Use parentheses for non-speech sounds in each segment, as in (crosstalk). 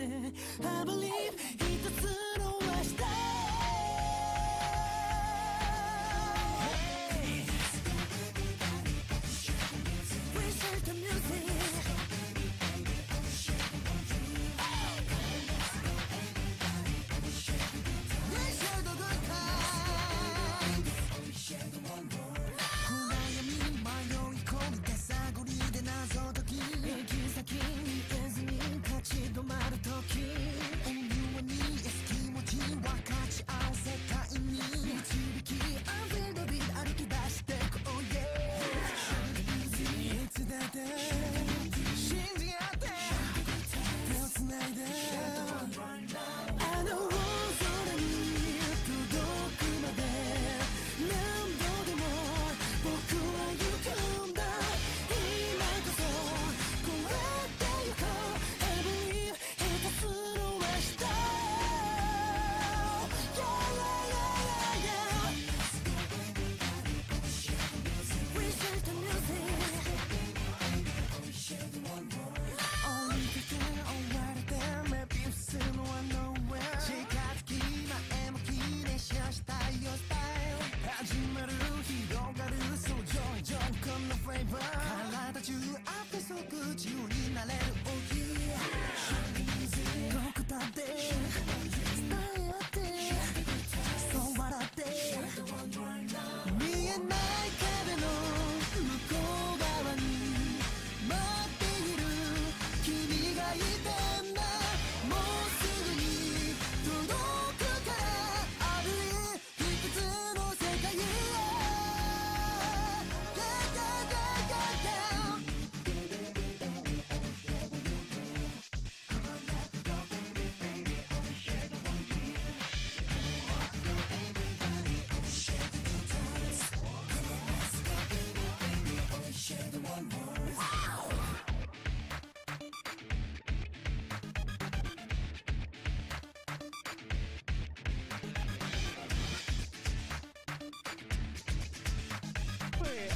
there. I believe.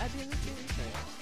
I didn't do.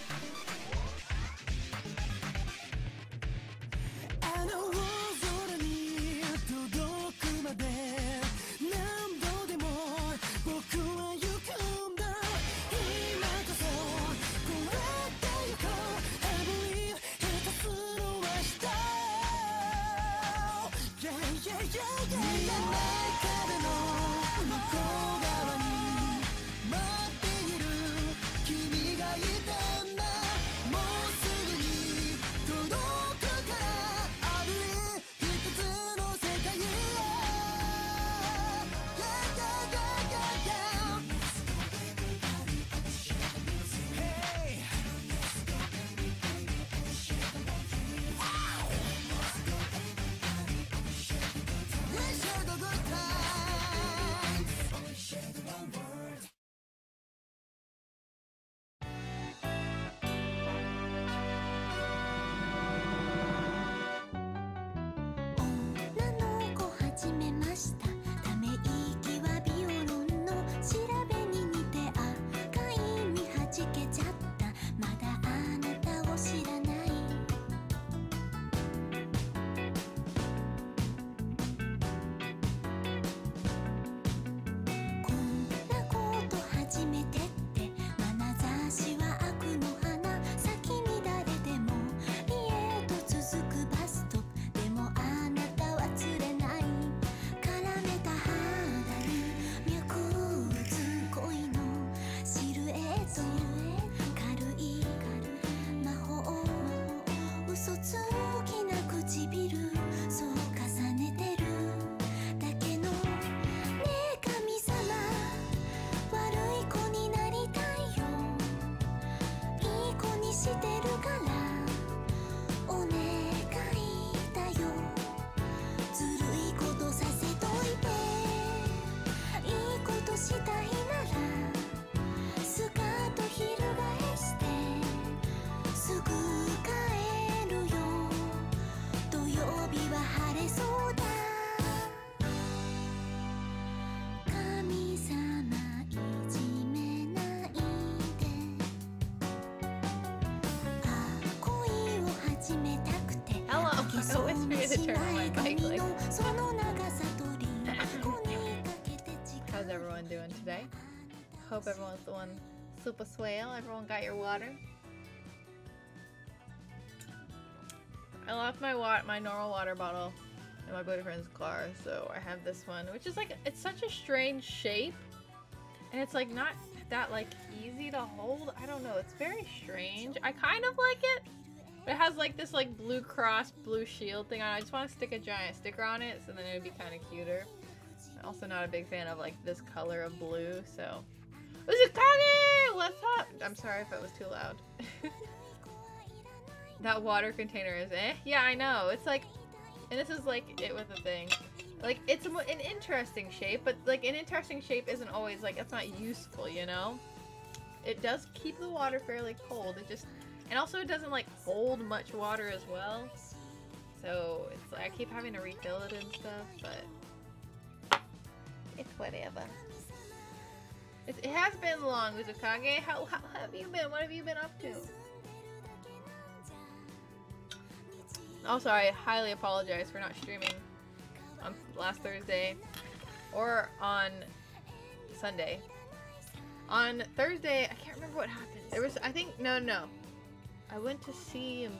(laughs) to turn on my like How's everyone doing today? Hope everyone's doing super swell. Everyone got your water? I left my water, my normal water bottle in my boyfriend's car, so I have this one, which is like, it's such a strange shape, and it's like not that like easy to hold. I don't know, it's very strange. I kind of like it, it has like this like blue cross, blue shield thing on it. I just want to stick a giant sticker on it, so then it would be kind of cuter. I'm also not a big fan of like this color of blue, so. Uzukage! What's up? I'm sorry if it was too loud. (laughs) that water container is eh? Yeah, I know. It's like, and this is like it with the thing. Like, it's an interesting shape, but like an interesting shape isn't always like, it's not useful, you know? It does keep the water fairly cold. It just, and also it doesn't like hold much water as well. So it's like I keep having to refill it and stuff, but it's whatever. It, it has been long, Uzukage. How, how have you been? What have you been up to? Oh, also, I highly apologize for not streaming on last Thursday or on Sunday. On Thursday, I can't remember what happened. There was, I think, no, no. I went to see. Um,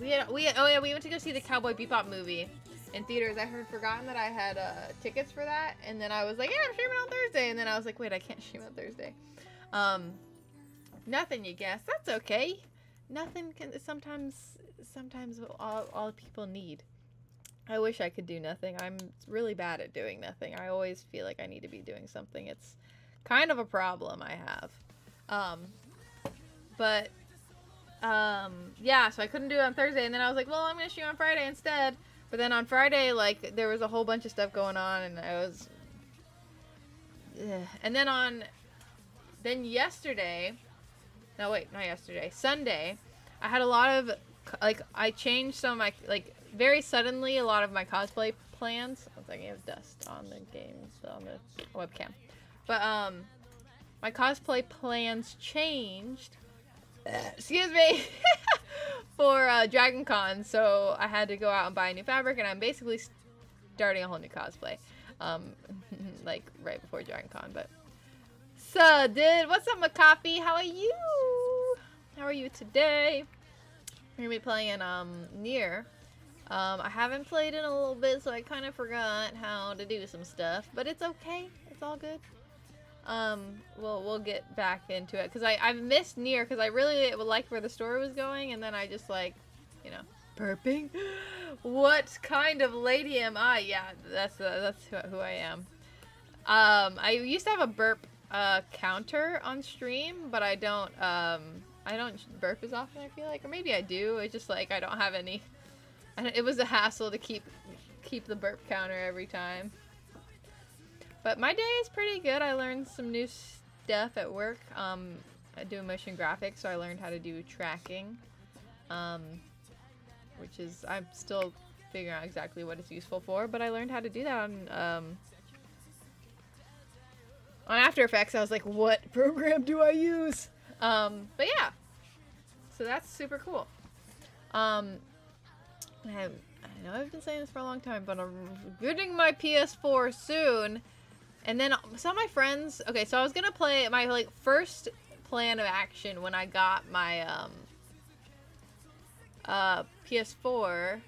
we had, we oh yeah, we went to go see the Cowboy Bebop movie in theaters. I had forgotten that I had uh, tickets for that, and then I was like, yeah, I'm streaming on Thursday, and then I was like, wait, I can't stream on Thursday. Um, nothing, you guess. That's okay. Nothing can. Sometimes, sometimes all all people need. I wish I could do nothing. I'm really bad at doing nothing. I always feel like I need to be doing something. It's kind of a problem I have. Um, but um, yeah, so I couldn't do it on Thursday, and then I was like, well, I'm gonna shoot on Friday instead. But then on Friday, like there was a whole bunch of stuff going on, and I was. And then on, then yesterday, no wait, not yesterday, Sunday, I had a lot of like I changed some of my like very suddenly a lot of my cosplay plans. Second, you have dust on the game, so on the webcam. But um, my cosplay plans changed. Excuse me. (laughs) for uh, Dragon Con, so I had to go out and buy a new fabric, and I'm basically starting a whole new cosplay, um, (laughs) like right before Dragon Con. But so, did what's up, McCoffee? How are you? How are you today? We're gonna be playing um Nier. Um, I haven't played in a little bit, so I kind of forgot how to do some stuff, but it's okay. It's all good. Um, we'll we'll get back into it because I I missed Nier because I really liked where the story was going, and then I just like, you know, burping. (gasps) what kind of lady am I? Yeah, that's uh, that's who, I am. Um, I used to have a burp uh counter on stream, but I don't um I don't burp as often. I feel like, or maybe I do. It's just like I don't have any. And it was a hassle to keep keep the burp counter every time. But my day is pretty good. I learned some new stuff at work. Um, I do motion graphics, so I learned how to do tracking. Um, which is, I'm still figuring out exactly what it's useful for, but I learned how to do that on, um, on After Effects. I was like, what (laughs) program do I use? Um, but yeah. So that's super cool. Um, I, I know I've been saying this for a long time, but I'm getting my PS4 soon. And then some of my friends, okay, so I was gonna play my like first plan of action when I got my um uh PS4.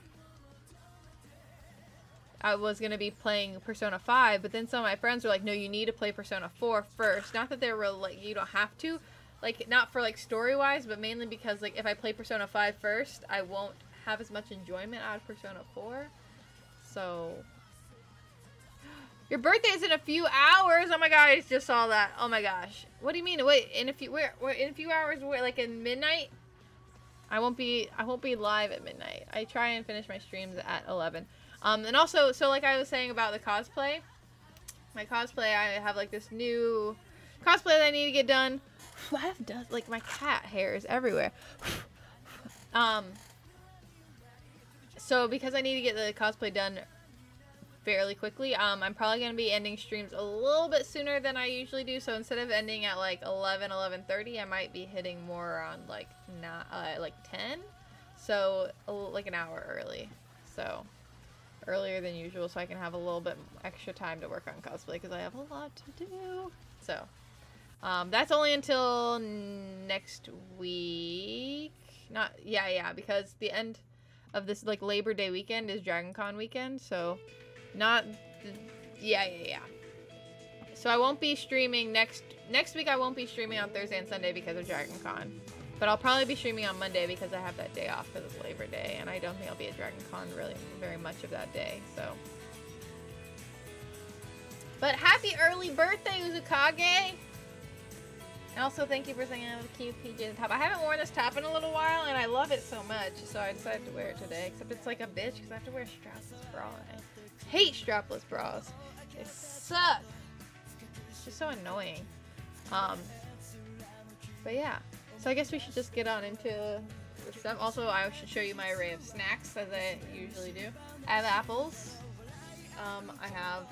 I was gonna be playing Persona 5, but then some of my friends were like, "No, you need to play Persona 4 first. Not that they were like, you don't have to, like not for like story wise, but mainly because like if I play Persona 5 first, I won't have as much enjoyment out of Persona 4. So your birthday is in a few hours. Oh my god, I just saw that. Oh my gosh. What do you mean? Wait, in a few where, where in a few hours where like in midnight? I won't be I won't be live at midnight. I try and finish my streams at 11. Um and also so like I was saying about the cosplay, my cosplay I have like this new cosplay that I need to get done. (sighs) I have dust like my cat hairs everywhere. (sighs) um so because I need to get the cosplay done fairly quickly. Um, I'm probably going to be ending streams a little bit sooner than I usually do. So instead of ending at like 11, 11.30, I might be hitting more on like not uh, like 10. So like an hour early. So earlier than usual, so I can have a little bit extra time to work on cosplay because I have a lot to do. So um, that's only until next week. Not yeah yeah because the end of this like Labor Day weekend is Dragon Con weekend. So not yeah yeah yeah. So I won't be streaming next next week. I won't be streaming on Thursday and Sunday because of Dragon Con. But I'll probably be streaming on Monday because I have that day off because it's Labor Day, and I don't think I'll be at Dragon Con really very much of that day. So. But happy early birthday, Uzukage! And also thank you for saying I have a cute PJ top. I haven't worn this top in a little while, and I love it so much, so I decided to wear it today. Except it's like a bitch because I have to wear a bra. and hate strapless bras. They suck. It's just so annoying. Um, but yeah. So I guess we should just get on into the stuff. Also, I should show you my array of snacks as I usually do. I have apples. Um, I have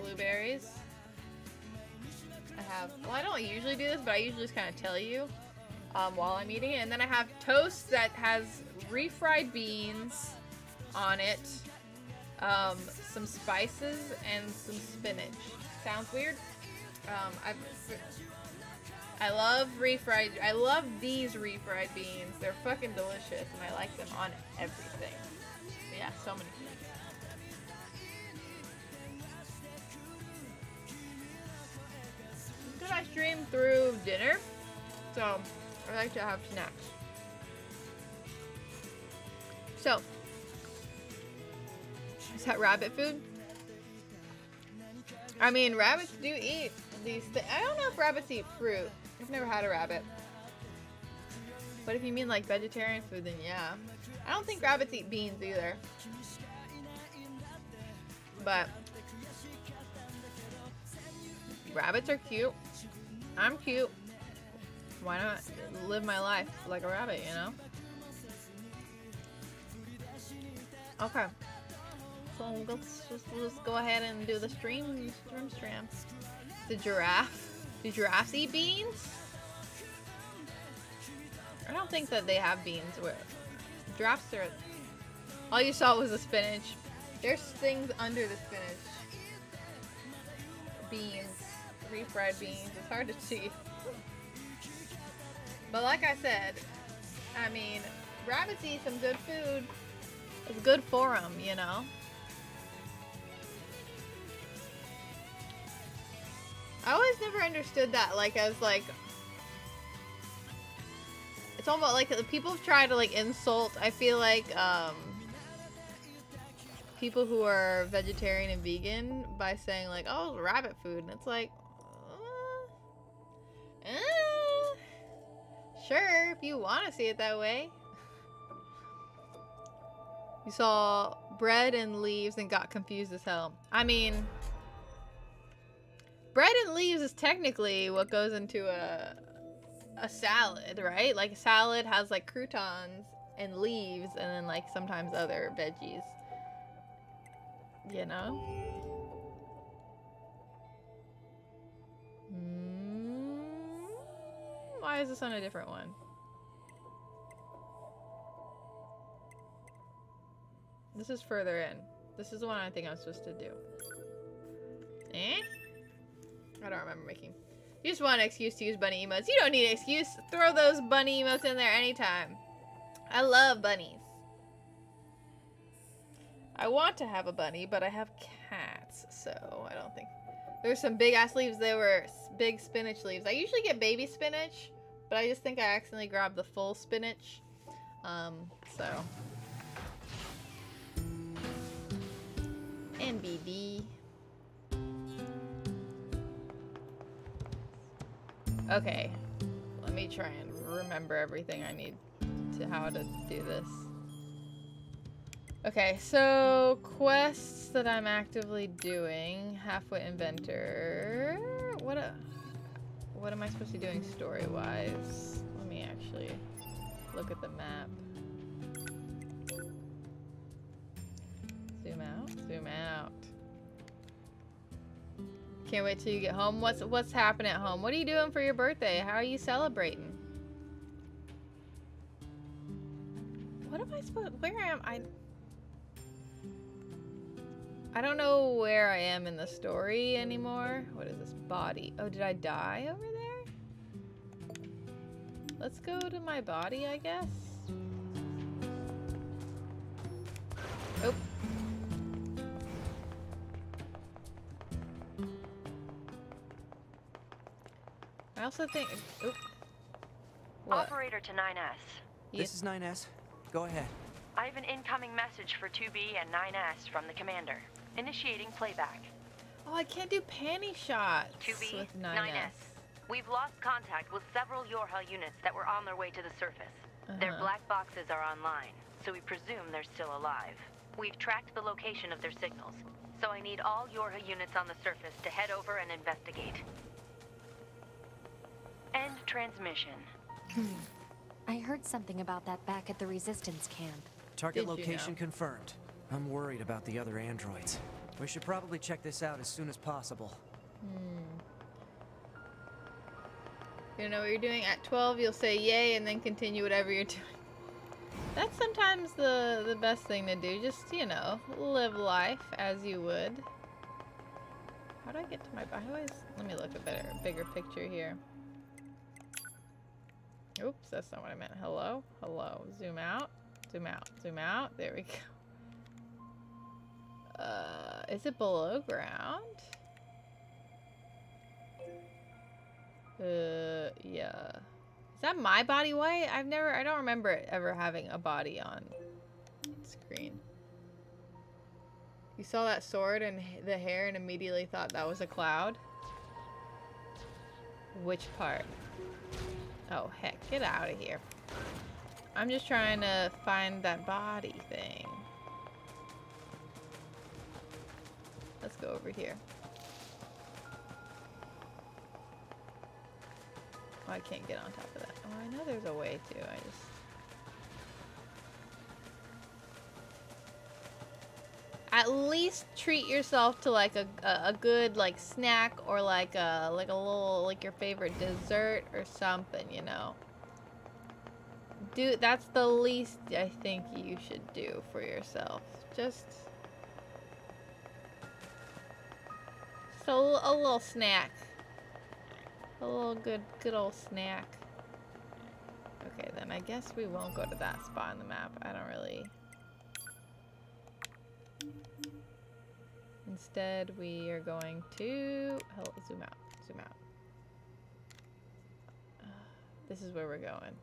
blueberries. I have, well, I don't usually do this, but I usually just kind of tell you um, while I'm eating it. And then I have toast that has refried beans on it, um, some spices, and some spinach. Sounds weird? Um, I've, I love refried. I love these refried beans. They're fucking delicious, and I like them on everything. Yeah, so many. Because I stream through dinner, so I like to have snacks. So, is that rabbit food? I mean, rabbits do eat these things. I don't know if rabbits eat fruit. I've never had a rabbit. But if you mean like vegetarian food, then yeah. I don't think rabbits eat beans either. But rabbits are cute. I'm cute. Why not live my life like a rabbit, you know? Okay. So let's just let's go ahead and do the stream stream stream. The giraffe. Do giraffes eat beans? I don't think that they have beans. Where giraffes are. All you saw was the spinach. There's things under the spinach. Beans, refried beans. It's hard to see. But like I said, I mean, rabbits eat some good food. It's good for them, you know. I always never understood that. Like, as like, it's almost like the people try to like insult. I feel like um, people who are vegetarian and vegan by saying like, "Oh, rabbit food," and it's like, uh, uh, sure, if you want to see it that way. You saw bread and leaves and got confused as hell. I mean, bread and leaves is technically what goes into a a salad, right? Like a salad has like croutons and leaves and then like sometimes other veggies. You know? Mm, why is this on a different one? This is further in. This is the one I think I'm supposed to do. Eh? I don't remember making. You just want an excuse to use bunny emotes. You don't need an excuse. Throw those bunny emotes in there anytime. I love bunnies. I want to have a bunny, but I have cats, so I don't think. There's some big ass leaves. They were big spinach leaves. I usually get baby spinach, but I just think I accidentally grabbed the full spinach. Um, so. NBD. Okay. Let me try and remember everything I need to how to do this. Okay, so quests that I'm actively doing. Halfwit Inventor. What a what am I supposed to be doing story wise? Let me actually look at the map. Zoom out, zoom out. Can't wait till you get home. What's what's happening at home? What are you doing for your birthday? How are you celebrating? What am I supposed? Where am I? I don't know where I am in the story anymore. What is this body? Oh, did I die over there? Let's go to my body, I guess. Oh. I also think. Oop. What? Operator to 9S. This is 9S. Go ahead. I have an incoming message for 2B and 9S from the commander. Initiating playback. Oh, I can't do panty shots 2B, with 9S. 9S. We've lost contact with several Yorha units that were on their way to the surface. Their Uh-huh. black boxes are online, so we presume they're still alive. We've tracked the location of their signals, so I need all Yorha units on the surface to head over and investigate. End transmission. I heard something about that back at the resistance camp. Target Did you location know? confirmed. I'm worried about the other androids. We should probably check this out as soon as possible. Hmm. You know what you're doing at 12, you'll say yay and then continue whatever you're (laughs) doing. That's sometimes the the best thing to do. Just, you know, live life as you would. How do I get to my I let me look a better bigger picture here. Oops, that's not what I meant. Hello? Hello. Zoom out. Zoom out. Zoom out. There we go. Uh, is it below ground? Uh, yeah. Is that my body white? I've never, I don't remember it ever having a body on screen. You saw that sword and the hair and immediately thought that was a cloud? Which part? Oh, heck, get out of here. I'm just trying to find that body thing. Let's go over here. Oh, I can't get on top of that. Oh, I know there's a way to. I just. At least treat yourself to like a, a, a good like snack or like a like a little like your favorite dessert or something, you know. Do that's the least I think you should do for yourself. Just so a little snack. A little good, good old snack. Okay, then I guess we won't go to that spot on the map. I don't really. Instead, we are going to. Hello, zoom out. Zoom out. Uh, This is where we're going.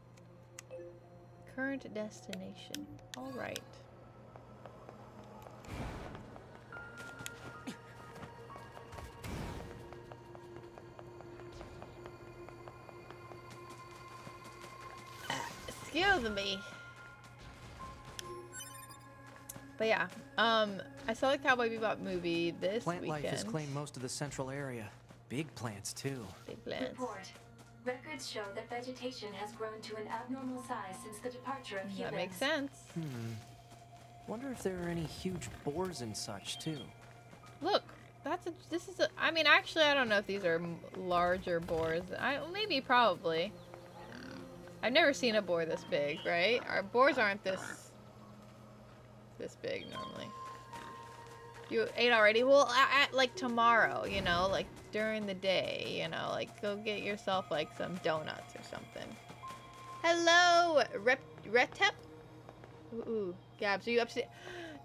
Current destination. All right. Excuse me. But yeah, um, I saw the Cowboy Bebop movie this Plant weekend. life has claimed most of the central area. Big plants, too. Big plants. Report. Records show that vegetation has grown to an abnormal size since the departure of humans. That makes sense. Hmm. Wonder if there are any huge boars and such, too. Look, that's a. This is a. I mean, actually, I don't know if these are larger boars. I maybe probably. I've never seen a boar this big, right? Our boars aren't this. This big normally. You ate already? Well, at, like tomorrow, you know, like during the day, you know, like go get yourself like some donuts or something. Hello, Rep Retep. Ooh, ooh, Gabs, are you upstairs? (gasps)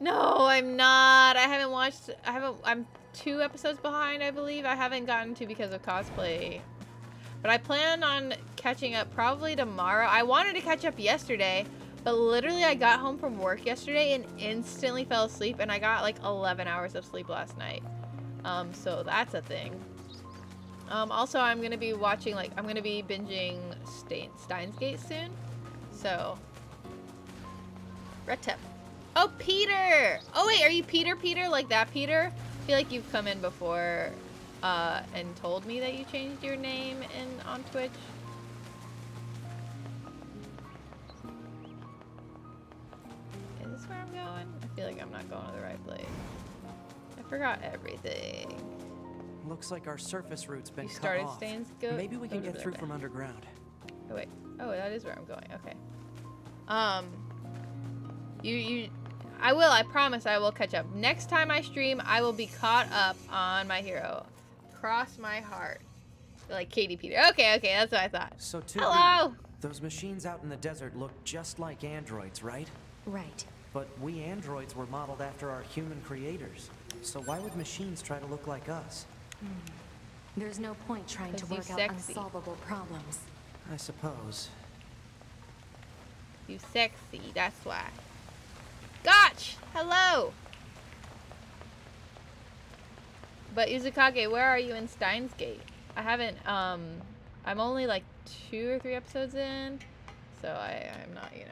No, I'm not. I haven't watched. I haven't. I'm two episodes behind, I believe. I haven't gotten to because of cosplay. But I plan on catching up probably tomorrow. I wanted to catch up yesterday, but literally I got home from work yesterday and instantly fell asleep, and I got like 11 hours of sleep last night. Um, so that's a thing. Um, also, I'm gonna be watching like I'm gonna be binging Stein- Steins Gate soon. So, Retep. Oh, Peter! Oh, wait, are you Peter Peter? Like that Peter? I feel like you've come in before uh, and told me that you changed your name in on Twitch. Going? I feel like I'm not going to the right place. I forgot everything. Looks like our surface route's been You cut started off. Steins Go- Maybe we can get through from underground. Oh wait. Oh, that is where I'm going. Okay. Um. You you I will, I promise I will catch up. Next time I stream, I will be caught up on my hero. Cross my heart. Like Katie Peter. Okay, okay, that's what I thought. So to Hello! those machines out in the desert look just like androids, right? Right. But we androids were modeled after our human creators. So why would machines try to look like us? There's no point trying to you work out sexy. unsolvable problems. I suppose. You sexy, that's why. Gotch! Hello! But Yuzukage, where are you in Steins Gate? I haven't, um, I'm only like two or three episodes in, so I, I'm not, you know.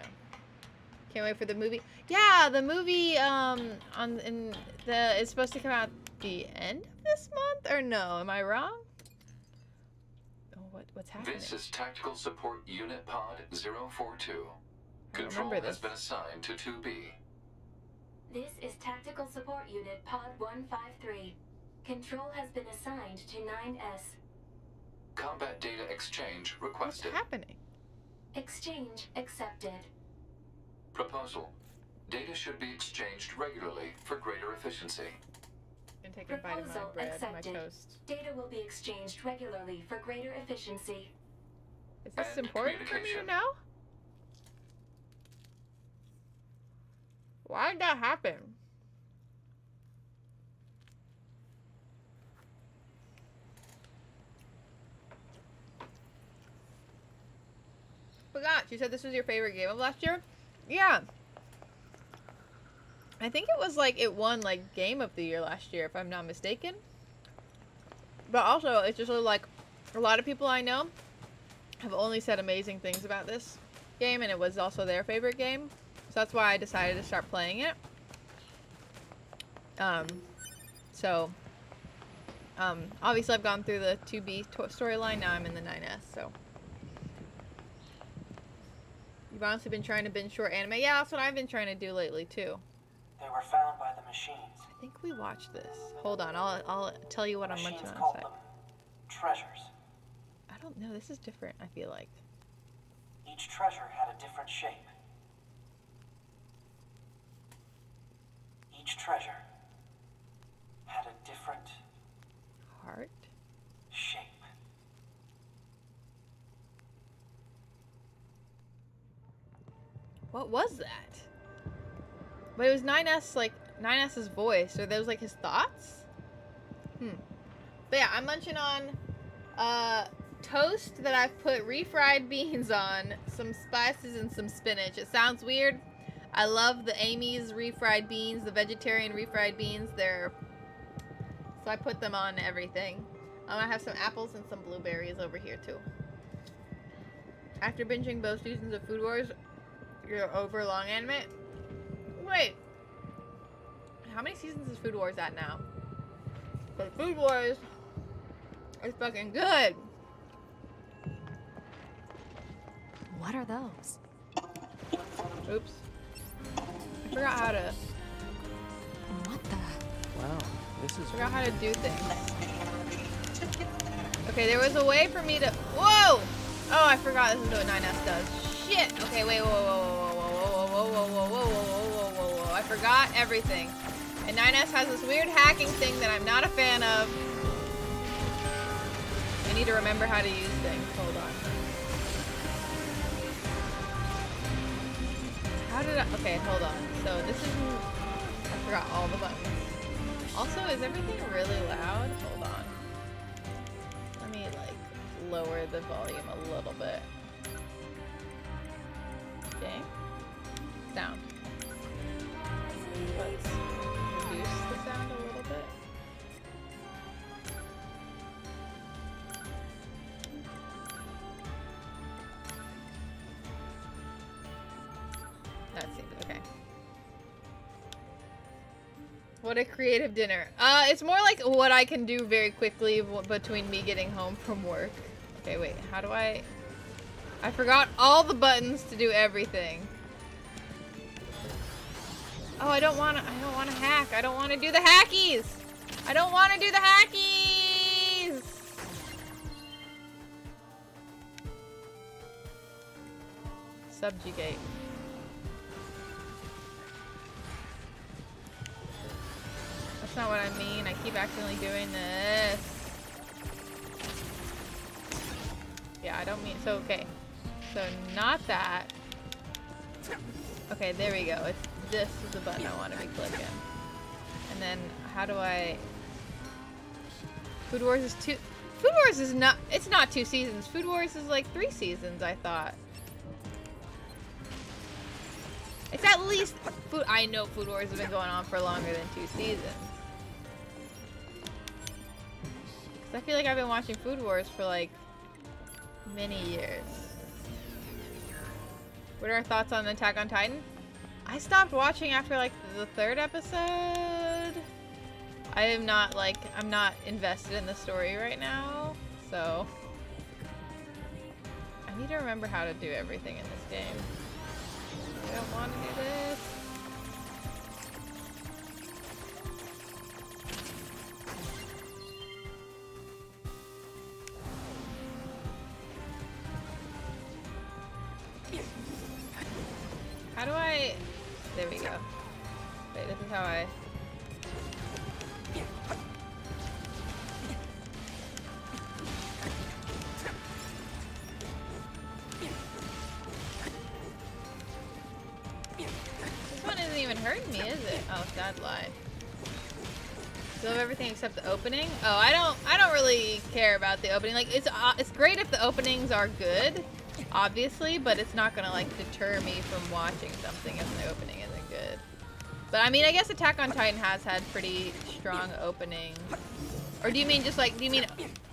Can't wait for the movie. Yeah, the movie, um, on, in the, is supposed to come out the end of this month, or no? Am I wrong? Oh, what, what's happening? This is Tactical Support Unit Pod 042. Control remember has been assigned to 2B. This is Tactical Support Unit Pod 153. Control has been assigned to 9S. Combat data exchange requested. What's requested. happening? Exchange accepted. Proposal. Data should be exchanged regularly for greater efficiency. I'm gonna a bite of my Proposal bread, my accepted. toast. Data will be exchanged regularly for greater efficiency. Is this And important for me to know? Why did that happen? Forgot. You said this was your favorite game of last year? Yeah. I think it was like it won like game of the year last year, if I'm not mistaken. But also, it's just like a lot of people I know have only said amazing things about this game, and it was also their favorite game. So that's why I decided to start playing it. Um, so, um, obviously I've gone through the 2B to- storyline, now I'm in the 9S, so. You've honestly been trying to binge short anime? Yeah, that's what I've been trying to do lately, too. They were found by the machines. I think we watched this. Hold on, I'll, I'll tell you what I'm machines munching on in a called sec. them treasures. I don't know, this is different, I feel like. Each treasure had a different shape. Each treasure had a different Heart? shape. What was that? But it was 9S, like, 9S's voice, or those, like, his thoughts? Hmm. But yeah, I'm munching on, uh, toast that I've put refried (laughs) beans on, some spices, and some spinach. It sounds weird. I love the Amy's refried beans, the vegetarian refried beans. They're, so I put them on everything. Um, I have some apples and some blueberries over here, too. After binging both seasons of Food Wars, your over long anime. Wait. How many seasons is Food Wars at now? But Food Wars is fucking good. What are those? Oops. I forgot how to What the? Wow, this is forgot how to do things. Okay, there was a way for me to Whoa! Oh, I forgot this is what 9S does. Shit! Okay, wait, whoa, whoa, whoa, whoa, whoa, whoa, whoa, whoa, whoa, whoa, whoa, whoa. I forgot everything. And 9S has this weird hacking thing that I'm not a fan of. I need to remember how to use things. Hold on. How did I? Okay, hold on. So this is. I forgot all the buttons. Also, is everything really loud? Hold on. Let me like lower the volume a little bit. Okay. Sound. Let's reduce the sound a little bit. That seems okay. What a creative dinner. Uh, it's more like what I can do very quickly between me getting home from work. Okay, wait. How do I? I forgot all the buttons to do everything. Oh, I don't want to, I don't want to hack. I don't want to do the hackies. I don't want to do the hackies. Subjugate. That's not what I mean. I keep accidentally doing this. Yeah, I don't mean, so okay. So not that. Okay, there we go. It's this is the button I want to be clicking. And then how do I Food Wars is two Food Wars is not it's not two seasons. Food Wars is like three seasons, I thought. It's at least food I know Food Wars has been going on for longer than two seasons. 'Cause I feel like I've been watching Food Wars for like many years. What are our thoughts on Attack on Titan? I stopped watching after like the third episode. I am not like I'm not invested in the story right now, so I need to remember how to do everything in this game. I don't want to do this. How do I... There we go. Wait, this is how I... This one isn't even hurting me, is it? Oh, sad lie. Still have everything except the opening? Oh, I don't I don't really care about the opening. Like it's uh, it's great if the openings are good, obviously, but it's not gonna like deter me from watching something if the opening isn't good. But I mean, I guess Attack on Titan has had pretty strong opening. Or do you mean just like do you mean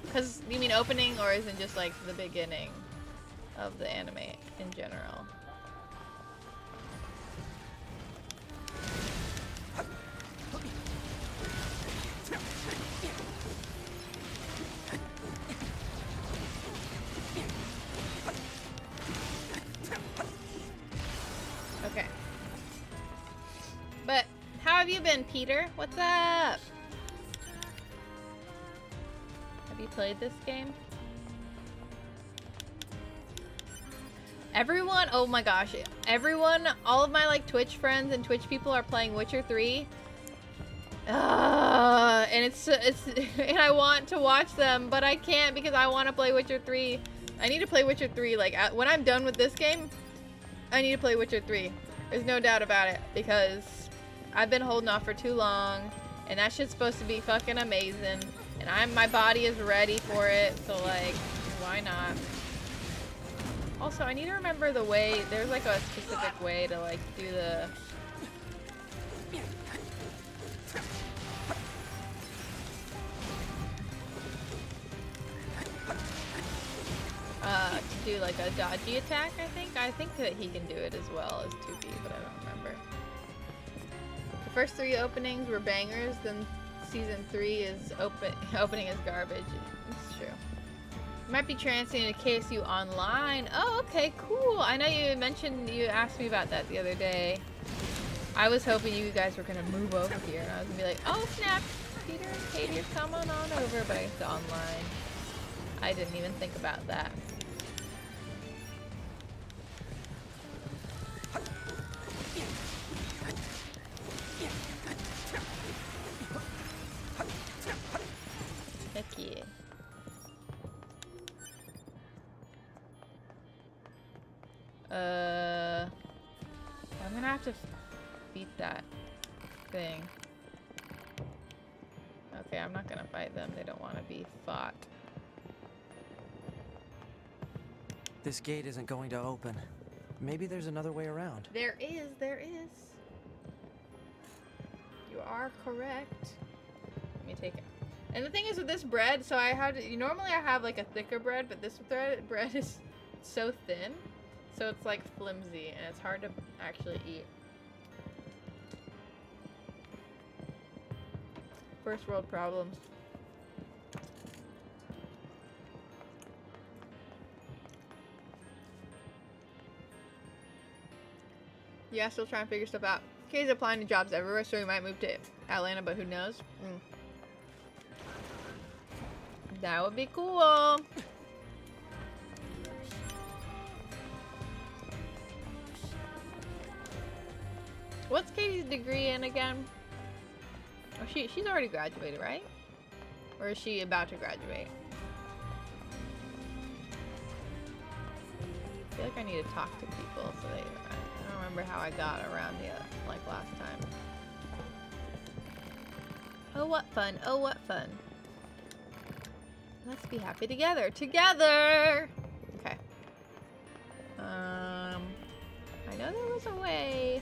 because do you mean opening or is it just like the beginning of the anime in general? Peter? What's up? Have you played this game? Everyone, oh my gosh, everyone, all of my like Twitch friends and Twitch people are playing Witcher 3. Uh, and it's it's (laughs) and I want to watch them, but I can't because I want to play Witcher 3. I need to play Witcher 3 like at, when I'm done with this game. I need to play Witcher 3. There's no doubt about it because I've been holding off for too long and that shit's supposed to be fucking amazing and I'm my body is ready for it so like why not? Also, I need to remember the way there's like a specific way to like do the uh, to do like a dodgy attack, I think. I think that he can do it as well as 2B, but I don't. The first three openings were bangers, then season three is open (laughs) opening is garbage. It's true. Might be transferring to KSU online. Oh, okay, cool. I know you mentioned you asked me about that the other day. I was hoping you guys were gonna move over here, I was gonna be like, oh snap, Peter and Katie are coming on over, but it's online. I didn't even think about that. Uh, I'm gonna have to beat that thing. Okay, I'm not gonna fight them. They don't want to be fought. This gate isn't going to open. Maybe there's another way around. There is, there is. You are correct. Let me take it. And the thing is with this bread, so I had you normally I have like a thicker bread, but this thread bread is so thin, so it's like flimsy and it's hard to actually eat. First world problems. Yeah, still trying to figure stuff out. Kay's applying to jobs everywhere, so he might move to Atlanta, but who knows? Mm. That would be cool. (laughs) What's Katie's degree in again? Oh, she she's already graduated, right? Or is she about to graduate? I feel like I need to talk to people so they. I don't remember how I got around yet, like last time. Oh, what fun! Oh, what fun! Let's be happy together. Together! Okay. Um, I know there was a way.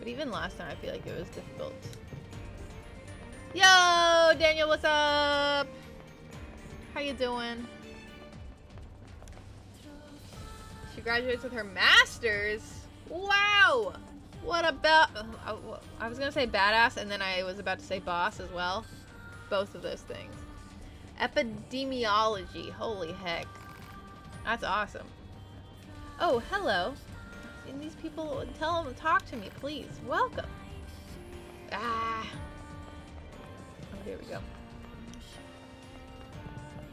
But even last time, I feel like it was difficult. Yo, Daniel, what's up? How you doing? She graduates with her master's. Wow! What about? Uh, I was gonna say badass, and then I was about to say boss as well. Both of those things. Epidemiology. Holy heck. That's awesome. Oh, hello. And these people, tell them to talk to me, please. Welcome. Ah. Oh, here we go.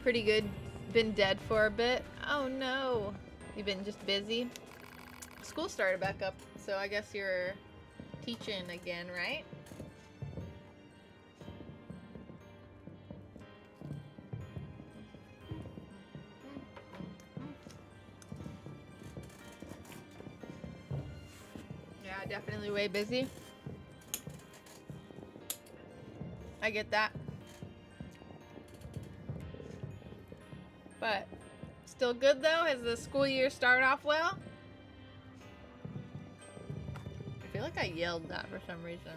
Pretty good. Been dead for a bit. Oh no. You've been just busy. School started back up, so I guess you're teaching again, right? Yeah, definitely way busy. I get that. But still good though? Has the school year started off well? I feel like I yelled that for some reason.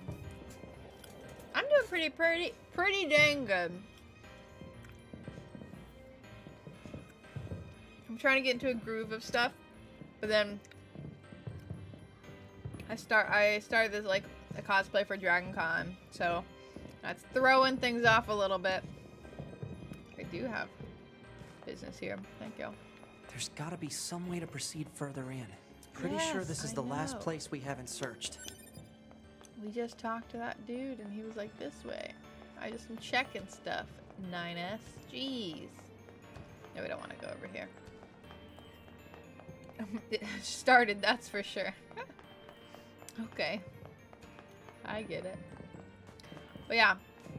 I'm doing pretty pretty pretty dang good. I'm trying to get into a groove of stuff, but then I start I started this like a cosplay for Dragon Con, so that's throwing things off a little bit. I do have business here. Thank you. There's gotta be some way to proceed further in. Pretty sure this is I the last place we haven't searched. We just talked to that dude and he was like this way. I just am checking stuff. 9S. Jeez. No, we don't want to go over here. (laughs) it started, that's for sure. (laughs) okay. I get it. But yeah.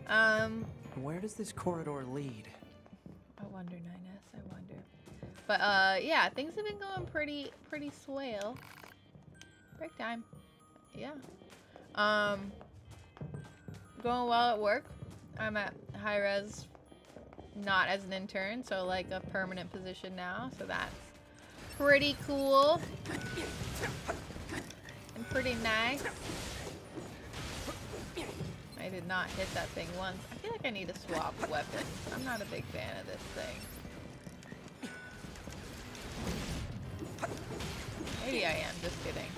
Um Where does this corridor lead? I wonder 9S, I wonder. But uh yeah, things have been going pretty pretty swell. Break time. Yeah. Um going well at work. I'm at high res not as an intern, so like a permanent position now, so that's pretty cool. And pretty nice. I did not hit that thing once. I feel like I need to swap weapons. I'm not a big fan of this thing. Maybe I am, just kidding.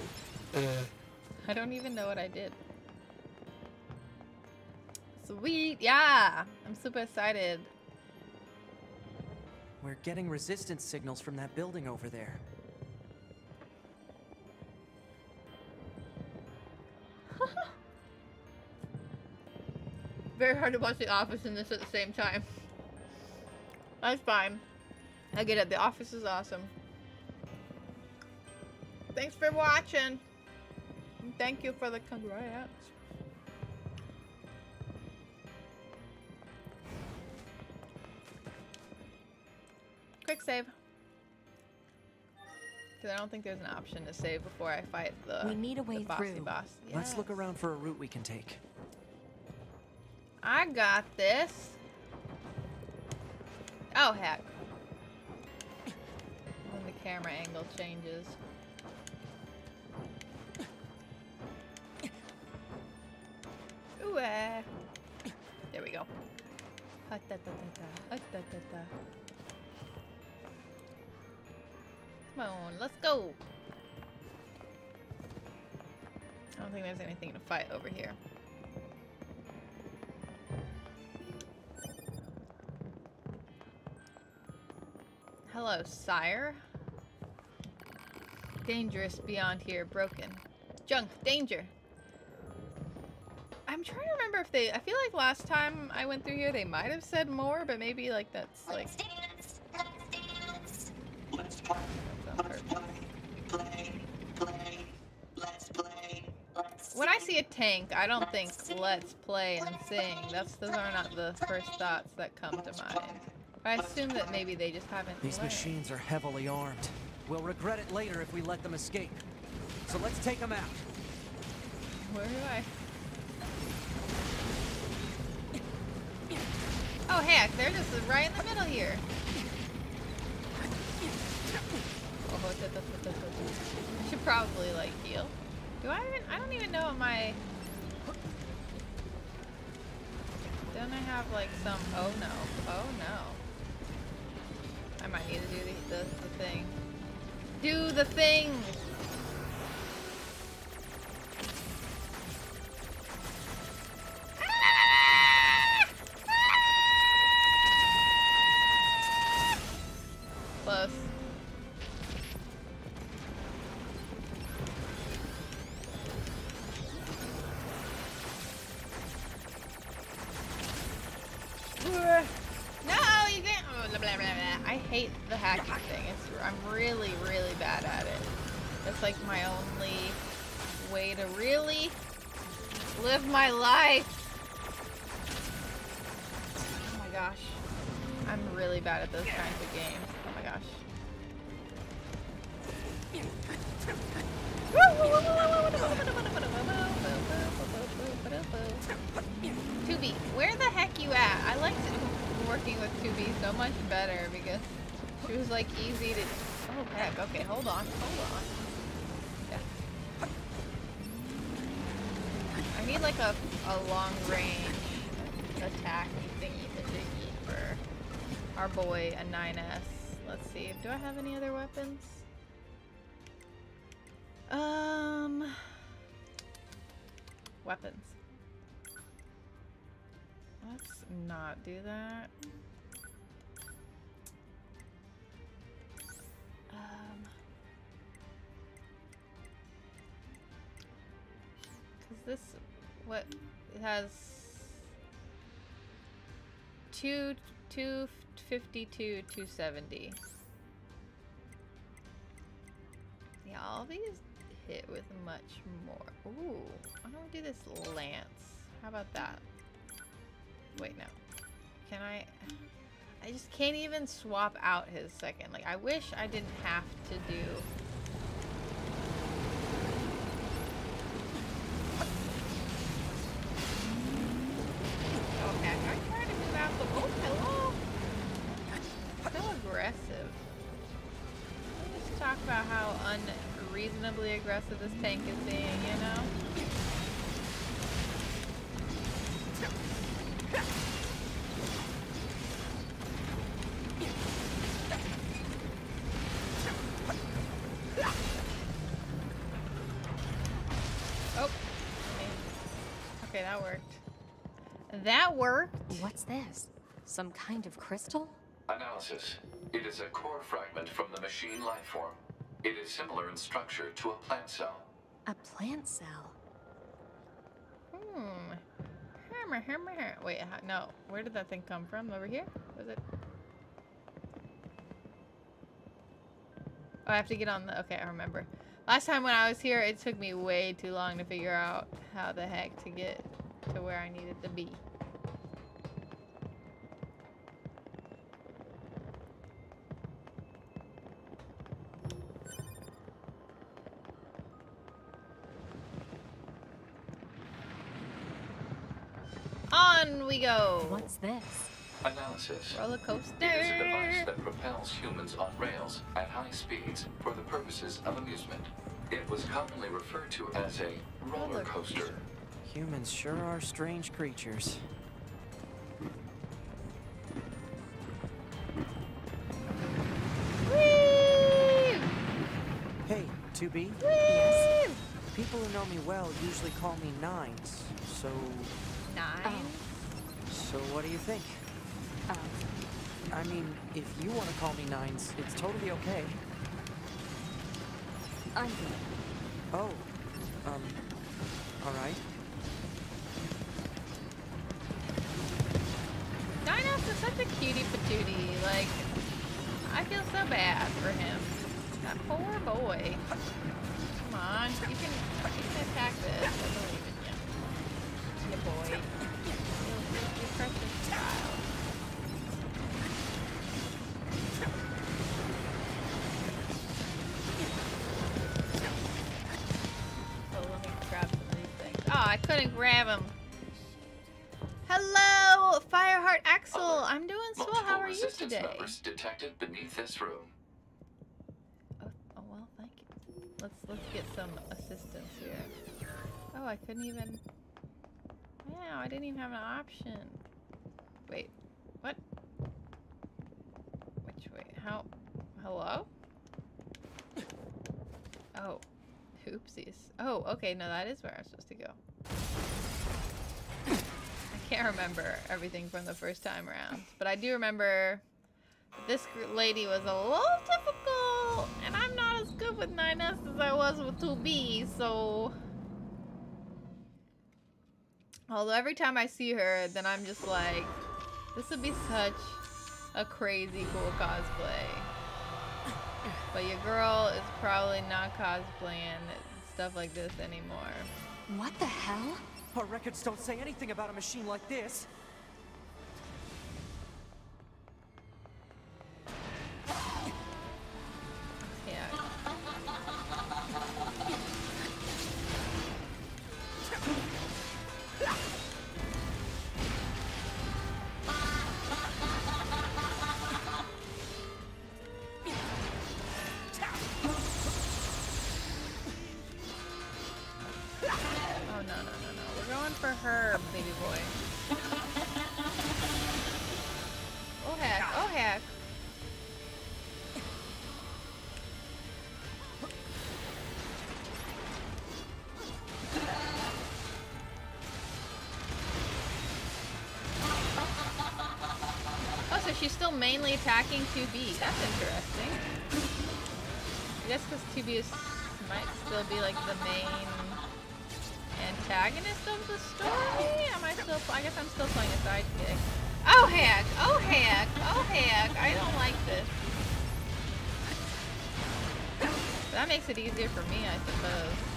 Uh. I don't even know what I did. Sweet, yeah! I'm super excited. We're getting resistance signals from that building over there. (laughs) Very hard to watch The Office and this at the same time. That's fine. I get it. The Office is awesome. Thanks for watching. Thank you for the congrats. Quick save. Because I don't think there's an option to save before I fight the, We need a the way bossy through. boss. Let's look around for a route we can take. I got this. Oh heck. When the camera angle changes. Ooh, ah. There we go. Come on, let's go. I don't think there's anything to fight over here. Hello, sire. Dangerous beyond here, broken. Junk, danger. I'm trying to remember if they. I feel like last time I went through here, they might have said more, but maybe like that's like. Let's dance, let's dance. Let's When I see see a tank, I don't think let's play and sing. That's those are not the first thoughts that come to mind. But I assume that maybe they just haven't These learned. machines are heavily armed. We'll regret it later if we let them escape. So let's take them out. Where do I? Oh heck, they're just right in the middle here. I should probably like heal. Do I even? I don't even know what my. Don't I have like some? Oh no! Oh no! I might need to do the the, the thing. Do the thing. Boy a 9S. Let's see, do I have any other weapons? Um, weapons. Let's not do that. Um, cause this, what, it has two, two fifty-two, two seventy. Yeah, all these hit with much more. Ooh, why don't we do this lance? How about that? Wait, no. Can I? I just can't even swap out his second. Like, I wish I didn't have to do. Aggressive this tank is being. You know. Oh. Okay. Okay, that worked. That worked. What's this? Some kind of crystal? Analysis. It is a core fragment from the machine life form. It is similar in structure to a plant cell. A plant cell. Hmm. Hammer, hammer, hammer. Wait, no. Where did that thing come from? Over here? Was it? Oh, I have to get on the. Okay, I remember. Last time when I was here, it took me way too long to figure out how the heck to get to where I needed to be. On we go. What's this? Analysis. Roller coaster. It is a device that propels humans on rails at high speeds for the purposes of amusement. It was commonly referred to as a roller coaster. Humans sure are strange creatures. Whee! Hey, 2B, Whee! people who know me well usually call me Nines. So, Nine. So what do you think? Um, I mean, if you want to call me Nines, it's totally okay. I'm good. Oh, um, alright. Dinos is such a cutie patootie. Like, I feel so bad for him. That poor boy. Come on, you can you can attack this. I believe in you. Couldn't grab him. Hello, Fireheart Axel. Alert. I'm doing swell. Multiple How are you today? members detected beneath this room. Oh, oh well, thank you. Let's let's get some assistance here. Oh, I couldn't even. Wow, I didn't even have an option. Wait, what? Which way? How? Hello? Oh, oopsies. Oh, okay. No, that is where I'm supposed to go. I can't remember everything from the first time around, but I do remember this lady was a little difficult, and I'm not as good with 9S as I was with 2B, so... Although every time I see her, then I'm just like, this would be such a crazy cool cosplay. But your girl is probably not cosplaying stuff like this anymore. What the hell? Our records don't say anything about a machine like this. Attacking 2B. That's interesting. I guess because 2B is, might still be like the main antagonist of the story? Am I still? I guess I'm still playing a sidekick. Oh heck! Oh heck! Oh heck! I don't like this. That makes it easier for me, I suppose.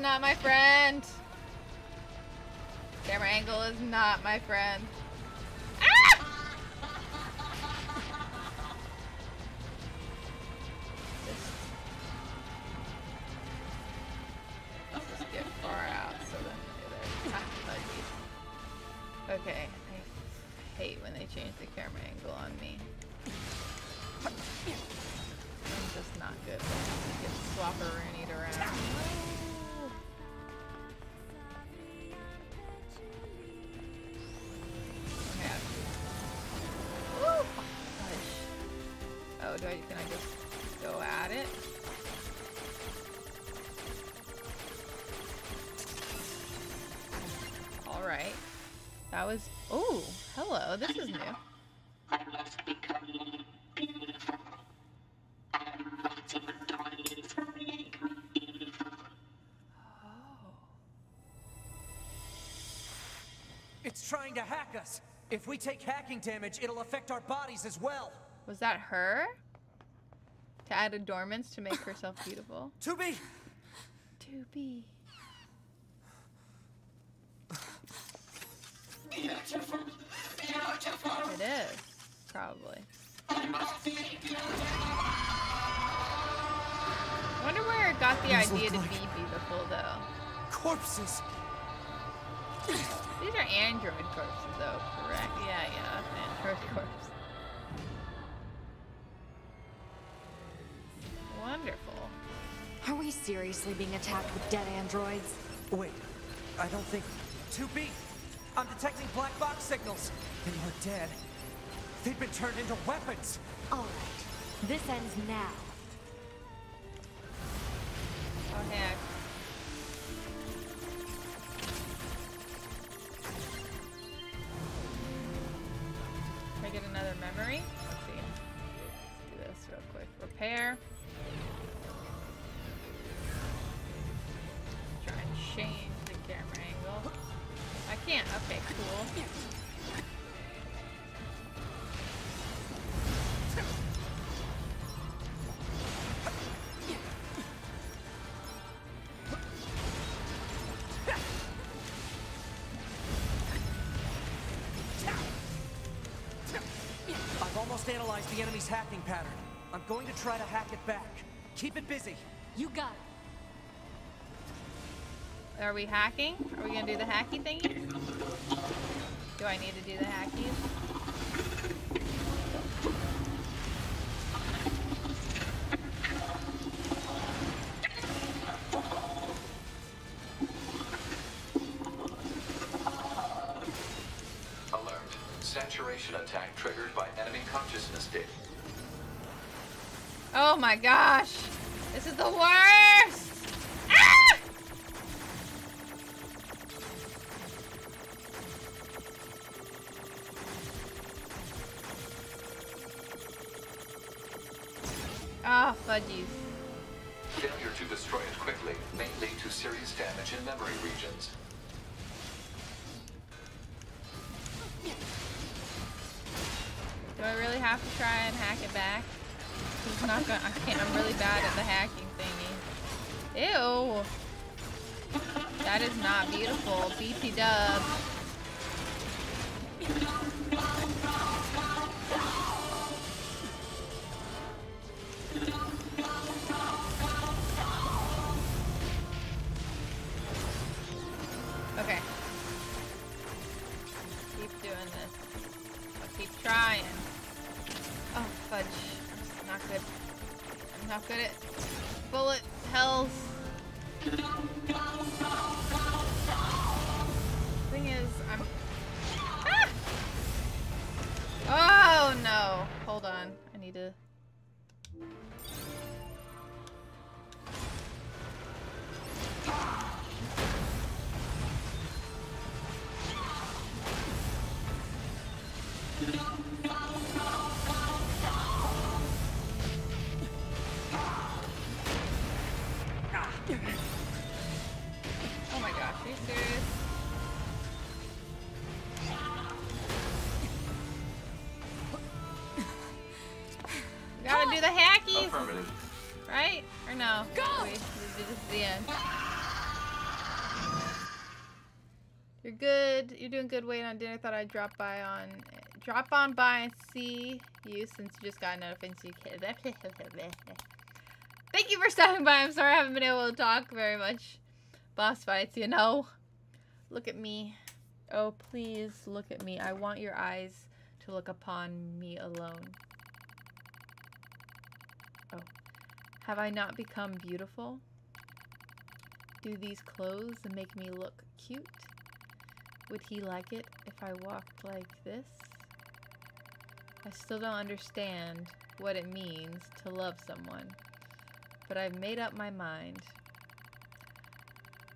Not my friend. Camera angle is not my friend. Hack us. If we take hacking damage, it'll affect our bodies as well. Was that her? To add adornments to make herself beautiful? To be. To be. Seriously being attacked with dead androids? Wait, I don't think. 2B! I'm detecting black box signals. They are dead. They've been turned into weapons. Alright, this ends now. Analyzed the enemy's hacking pattern. I'm going to try to hack it back. Keep it busy. You got it. Are we hacking? Are we gonna do the hacky thingy? Do I need to do the hackies? Alert. Saturation attack Oh my gosh! This is the worst! No? Go! Wait, this is the end. You're good. You're doing good waiting on dinner. Thought I'd drop by on, drop on by and see you since you just got an a notification. (laughs) Thank you for stopping by. I'm sorry I haven't been able to talk very much. Boss fights, you know. Look at me. Oh, please look at me. I want your eyes to look upon me alone. Oh. Have I not become beautiful? Do these clothes make me look cute? Would he like it if I walked like this? I still don't understand what it means to love someone, but I've made up my mind.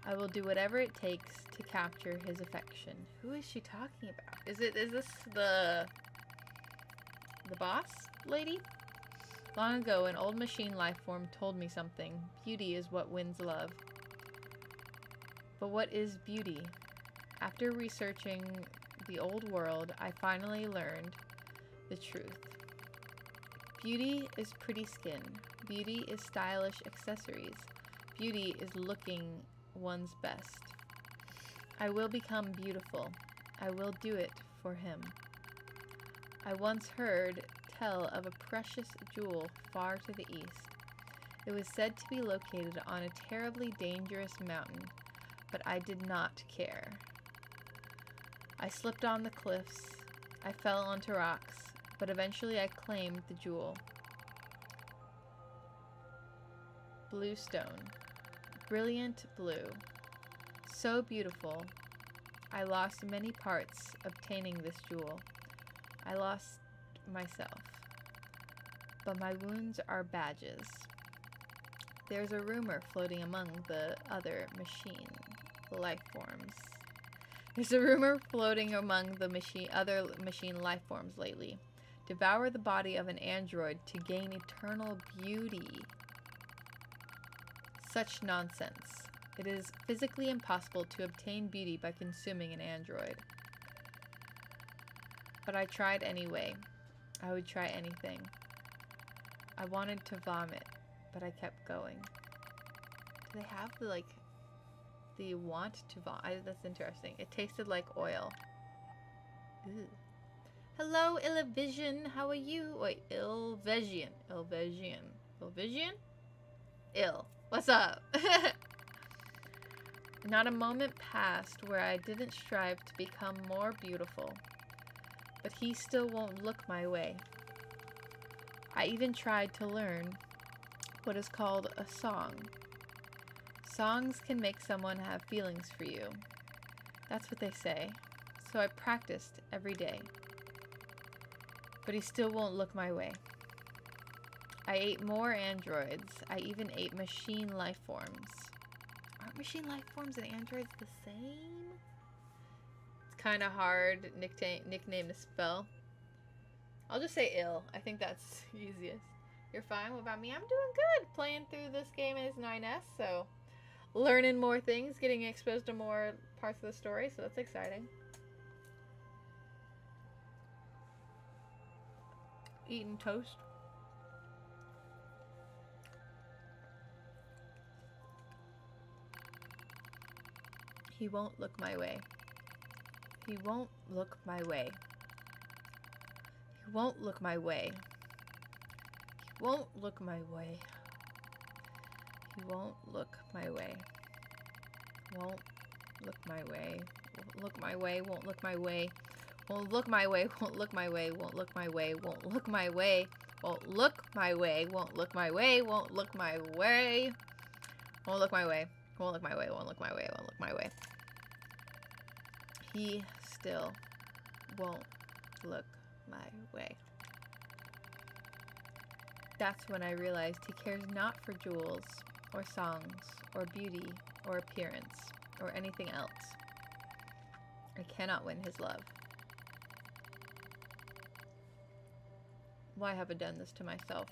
I will do whatever it takes to capture his affection. Who is she talking about? Is it is this the the boss lady? Long ago, an old machine life form told me something. Beauty is what wins love. But what is beauty? After researching the old world, I finally learned the truth. Beauty is pretty skin. Beauty is stylish accessories. Beauty is looking one's best. I will become beautiful. I will do it for him. I once heard of a precious jewel far to the east. It was said to be located on a terribly dangerous mountain, but I did not care. I slipped on the cliffs. I fell onto rocks, but eventually I claimed the jewel. Blue stone. Brilliant blue. So beautiful. I lost many parts obtaining this jewel. I lost myself. But my wounds are badges. There's a rumor floating among the other machine life forms. There's a rumor floating among the machine other machine life forms lately. Devour the body of an android to gain eternal beauty. Such nonsense. It is physically impossible to obtain beauty by consuming an android. But I tried anyway. I would try anything. I wanted to vomit, but I kept going. Do they have the, like, the want to vomit? That's interesting. It tasted like oil. Ooh. Hello, Illuvision. How are you? Wait, Ilvision. Ilvision. Ilvision? Ill. What's up? (laughs) Not a moment passed where I didn't strive to become more beautiful. But he still won't look my way. I even tried to learn what is called a song. Songs can make someone have feelings for you. That's what they say. So I practiced every day. But he still won't look my way. I ate more androids. I even ate machine life forms. Aren't machine life forms and androids the same? It's kind of hard nickname nickname to spell. I'll just say ill. I think that's (laughs) easiest. You're fine. What about me? I'm doing good. Playing through this game as 9S, so learning more things, getting exposed to more parts of the story, so that's exciting. Eating toast. He won't look my way. He won't look my way. He won't look my way. He won't look my way. He won't look my way. Won't look my way. Look my way. Won't look my way. Won't look my way. Won't look my way. Won't look my way. Won't look my way. Won't look my way. Won't look my way. Won't look my way. Won't look my way. Won't look my way. Won't look my way. Won't look my way. He still won't look my way. That's when I realized he cares not for jewels, or songs, or beauty, or appearance, or anything else. I cannot win his love. Why have I done this to myself?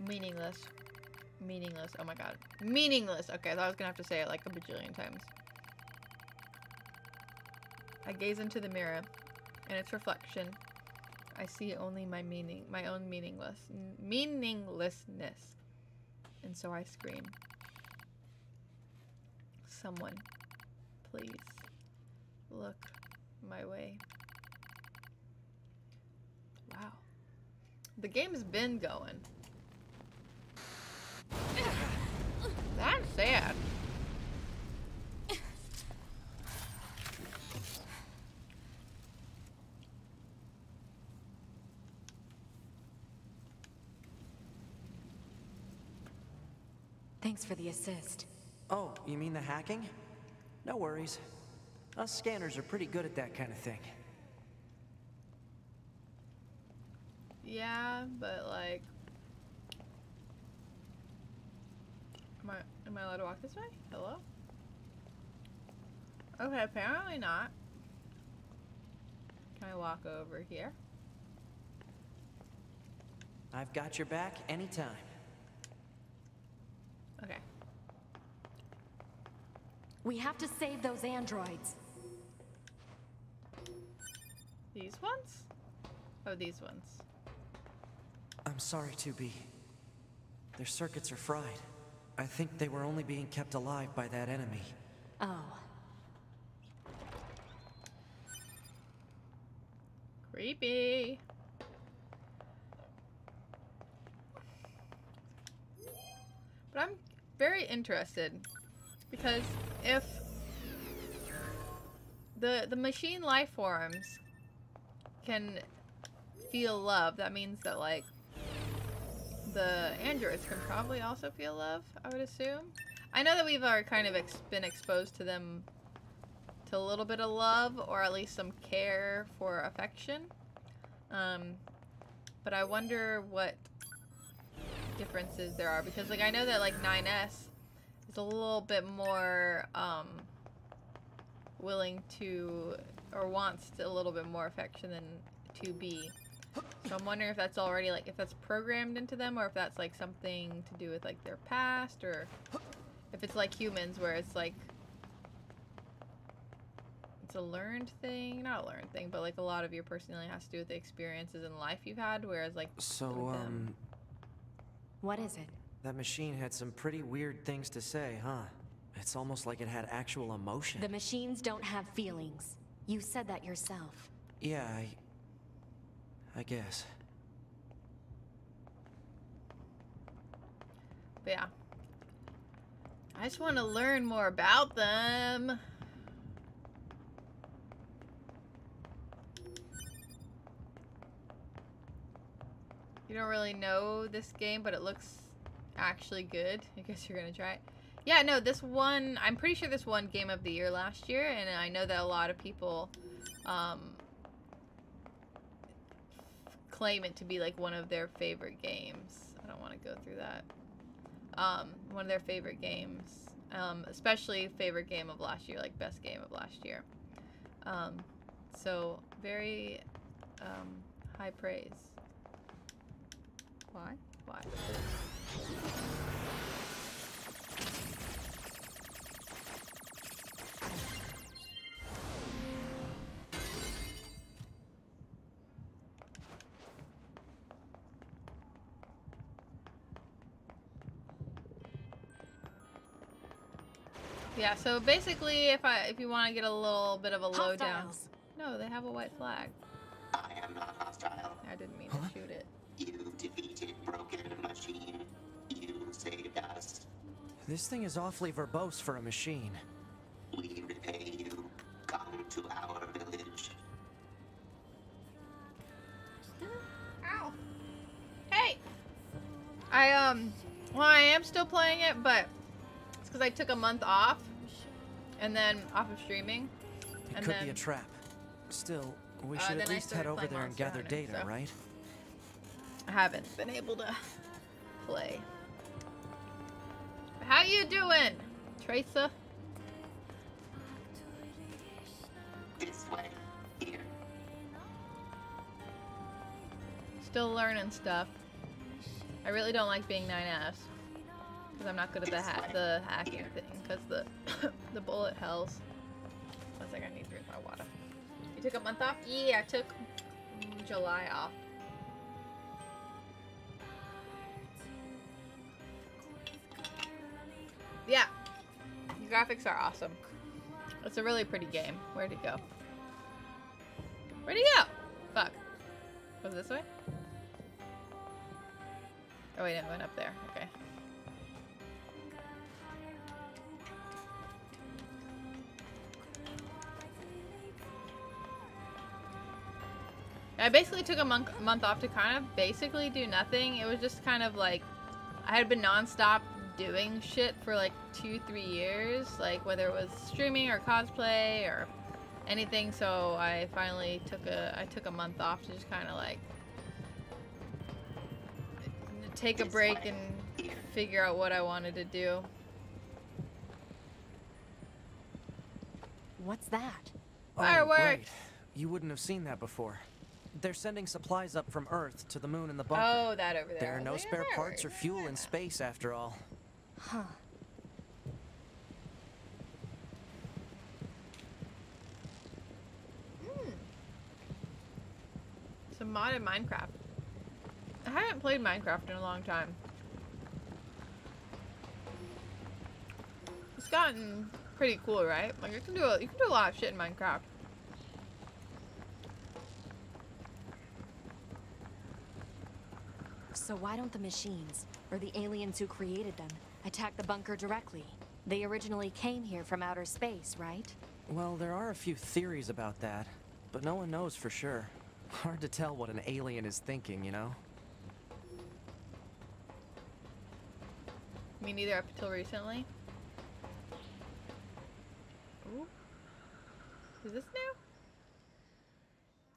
Meaningless. Meaningless. Oh my god. Meaningless! Okay, I thought I was gonna have to say it like a bajillion times. I gaze into the mirror, and its reflection. I see only my meaning, my own meaningless, meaninglessness. And so I scream. Someone, please, look my way. Wow. The game's been going. (sighs) That's sad. Thanks for the assist. Oh, you mean the hacking? No worries. Us scanners are pretty good at that kind of thing. Yeah, but like, am I am I allowed to walk this way? Hello? Okay, apparently not. Can I walk over here? I've got your back anytime. Okay. We have to save those androids. These ones? Oh, these ones. I'm sorry, 2B. Their circuits are fried. I think they were only being kept alive by that enemy. Oh, Creepy. But I'm very interested because if the the machine life forms can feel love, that means that like the androids can probably also feel love, I would assume. I know that we've already kind of ex been exposed to them to a little bit of love or at least some care for affection. Um, but I wonder what differences there are because like I know that like 9S is a little bit more um, willing to or wants a little bit more affection than 2B. So I'm wondering if that's already like if that's programmed into them or if that's like something to do with like their past or if it's like humans where it's like it's a learned thing not a learned thing but like a lot of your personality has to do with the experiences in life you've had whereas like So, with them- um, what is it? That machine had some pretty weird things to say, huh? It's almost like it had actual emotion. The machines don't have feelings. You said that yourself. Yeah, I. I guess. But yeah. I just want to learn more about them. You don't really know this game, but it looks actually good. I guess you're gonna try it. Yeah, no, this one, I'm pretty sure this one Game of the Year last year, and I know that a lot of people um, claim it to be like one of their favorite games. I don't want to go through that. Um, one of their favorite games, um, especially favorite game of last year, like best game of last year. Um, so very um, high praise. Why? Why? Yeah, so basically if I if you want to get a little bit of a lowdown. No, they have a white flag. I am not hostile. I didn't mean to shoot it. You defeated Broken Machine. You saved us. This thing is awfully verbose for a machine. We repay you. Come to our village. Ow. Hey! I, um, well, I am still playing it, but it's because I took a month off and then off of streaming. It And could be a trap. Still, we Uh, should at least head over there and gather Hunter, data, so- right? I haven't been able to play. How you doing, Tracer? This way. Here. Still learning stuff. I really don't like being 9S. Because I'm not good at the, ha the hacking thing. Because the, (coughs) the bullet hells. One second, I need to drink my water. You took a month off? Yeah, I took July off. Yeah. The graphics are awesome. It's a really pretty game. Where'd it go? Where'd it go? Fuck. Was this way? Oh wait, it went up there. Okay. I basically took a month month off to kind of basically do nothing. It was just kind of like I had been nonstop doing shit for like two, three years, like whether it was streaming or cosplay or anything. So I finally took a I took a month off to just kind of like take a break and figure out what I wanted to do. What's that? Oh, Fireworks! right. You wouldn't have seen that before. They're sending supplies up from Earth to the moon and the bunker. Oh, that over there. there are no like, spare parts or where- fuel in space after all. Huh. Some modded Minecraft. I haven't played Minecraft in a long time. It's gotten pretty cool, right? Like you can do a, you can do a lot of shit in Minecraft. So why don't the machines, or the aliens who created them, attack the bunker directly? They originally came here from outer space, right? Well, there are a few theories about that, but no one knows for sure. Hard to tell what an alien is thinking, you know? Me neither up until recently. Ooh. Is this new?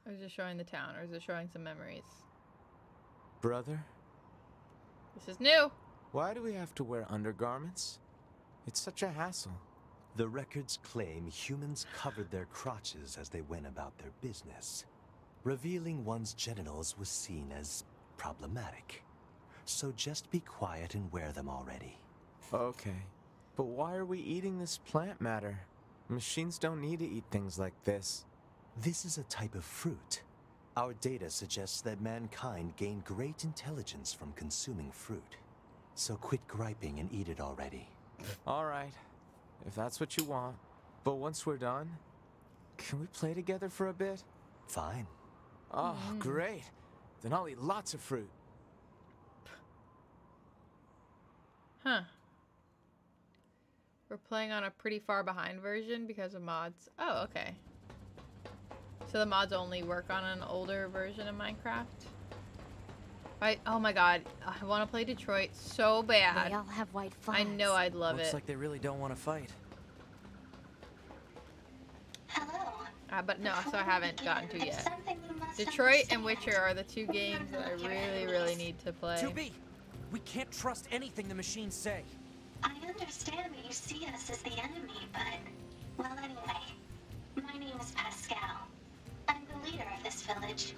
Or is it showing the town? Or is it showing some memories? Brother, This is new! Why do we have to wear undergarments? It's such a hassle. The records claim humans covered their crotches as they went about their business. Revealing one's genitals was seen as problematic. So just be quiet and wear them already. Okay, but why are we eating this plant matter? Machines don't need to eat things like this. This is a type of fruit. Our data suggests that mankind gained great intelligence from consuming fruit. So quit griping and eat it already. All right, if that's what you want. But once we're done, Can we play together for a bit? Fine. Oh, Mm. great. Then I'll eat lots of fruit. Huh. We're playing on a pretty far behind version because of mods. Oh, okay. So the mods only work on an older version of Minecraft? I, oh my god, I want to play Detroit so bad. They all have white I know I'd love Looks it. like they really don't want to fight. Hello. Uh, but no, so I haven't gotten to yet. something you Detroit and. Witcher are the two games that I really, really need to play. 2B, we can't trust anything the machines say. I understand that you see us as the enemy, but... Well, anyway. My name is Pascal. I'm the leader of this village.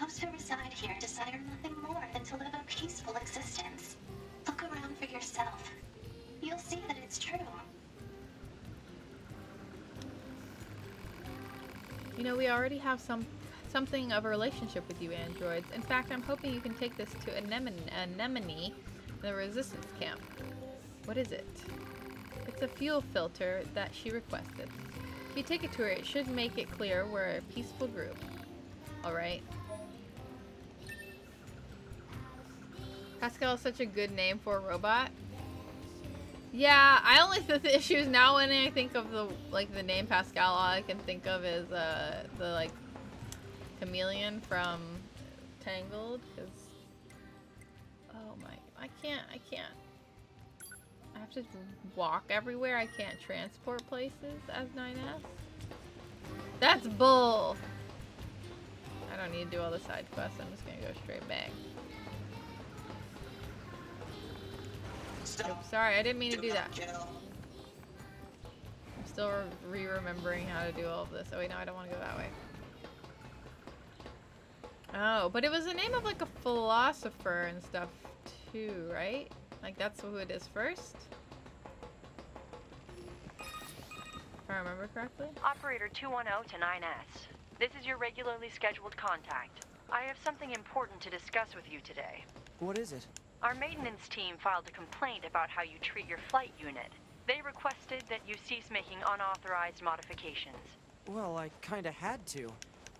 Those who reside here desire nothing more than to live a peaceful existence. Look around for yourself. You'll see that it's true. You know, we already have some something of a relationship with you androids. In fact, I'm hoping you can take this to Anemone, the resistance camp. What is it? It's a fuel filter that she requested. If you take it to her, it should make it clear we're a peaceful group. Alright. Pascal is such a good name for a robot. Yeah, I only think (laughs) the issue is now when I think of the like the name Pascal, all I can think of is uh the like chameleon from Tangled. Cause oh my, I can't, I can't. I have to walk everywhere. I can't transport places as 9S. That's bull. I don't need to do all the side quests. I'm just gonna go straight back. Oops, sorry, I didn't mean to do that. I'm still re-remembering how to do all of this. Oh wait, no, I don't want to go that way. Oh, but it was the name of like a philosopher and stuff too, right? Like that's who it is first? If I remember correctly? Operator 210 to 9S. This is your regularly scheduled contact. I have something important to discuss with you today. What is it? Our maintenance team filed a complaint about how you treat your flight unit. They requested that you cease making unauthorized modifications. Well, I kinda had to.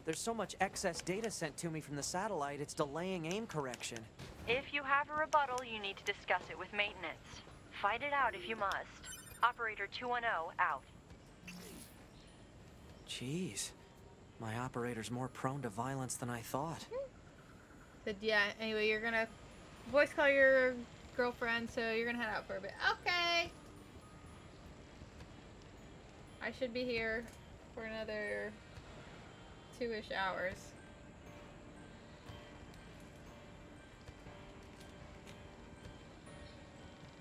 There's so much excess data sent to me from the satellite, it's delaying aim correction. If you have a rebuttal, you need to discuss it with maintenance. Fight it out if you must. Operator 210 out. Jeez. My operator's more prone to violence than I thought. Said yeah. Anyway, you're gonna voice call your girlfriend, so you're gonna head out for a bit. Okay. I should be here for another two-ish hours.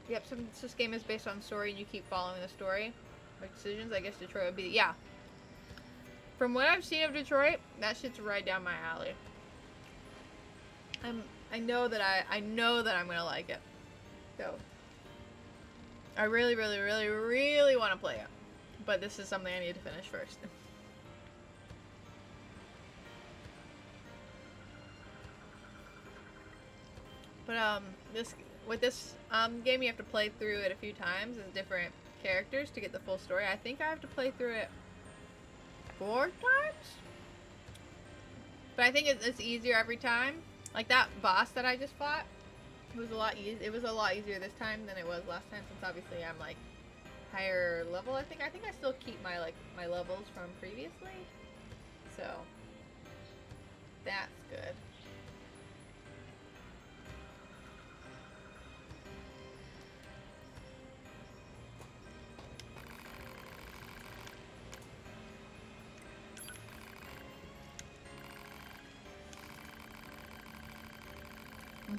Yep, since this game is based on story and you keep following the story, like decisions, I guess Detroit would be, yeah. From what I've seen of Detroit, that shit's right down my alley. I'm, I know that I, I know that I'm gonna like it. So, I really, really, really, really want to play it. But this is something I need to finish first. (laughs) But um, this with this um game, you have to play through it a few times as different characters to get the full story. I think I have to play through it four times. But I think it's, it's easier every time. Like that boss that I just fought was a lot easy. It was a lot easier this time than it was last time, since obviously I'm like higher level. I think I think I still keep my like my levels from previously. So that's good.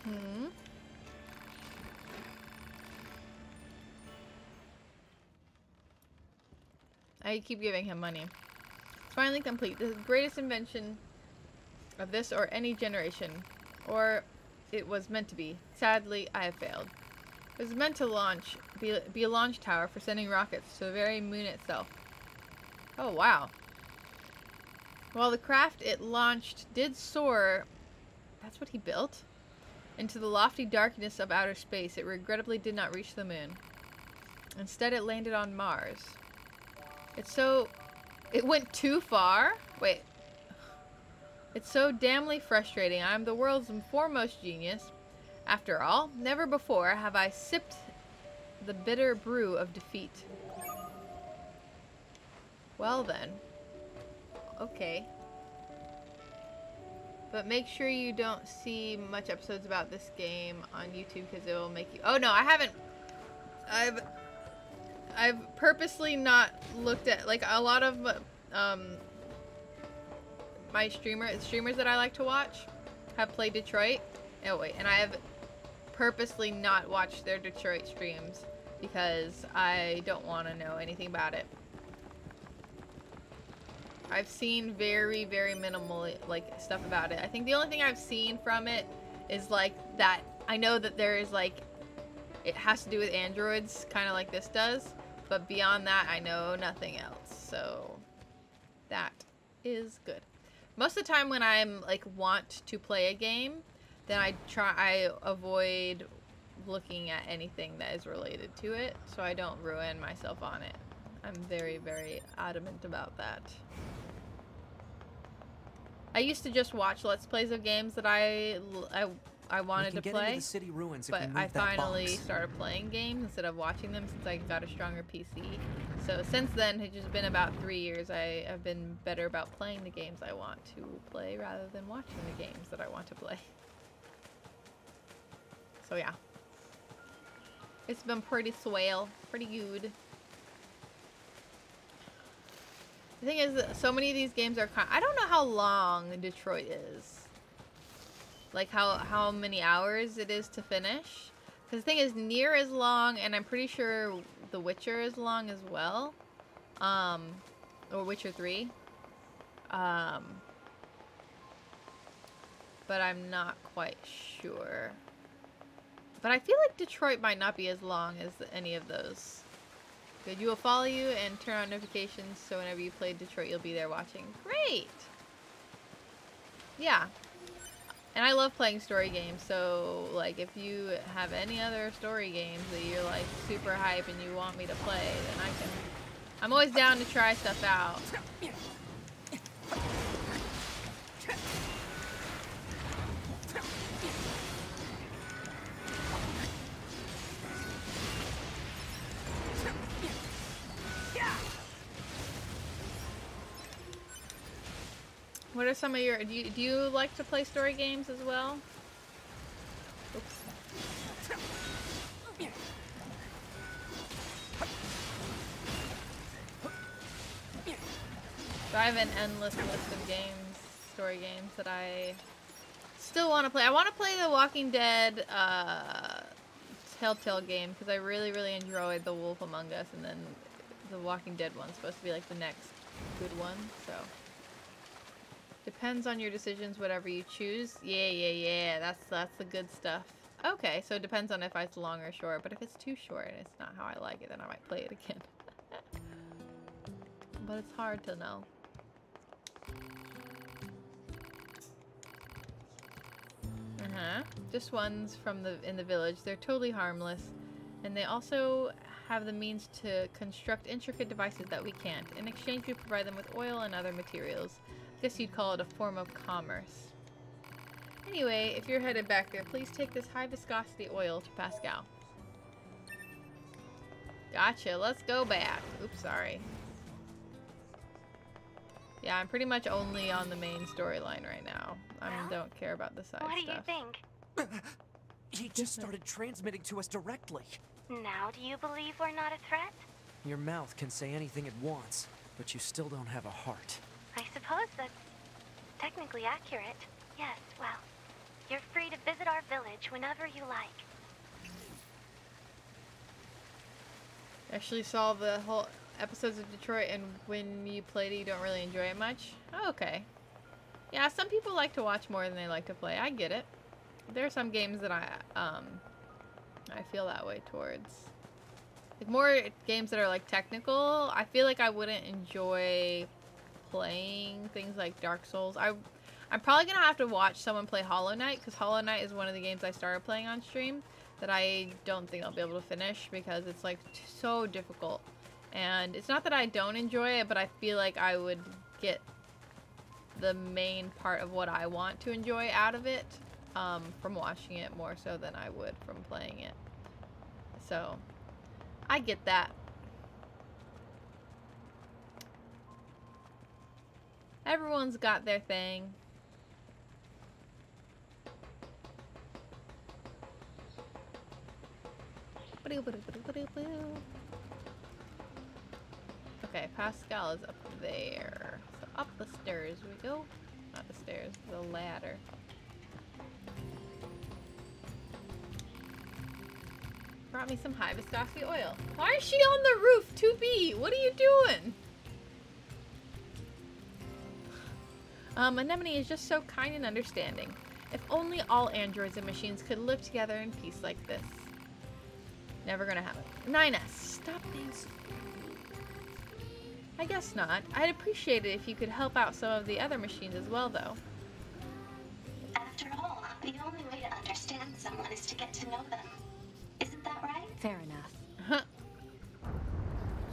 Mm-hmm. I keep giving him money. It's finally complete. The greatest invention of this or any generation. Or it was meant to be. Sadly, I have failed. It was meant to launch, be, be a launch tower for sending rockets to the very moon itself. Oh, wow. While the craft it launched did soar... That's what he built? Into the lofty darkness of outer space, it regrettably did not reach the moon. Instead, it landed on Mars. It's so It went too far? Wait. It's so damnly frustrating. I'm the world's foremost genius. After all, never before have I sipped the bitter brew of defeat. Well then. Okay. But make sure you don't see much episodes about this game on YouTube because it will make you. Oh no, I haven't. I've. I've purposely not looked at like a lot of um my streamer streamers that I like to watch have played Detroit. Oh wait, and I have purposely not watched their Detroit streams because I don't want to know anything about it. I've seen very, very minimal like stuff about it. I think the only thing I've seen from it is like that. I know that there is like it has to do with androids, kind of like this does, but beyond that, I know nothing else. So that is good. Most of the time when I'm like want to play a game, then I try I avoid looking at anything that is related to it so I don't ruin myself on it. I'm very, very adamant about that. I used to just watch Let's Plays of games that I, I, I wanted to play. The city ruins but I finally box. started playing games instead of watching them since I got a stronger PC. So since then, it's just been about three years. I have been better about playing the games I want to play rather than watching the games that I want to play. So yeah. It's been pretty swell, pretty good. The thing is, so many of these games are. I don't know how long Detroit is. Like how how many hours it is to finish. Because the thing is, Nier is long, and I'm pretty sure The Witcher is long as well. Um, or Witcher Three. Um, but I'm not quite sure. But I feel like Detroit might not be as long as any of those. Good. You will follow you and turn on notifications so whenever you play Detroit, you'll be there watching. Great! Yeah. And I love playing story games, so like if you have any other story games that you're like super hype and you want me to play, then I can. I'm always down to try stuff out. What are some of your? Do you, do you like to play story games as well? Oops. So I have an endless list of games, story games that I still want to play. I want to play the Walking Dead uh, Telltale game because I really, really enjoyed The Wolf Among Us, and then the Walking Dead one's supposed to be like the next good one. So depends on your decisions, whatever you choose. Yeah, yeah, yeah. That's that's the good stuff. Okay, so it depends on if it's long or short. But if it's too short and it's not how I like it, then I might play it again. (laughs) but it's hard to know. Uh-huh. Just ones from the in the village. They're totally harmless. And they also have the means to construct intricate devices that we can't. In exchange, we provide them with oil and other materials. I guess you'd call it a form of commerce. Anyway, if you're headed back there, please take this high viscosity oil to Pascal. Gotcha, let's go back. Oops, sorry. Yeah, I'm pretty much only on the main storyline right now. I don't care about the side What do stuff. you think? (coughs) He just started transmitting to us directly. Now do you believe we're not a threat? Your mouth can say anything it wants, but you still don't have a heart. Suppose that's technically accurate. Yes, well, you're free to visit our village whenever you like. Actually saw the whole episodes of Detroit, and when you played it, you don't really enjoy it much. Oh, okay. Yeah, some people like to watch more than they like to play. I get it. There are some games that I um I feel that way towards. Like more games that are like technical. I feel like I wouldn't enjoy playing things like Dark Souls. I I'm probably gonna have to watch someone play Hollow Knight because Hollow Knight is one of the games I started playing on stream that I don't think I'll be able to finish because it's like so difficult And it's not that I don't enjoy it, but I feel like I would get the main part of what I want to enjoy out of it um, from watching it more so than I would from playing it. So, I get that. Everyone's got their thing. Okay, Pascal is up there. So up the stairs we go. Not the stairs, the ladder. Brought me some viscosity oil. Why is she on the roof? 2B, what are you doing? Um, Anemone is just so kind and understanding. If only all androids and machines could live together in peace like this. Never gonna happen. 9S, stop being so I guess not. I'd appreciate it if you could help out some of the other machines as well, though. After all, the only way to understand someone is to get to know them. Isn't that right? Fair enough. Huh.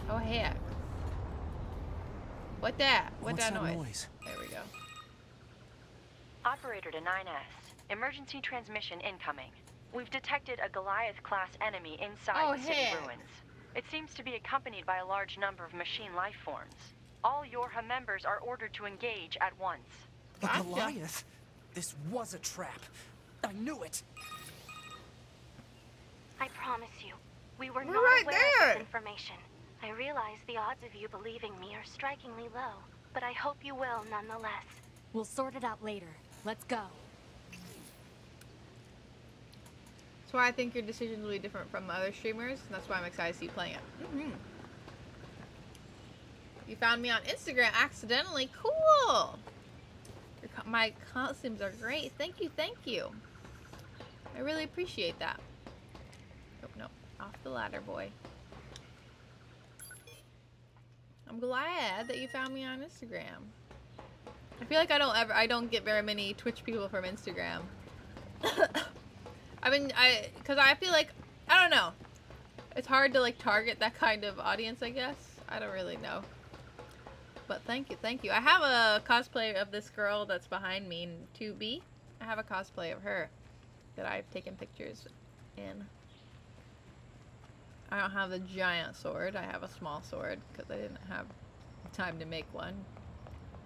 Oh, heck. What that? What What's that, that noise? noise? There we go. Operator to 9S. Emergency transmission incoming. We've detected a Goliath-class enemy inside Oh, the city heck. ruins. It seems to be accompanied by a large number of machine life forms. All Yorha members are ordered to engage at once. A Gotcha. Goliath? This was a trap. I knew it. I promise you, we were We're not right aware of this information. I realize the odds of you believing me are strikingly low, but I hope you will nonetheless. We'll sort it out later. Let's go. That's why I think your decisions will be different from other streamers, and that's why I'm excited to see you playing it. Mhm. You found me on Instagram accidentally. Cool. Your co- my costumes are great. Thank you, thank you. I really appreciate that. Nope, nope. Off the ladder, boy. I'm glad that you found me on Instagram. I feel like I don't ever I don't get very many Twitch people from Instagram. I mean, I because I feel like I don't know. It's hard to like target that kind of audience. I guess I don't really know. But thank you, thank you. I have a cosplay of this girl that's behind me in 2B. I have a cosplay of her that I've taken pictures in. I don't have the giant sword. I have a small sword because I didn't have time to make one.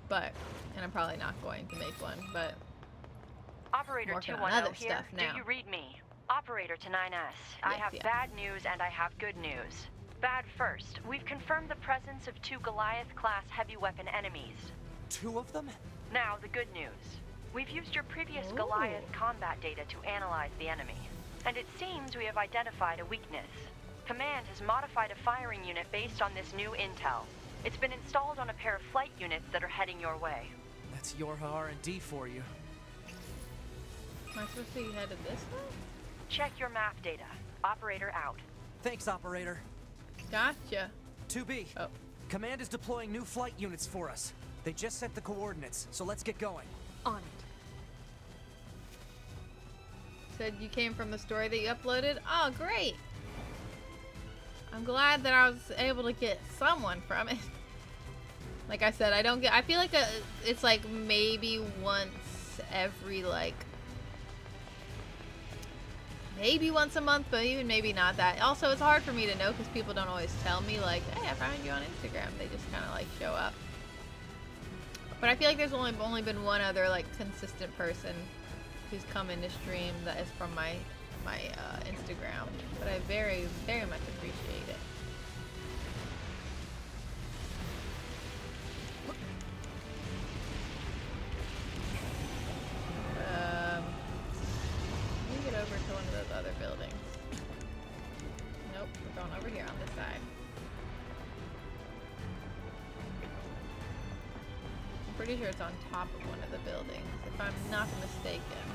But, and I'm probably not going to make one, but Operator Working on 210 other here. stuff now. Do you read me? Operator to 9S. I have yeah. bad news and I have good news. Bad first. We've confirmed the presence of two Goliath-class heavy weapon enemies. Two of them? Now, the good news. We've used your previous Ooh. Goliath combat data to analyze the enemy. And it seems we have identified a weakness. Command has modified a firing unit based on this new intel. It's been installed on a pair of flight units that are heading your way. That's Yorha R&D for you. am I supposed to be headed this way? Check your map data. Operator out. Thanks, operator. Gotcha. 2B. Oh. Command is deploying new flight units for us. They just sent the coordinates, so let's get going. On it. Said you came from the story that you uploaded. Oh, great. I'm glad that I was able to get someone from it. Like I said, I don't get. I feel like a, it's like maybe once every like maybe once a month, but even maybe not that. Also, it's hard for me to know because people don't always tell me like, "Hey, I found you on Instagram." They just kind of like show up. But I feel like there's only only been one other like consistent person who's come into stream that is from my my uh, Instagram. But I very very much appreciate it. Um, let me get over to one of those other buildings. Nope, we're going over here on this side. I'm pretty sure it's on top of one of the buildings, if I'm not mistaken.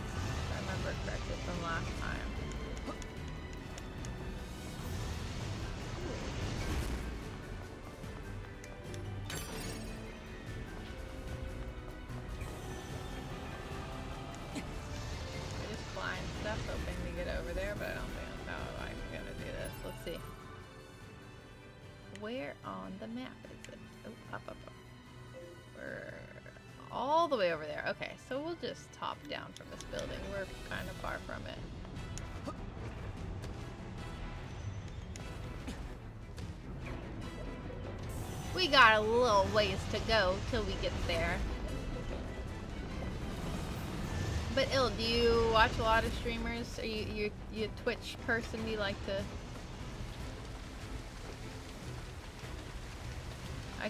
The map is it? Oh, up, up, up. We're all the way over there. Okay, so we'll just top down from this building. We're kind of far from it. We got a little ways to go till we get there. But Il, do you watch a lot of streamers? Are you you you a Twitch person? Do you like to?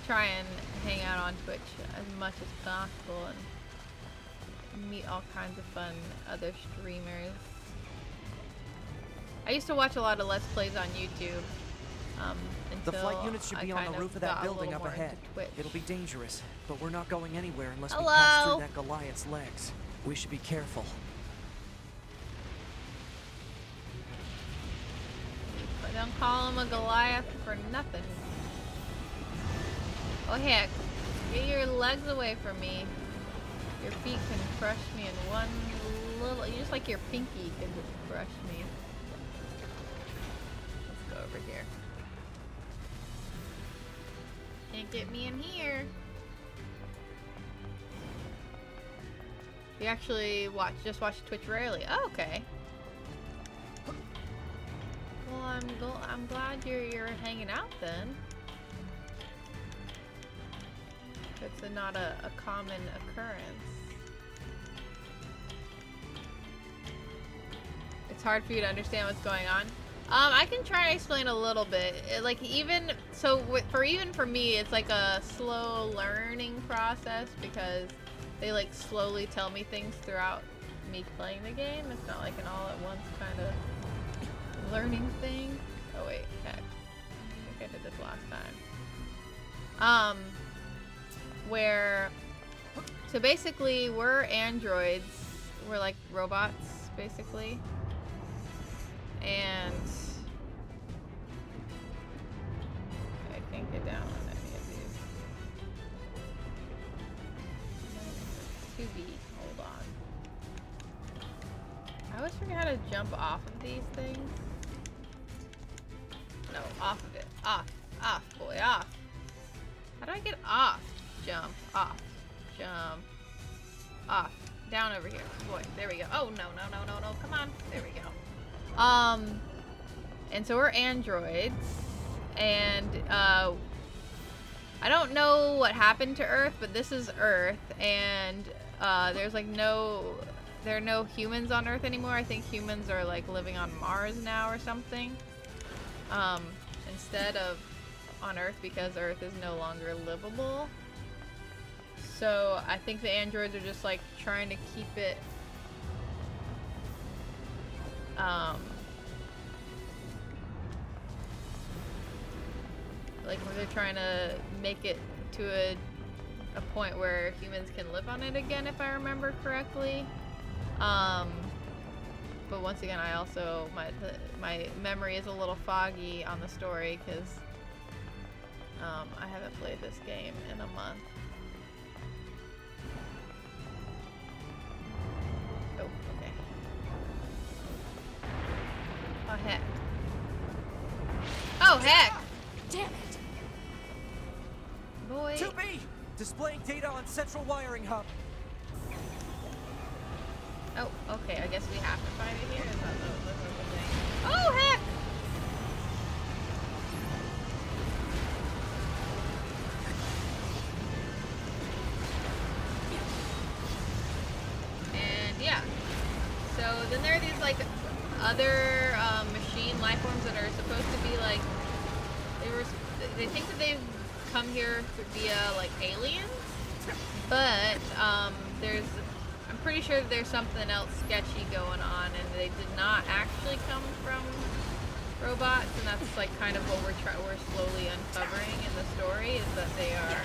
Try and hang out on Twitch as much as possible and meet all kinds of fun other streamers. I used to watch a lot of Let's Plays on YouTube. Um, The flight units should be on the roof of that building up ahead. It'll be dangerous, but we're not going anywhere unless we pass through that Goliath's legs. We should be careful. But don't call him a Goliath for nothing. Oh heck, get your legs away from me. Your feet can crush me in one little, just like your pinky could crush me. Let's go over here. Can't get me in here. You actually watch, just watch Twitch rarely. Oh, okay. Well, I'm I'm glad you're you're hanging out then. It's a, not a, a common occurrence. It's hard for you to understand what's going on. Um, I can try to explain a little bit. It, like even so, for even for me, it's like a slow learning process because they like slowly tell me things throughout me playing the game. It's not like an all at once kind of learning thing. Oh wait, heck. I think I did this last time. Um, where, so basically we're androids. We're like robots, basically. And I can't get down on any of these. 2B, hold on. I always forget how to jump off of these things. No, off of it. Off. Off, boy, off. How do I get off? Jump. Off. Jump. Off. Down over here. Boy, there we go. Oh, no, no, no, no, no. Come on. There we go. Um, and so we're androids. And, uh, I don't know what happened to Earth, but this is Earth. And, uh, there's like no, there are no humans on Earth anymore. I think humans are like living on Mars now or something. Um, instead of on Earth because Earth is no longer livable. So I think the androids are just like trying to keep it um like they're trying to make it to a a point where humans can live on it again if I remember correctly. Um but once again I also my the, my memory is a little foggy on the story cuz um, I haven't played this game in a month. Oh, okay. Oh, heck. Oh, heck! Damn it! Boy. 2B! Displaying data on central wiring hub. Oh, okay. I guess we have to find it here. Is that the, this the thing? Oh, heck! Like other um, machine life forms that are supposed to be like they were they think that they've come here via like aliens, but um, there's I'm pretty sure there's something else sketchy going on, and they did not actually come from robots, and that's like kind of what we're we're slowly uncovering in the story is that they are.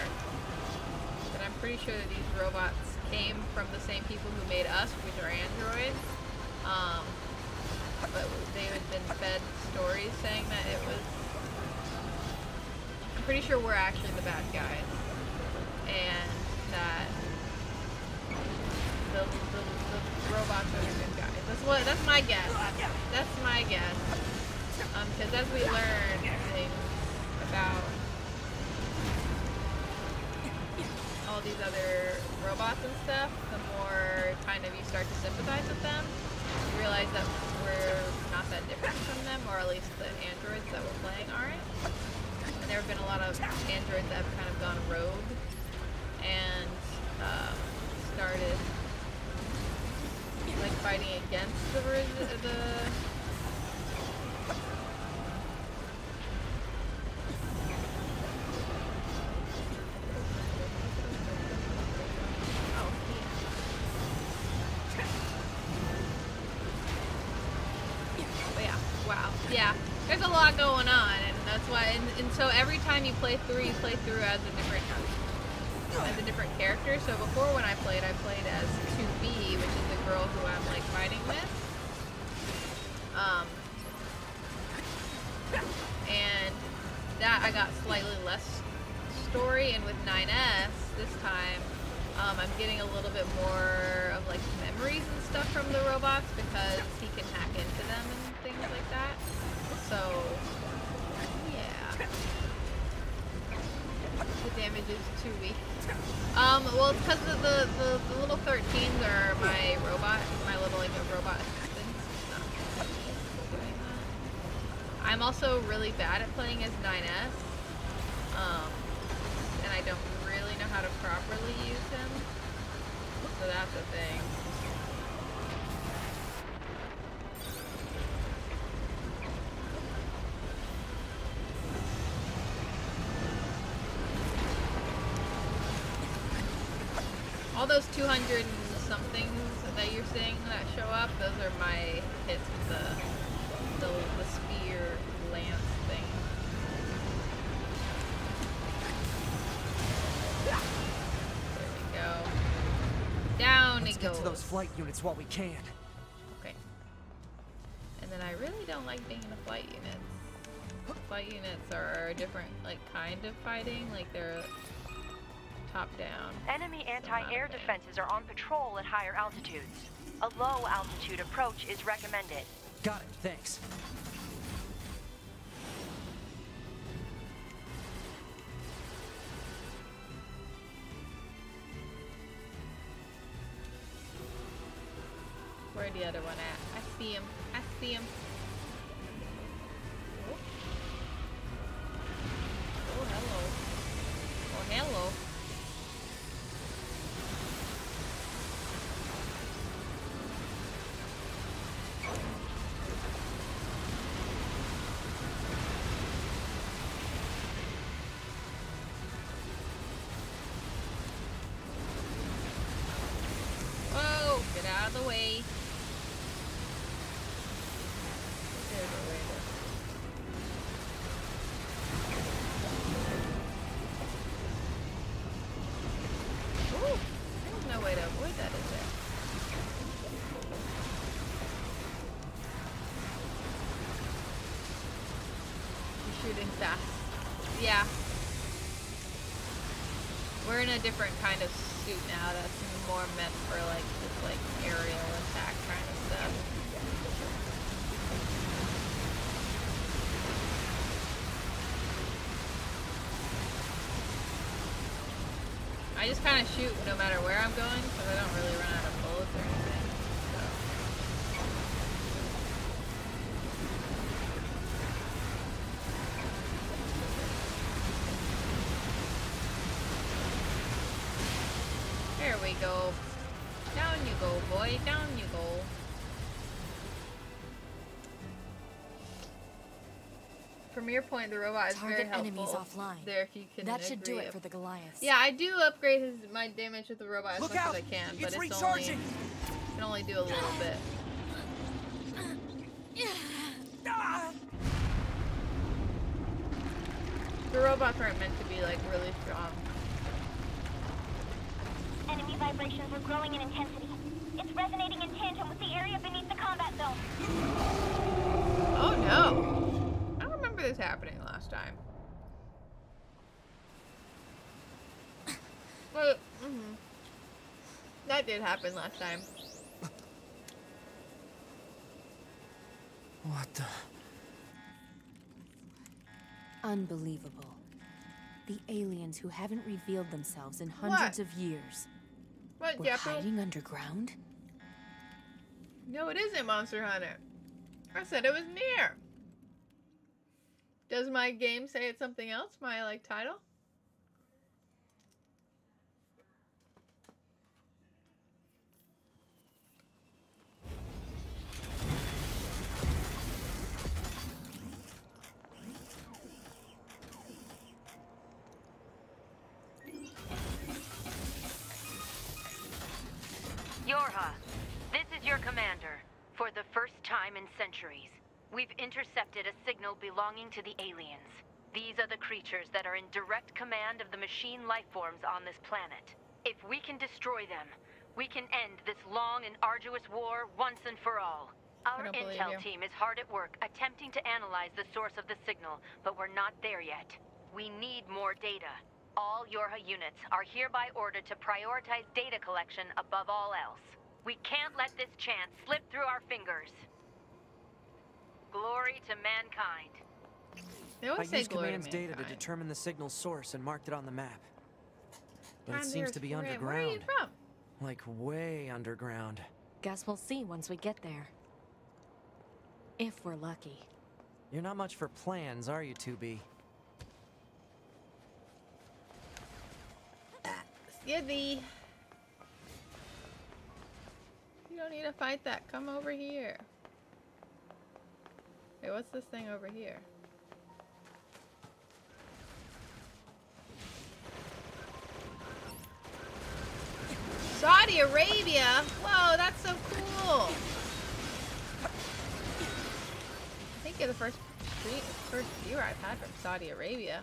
That I'm pretty sure that these robots came from the same people who made us, which are androids. Um, but they had been fed stories saying that it was. I'm pretty sure we're actually the bad guys, and that the, the, the robots are the good guys. That's what. That's my guess. That's my guess. Um, because as we learn things about all these other robots and stuff, the more kind of you start to sympathize with them. Realize that we're not that different from them, or at least the androids that we're playing aren't. And there have been a lot of androids that have kind of gone rogue and um, started like fighting against the the so every time you play through, you play through as a different as a different character. So before when I played, I played as 2B, which is the girl who I'm like fighting with. Um, and that I got slightly less story, and with 9S this time, um, I'm getting a little bit more of like memories and stuff from the robots because he can hack Is too weak. Um, well, it's because the, the, the, the little 13s are my robot, my little like a robot assistants. I'm also really bad at playing as 9S. Um, and I don't really know how to properly use him. So that's a thing. 200 and somethings that you're seeing that show up, those are my hits with the, the, the spear lance thing. There we go. Down Let's it get goes. to those flight units while we can. Okay. And then I really don't like being in the flight units. Flight units are a different, like, kind of fighting. Like, they're top down. Enemy anti-air defenses are on patrol at higher altitudes. A low altitude approach is recommended. Got it, thanks. Where the other one at? I see him. I see him. In a different kind of suit now that's more meant for like this like aerial attack kind of stuff. I just kind of shoot no matter where I'm going From your point, the robot is very helpful. enemies offline. There, if you can. That should do it up- for the Goliath. Yeah, I do upgrade his my damage with the robot as Look much out! as I can, but it's recharging! only can only do a little bit. The robots aren't meant to be like really strong. Enemy vibrations are growing in intensity. It's resonating in tandem with the area beneath the combat zone. Oh no! I this happening last time. (laughs) But mhm. that did happen last time. What the? Unbelievable. The aliens who haven't revealed themselves in hundreds of years. What, We're Jeffrey? hiding underground? No, it isn't Monster Hunter. I said it was Nier. Does my game say it's something else? My like title? Yorha, this is your commander. For the first time in centuries, we've intercepted a signal belonging to the aliens. These are the creatures that are in direct command of the machine life forms on this planet. If we can destroy them, we can end this long and arduous war once and for all. Our intel team is hard at work attempting to analyze the source of the signal, but we're not there yet. We need more data. All Yorha units are hereby ordered to prioritize data collection above all else. We can't let this chance slip through our fingers. Glory to mankind. They I always say used glory to Command's data to determine the signal's source and marked it on the map. But it seems to be underground. Where are you from? Like way underground. Guess we'll see once we get there. If we're lucky. You're not much for plans, are you, 2B? Skibby. You don't need to fight that. Come over here. Wait, what's this thing over here? Saudi Arabia? Whoa, that's so cool. I think you're the first first viewer I've had from Saudi Arabia.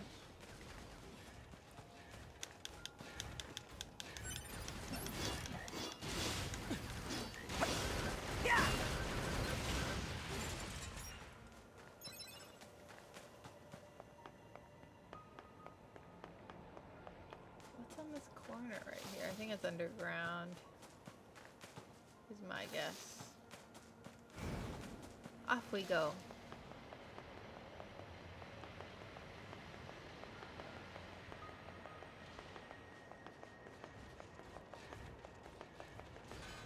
Go.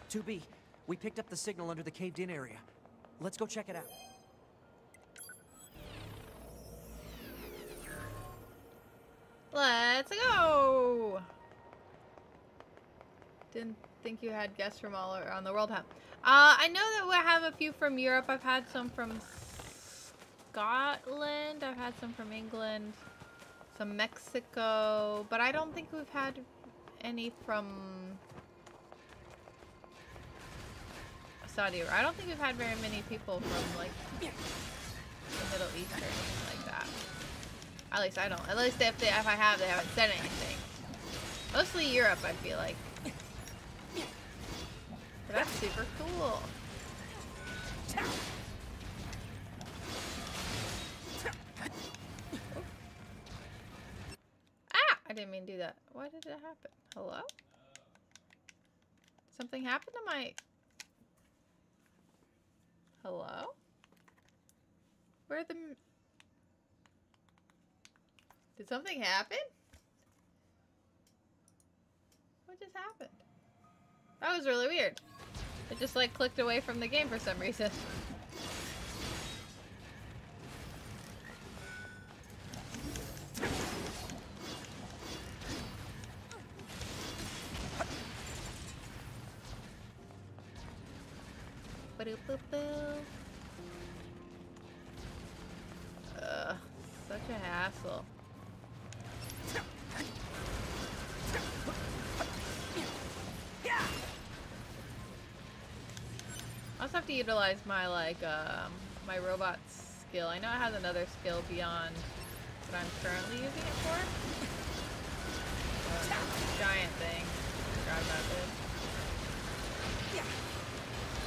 Two B, we picked up the signal under the caved-in area. Let's go check it out. Let's go! Didn't think you had guests from all around the world, huh? Uh, I know that we have a few from Europe. I've had some from Scotland. I've had some from England. Some Mexico. But I don't think we've had any from Saudi Arabia. I don't think we've had very many people from, like, the Middle East or anything like that. At least I don't. At least if they, if I have, they haven't said anything. Mostly Europe, I feel like. That's super cool. Ah! I didn't mean to do that. Why did it happen? Hello? Something happened to my... Hello? Where the... Did something happen? What just happened? That was really weird. It just like clicked away from the game for some reason. Ugh, such a hassle. Utilize my like um, my robot skill. I know it has another skill beyond what I'm currently using it for. Uh, giant thing. That bit.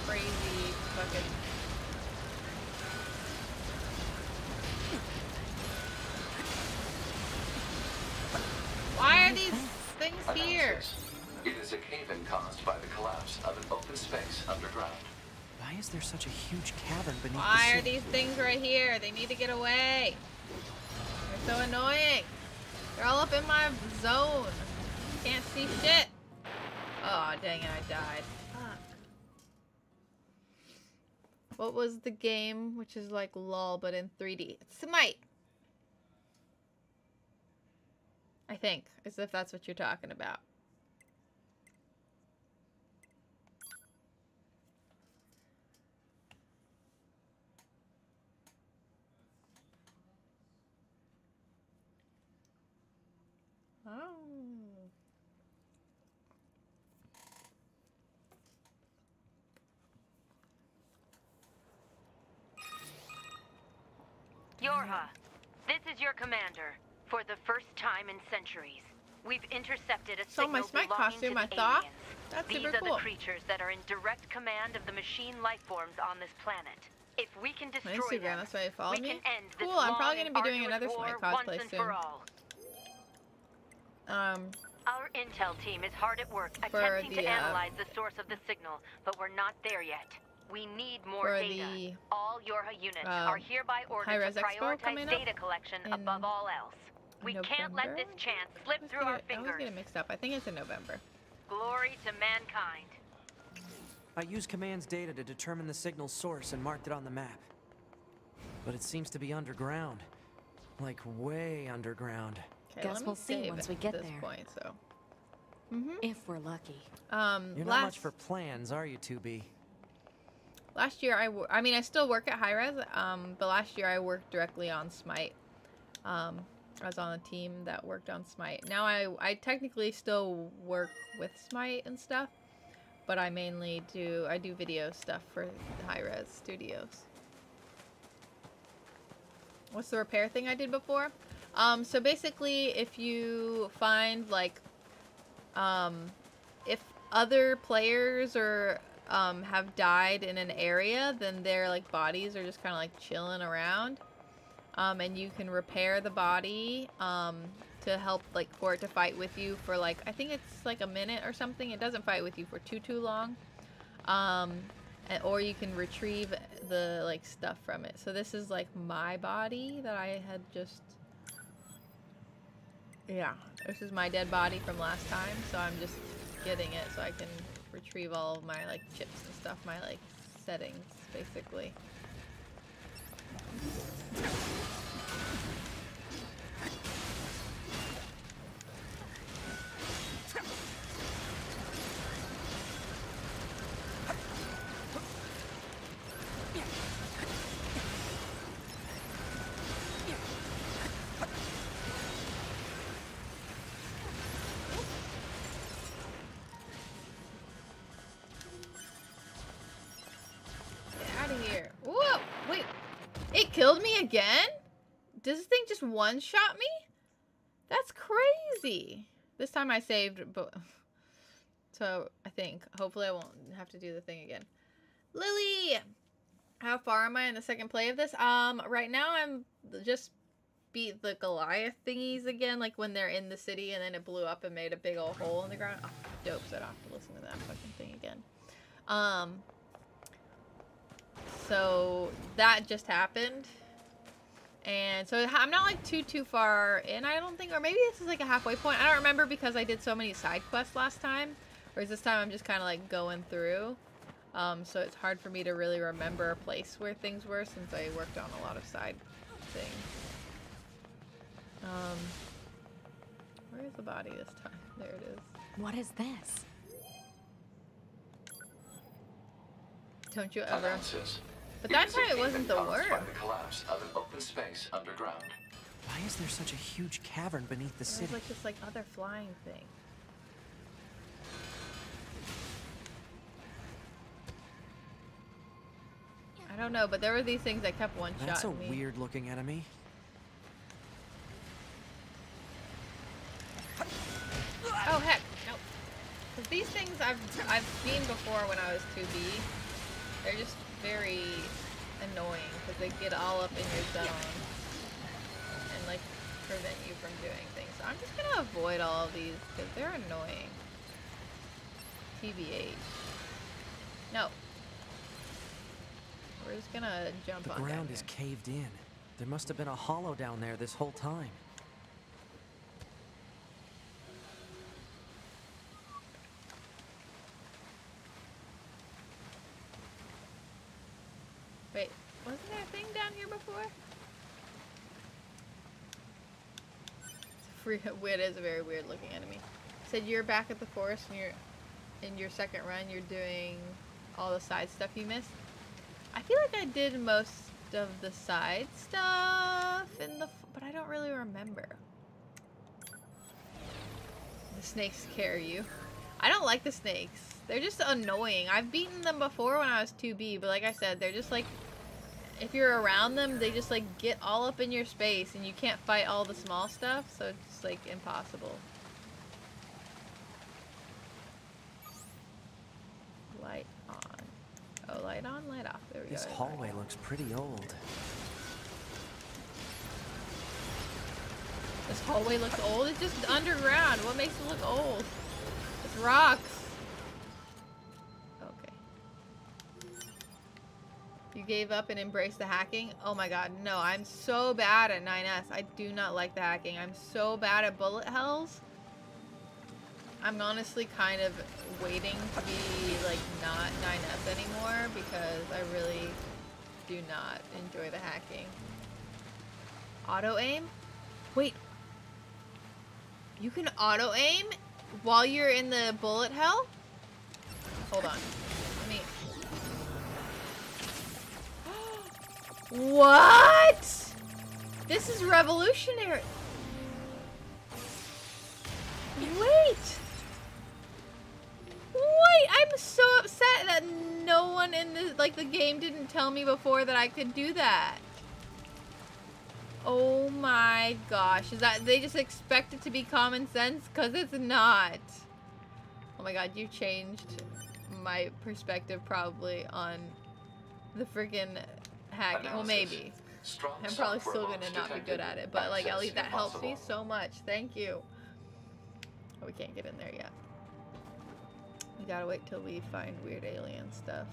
Crazy fucking. Why are these things here? It is a cave-in caused by the collapse of an open space underground. Why is there such a huge cavern beneath Why the are these things right here? They need to get away. They're so annoying. They're all up in my zone. Can't see shit. Oh, dang it, I died. Fuck. What was the game, which is like LOL, but in 3D? It's Smite. I think, as if that's what you're talking about. Oh. Yorha, this is your commander. For the first time in centuries, we've intercepted a So my signal Smite belonging costume, to I thought? aliens. That's These super are cool. the creatures that are in direct command of the machine life forms on this planet. If we can My destroy Instagram, them, that's why you follow we me. can end this Cool, I'm probably long gonna be doing another Smite cosplay and soon. for all. Um, Our intel team is hard at work attempting the, to uh, analyze the source of the signal, but we're not there yet. We need more For data. the, all Yorha units um, are hereby ordered to prioritize data collection in above all else. We can't let this chance slip I through our always get it- I always fingers. get it mixed up. I think it's in November. Glory to mankind. I used Command's data to determine the signal's source and marked it on the map. But it seems to be underground. Like way underground. Okay, Guess we'll see once we get there. point, so. If we're lucky. Um, You're last, not much for plans, are you, 2B? Last year I, I mean, I still work at Hi-Rez, um, but last year I worked directly on Smite. Um, I was on a team that worked on Smite. Now I, I technically still work with Smite and stuff, but I mainly do, I do video stuff for Hi-Rez Studios. What's the repair thing I did before? Um, so basically, if you find like, um, if other players or um, have died in an area, then their like bodies are just kind of like chilling around, um, and you can repair the body um, to help like for it to fight with you for like I think it's like a minute or something. It doesn't fight with you for too too long. Um, and, or you can retrieve the like stuff from it. So this is like my body that I had just yeah, this is my dead body from last time, so I'm just getting it so I can retrieve all of my like chips and stuff, my like settings basically. Again? Does this thing just one-shot me? That's crazy. This time I saved, but... (laughs) So, I think. Hopefully I won't have to do the thing again. Lily! How far am I in the second play of this? Um, right now I'm just beat the Goliath thingies again, like when they're in the city and then it blew up and made a big old hole in the ground. Oh, dope, so I don't have to listen to that fucking thing again. Um, so that just happened. And so I'm not like too too far in, I don't think, or maybe this is like a halfway point. I don't remember because I did so many side quests last time. Whereas this time I'm just kind of like going through. Um, so it's hard for me to really remember a place where things were since I worked on a lot of side things. Um, where is the body this time? (laughs) There it is. What is this? Don't you ever? Announces. But that It is a time it wasn't the worst. caused by the collapse of an open space underground. Why is there such a huge cavern beneath the There's city? like this like other flying thing. I don't know, but there were these things that kept one shot. That's a me. weird looking enemy. Oh heck, nope. Because these things I've I've seen before when I was 2B. They're just very annoying because they get all up in your zone and like prevent you from doing things. So I'm just gonna avoid all of these because they're annoying. TBH. No. We're just gonna jump The on down ground is caved in. There must have been a hollow down there this whole time. Wasn't there a thing before? It's a (laughs) it is a very weird looking enemy. Said you're back at the forest and you're in your second run. You're doing all the side stuff you missed. I feel like I did most of the side stuff in the, but I don't really remember. The snakes scare you. I don't like the snakes. They're just annoying. I've beaten them before when I was 2B, but like I said, they're just like if you're around them, they just like get all up in your space and you can't fight all the small stuff, so it's just like impossible. Light on. Oh, light on, light off. There we This go. This hallway looks pretty old. This hallway looks old. It's just underground. What makes it look old? It's rocks. You gave up and embraced the hacking? Oh my god, no. I'm so bad at 9S. I do not like the hacking. I'm so bad at bullet hells. I'm honestly kind of waiting to be like not 9S anymore because I really do not enjoy the hacking. Auto aim? Wait. You can auto aim while you're in the bullet hell? Hold on. What? This is revolutionary. Wait. Wait, I'm so upset that no one in the like the game didn't tell me before that I could do that. Oh my gosh, is that they just expect it to be common sense cuz it's not. Oh my god, you changed my perspective probably on the freaking hacking. Well, maybe. Strong I'm probably still gonna not be good at it, but like at least that helps me so much. Thank you. Oh, we can't get in there yet. We gotta wait till we find weird alien stuff.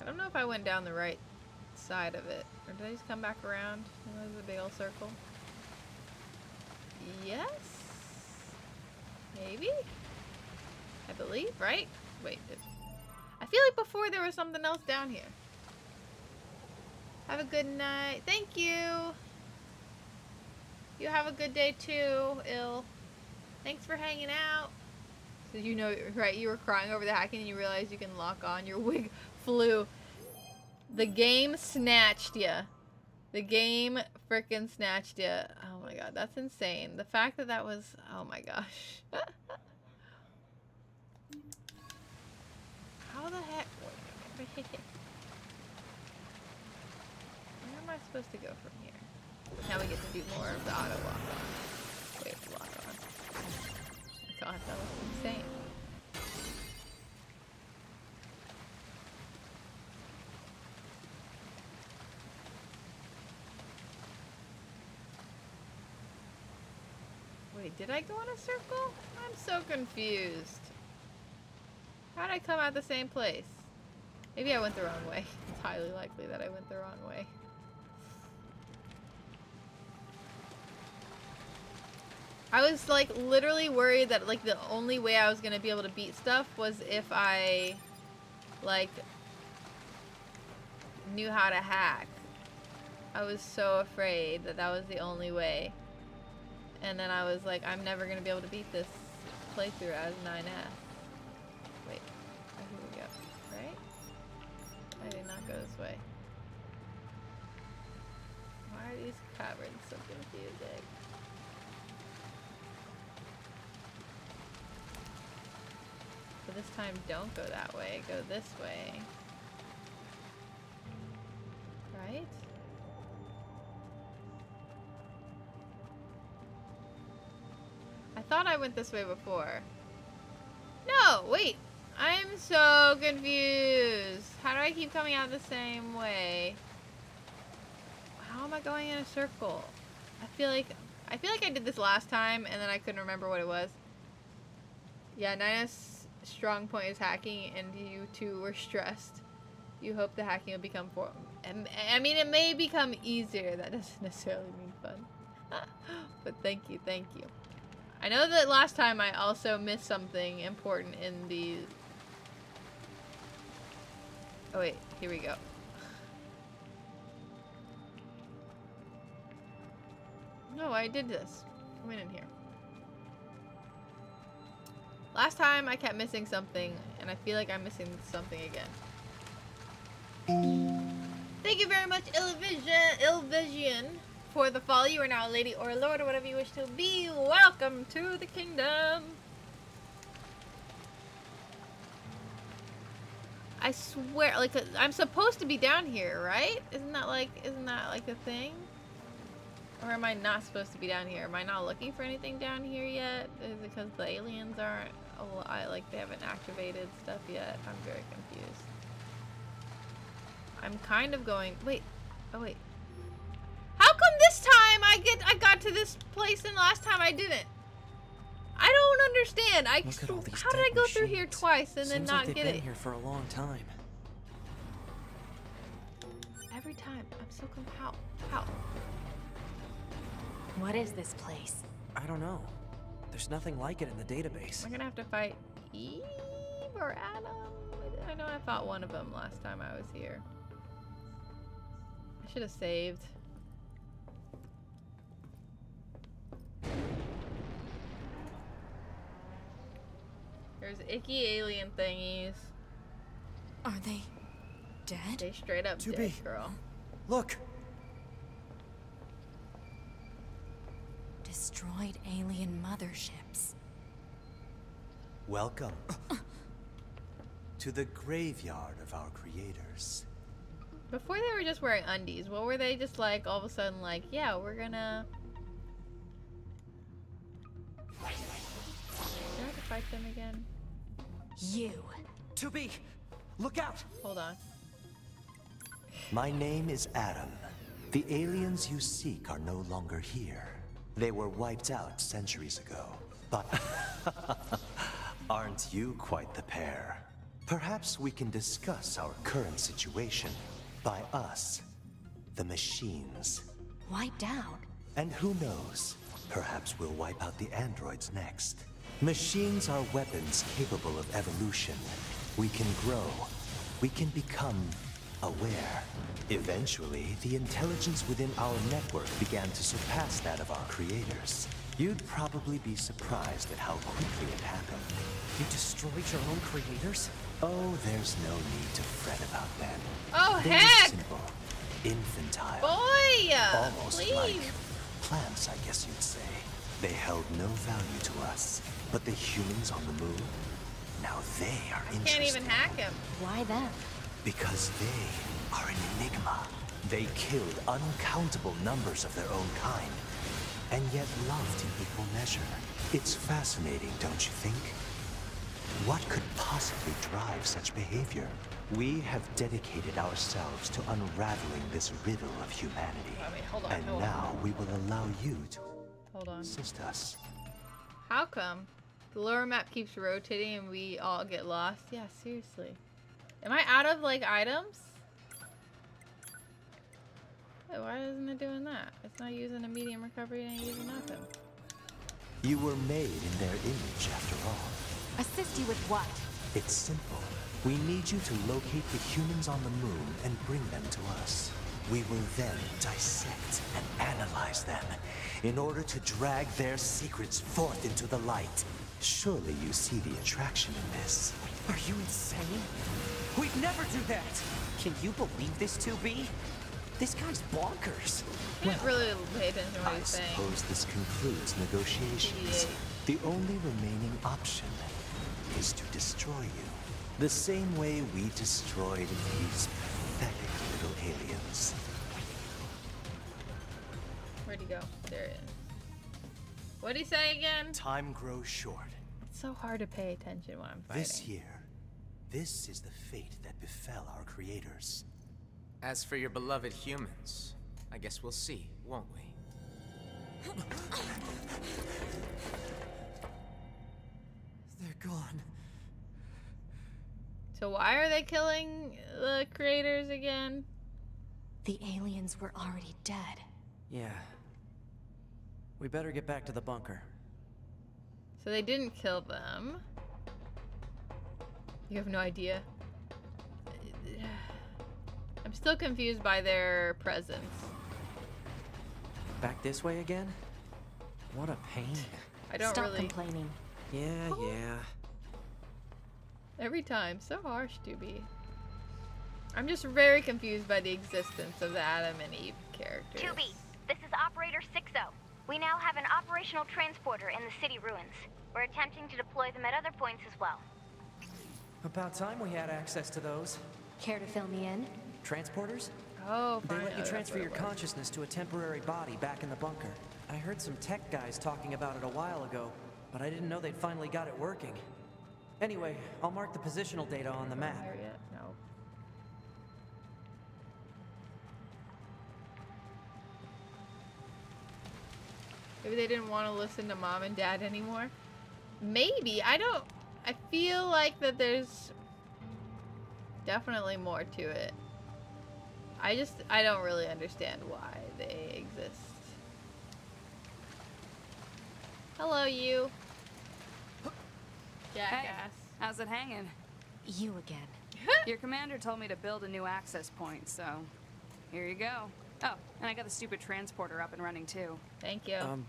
I don't know if I went down the right side of it. Or did I just come back around? And there's a big old circle. Yes? Maybe? I believe, right? Wait. I feel like before there was something else down here. Have a good night. Thank you. You have a good day too, Ill. Thanks for hanging out. So you know, right? You were crying over the hacking and you realized you can lock on. Your wig flew. The game snatched ya. The game frickin' snatched ya. Oh my god, that's insane. The fact that that was. Oh my gosh. (laughs) How the heck? Where am I supposed to go from here? Now we get to do more of the auto lock on. Wait, lock on. God, that was insane. Wait, did I go in a circle? I'm so confused. How did I come out the same place? Maybe I went the wrong way. (laughs) It's highly likely that I went the wrong way. I was like literally worried that like the only way I was gonna be able to beat stuff was if I like knew how to hack. I was so afraid that that was the only way. And then I was like, I'm never gonna be able to beat this playthrough as 9S. Wait, here we go. Right? I did not go this way. Why are these caverns so confusing? So this time, don't go that way. Go this way. Right? I thought I went this way before. No, wait. I'm so confused. How do I keep coming out the same way? How am I going in a circle? I feel like I feel like I did this last time and then I couldn't remember what it was. Yeah, Nina's strong point is hacking and you two were stressed. You hope the hacking will become for I mean, it may become easier. That doesn't (laughs) necessarily mean fun. (laughs) but thank you, thank you. I know that last time I also missed something important in the... Oh wait, here we go. No, I did this. I went in here. Last time I kept missing something, and I feel like I'm missing something again. Thank you very much, Ilvision, Ilvision, for the fall. You are now a lady or a lord or whatever you wish to be. Welcome to the kingdom. I swear, like, I'm supposed to be down here, right? Isn't that like, isn't that like a thing? Or am I not supposed to be down here? Am I not looking for anything down here yet? Is it because the aliens aren't, al- like, they haven't activated stuff yet? I'm very confused. I'm kind of going, wait, oh wait. How come this time I get, I got to this place and last time I didn't? I don't understand. I, Look at all these how did I go through here twice and then Seems not like they've get been it? here for a long time. Every time. I'm so com- how, how? What is this place? I don't know. There's nothing like it in the database. Am I gonna have to fight Eve or Adam? I know I fought one of them last time I was here. I should have saved. There's icky alien thingies. Are they dead? They straight up To dead, be. girl. Look! Destroyed alien motherships. Welcome to the graveyard of our creators. Before they were just wearing undies, what were they just like all of a sudden like, yeah, we're gonna I have to fight them again? You. 2B! Look out! Hold on. My name is Adam. The aliens you seek are no longer here. They were wiped out centuries ago. But (laughs) aren't you quite the pair? Perhaps we can discuss our current situation. By us, the machines. Wiped out. And who knows? Perhaps we'll wipe out the androids next. Machines are weapons capable of evolution. We can grow. We can become aware. Eventually, the intelligence within our network began to surpass that of our creators. You'd probably be surprised at how quickly it happened. You destroyed your own creators? Oh, there's no need to fret about them. Oh They heck! simple, infantile. Boy! Uh, almost please. like plants, I guess you'd say. They held no value to us. But the humans on the moon, now they are interesting. Can't even hack him. Why them? Because they are an enigma. They killed uncountable numbers of their own kind, and yet loved in equal measure. It's fascinating, don't you think? What could possibly drive such behavior? We have dedicated ourselves to unraveling this riddle of humanity. Oh, I mean, hold on, and hold on. now we will allow you to Hold on. assist us. How come? The lower map keeps rotating and we all get lost? Yeah, seriously. Am I out of, like, items? Wait, why isn't it doing that? It's not using a medium recovery and using nothing. You were made in their image, after all. Assist you with what? It's simple. We need you to locate the humans on the moon and bring them to us. We will then dissect and analyze them in order to drag their secrets forth into the light. Surely you see the attraction in this. Are you insane? We'd never do that! Can you believe this, 2B? This guy's bonkers. Can't really pay attention to what I he's saying. suppose this concludes negotiations. The only remaining option is to destroy you. The same way we destroyed these pathetic little aliens. Where'd he go? There it is. What'd he say again? Time grows short. It's so hard to pay attention when I'm fighting. This year, this is the fate that befell our creators. As for your beloved humans, I guess we'll see, won't we? (laughs) They're gone. So why are they killing the creators again? The aliens were already dead. Yeah. We better get back to the bunker. So they didn't kill them. You have no idea. (sighs) I'm still confused by their presence. Back this way again? What a pain. I don't Stop really. complaining. Yeah, yeah. Every time, so harsh to be. I'm just very confused by the existence of the Adam and Eve characters. 2B, this is Operator 60. We now have an operational transporter in the city ruins. We're attempting to deploy them at other points as well. About time we had access to those. Care to fill me in? Transporters? Oh, They let you transfer your consciousness to a temporary body back in the bunker. I heard some tech guys talking about it a while ago, but I didn't know they'd finally got it working. Anyway, I'll mark the positional data on the map. Maybe they didn't want to listen to mom and dad anymore. Maybe. I don't. I feel like that there's definitely more to it. I just. I don't really understand why they exist. Hello, you. Jackass. How's it hanging? You again. (laughs) Your commander told me to build a new access point, so here you go. Oh, and I got the stupid transporter up and running too. Thank you. Um,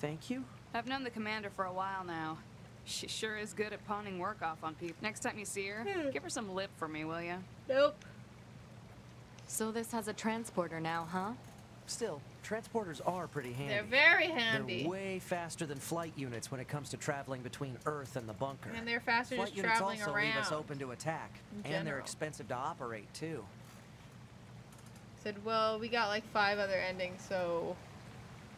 thank you? I've known the commander for a while now. She sure is good at pawning work off on people. Next time you see her, give her some lip for me, will you? Nope. So this has a transporter now, huh? Still, transporters are pretty handy. They're very handy. They're way faster than flight units when it comes to traveling between Earth and the bunker. And they're faster Flight just units also leave us open to attack, and they're expensive to operate too. Said, well, we got like five other endings, so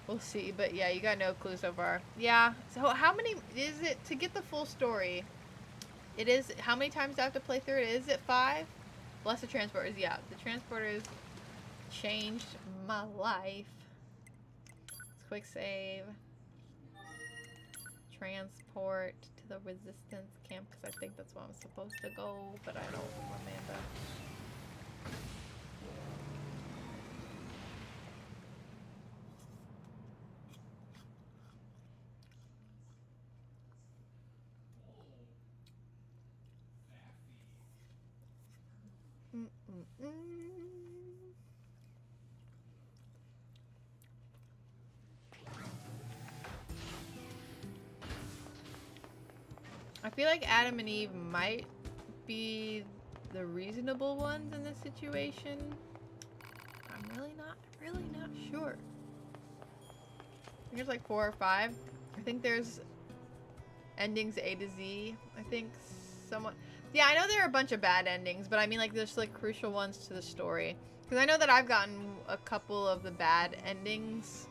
we'll see. But yeah, you got no clue so far. Yeah. So how many is it to get the full story? It is how many times do I have to play through it? Is it five? Plus the transporters. Yeah, the transporters changed my life. Let's quick save. Transport to the resistance camp because I think that's where I'm supposed to go, but I don't remember. I feel like Adam and Eve might be the reasonable ones in this situation. I'm really not, really not sure. There's like four or five. I think there's endings A to Z. I think somewhat. Yeah, I know there are a bunch of bad endings, but I mean like there's like crucial ones to the story. Because I know that I've gotten a couple of the bad endings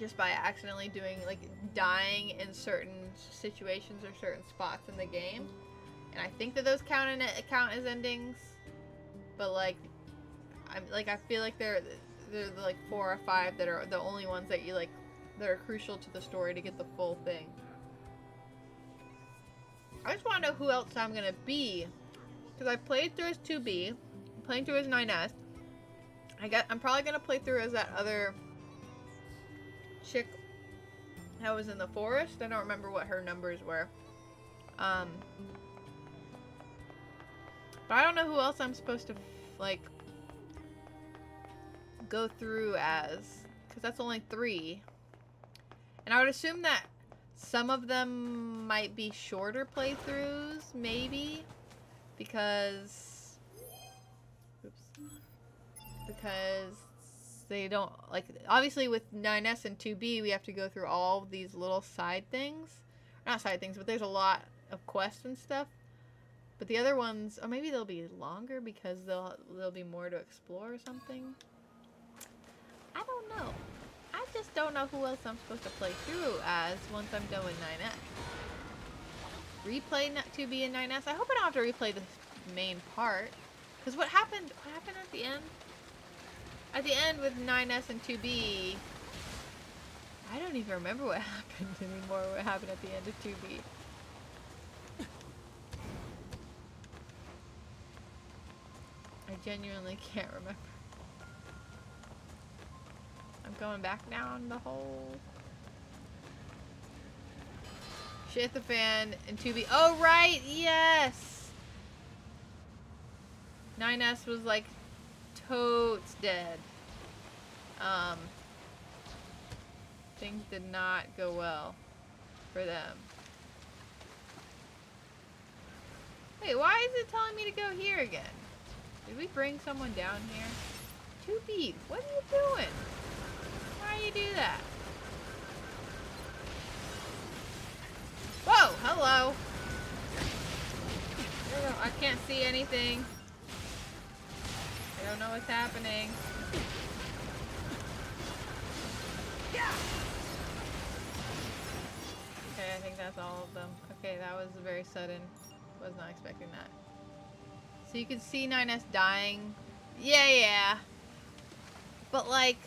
just by accidentally doing like dying in certain situations or certain spots in the game. And I think that those count in count as endings. But like I'm like I feel like they're they're the, like four or five that are the only ones that you like that are crucial to the story to get the full thing. I just want to know who else I'm gonna be, because I played through as 2B, I'm playing through as 9S. I got. I'm probably gonna play through as that other chick that was in the forest. I don't remember what her numbers were. Um, but I don't know who else I'm supposed to like go through as, because that's only three. And I would assume that some of them might be shorter playthroughs, maybe, because oops, because they don't like obviously with 9S and 2B we have to go through all these little side things, not side things, but there's a lot of quests and stuff. But the other ones, or maybe they'll be longer because they'll there'll be more to explore or something. I don't know. I just don't know who else I'm supposed to play through as once I'm done with 9S. Replay n- 2B and 9S. I hope I don't have to replay the main part. Because what happened, what happened at the end? At the end with 9S and 2B, I don't even remember what (laughs) happened anymore, what happened at the end of 2B. (laughs) I genuinely can't remember. I'm going back down the hole. Shit the fan and 2B. Oh, right! Yes! 9S was like totes dead. Um, things did not go well for them. Wait, why is it telling me to go here again? Did we bring someone down here? 2B, what are you doing? Why you do that? Whoa, hello. I can't see anything. I don't know what's happening. Okay, I think that's all of them. Okay, that was very sudden. Was not expecting that. So you can see 9S dying. Yeah, yeah. But like,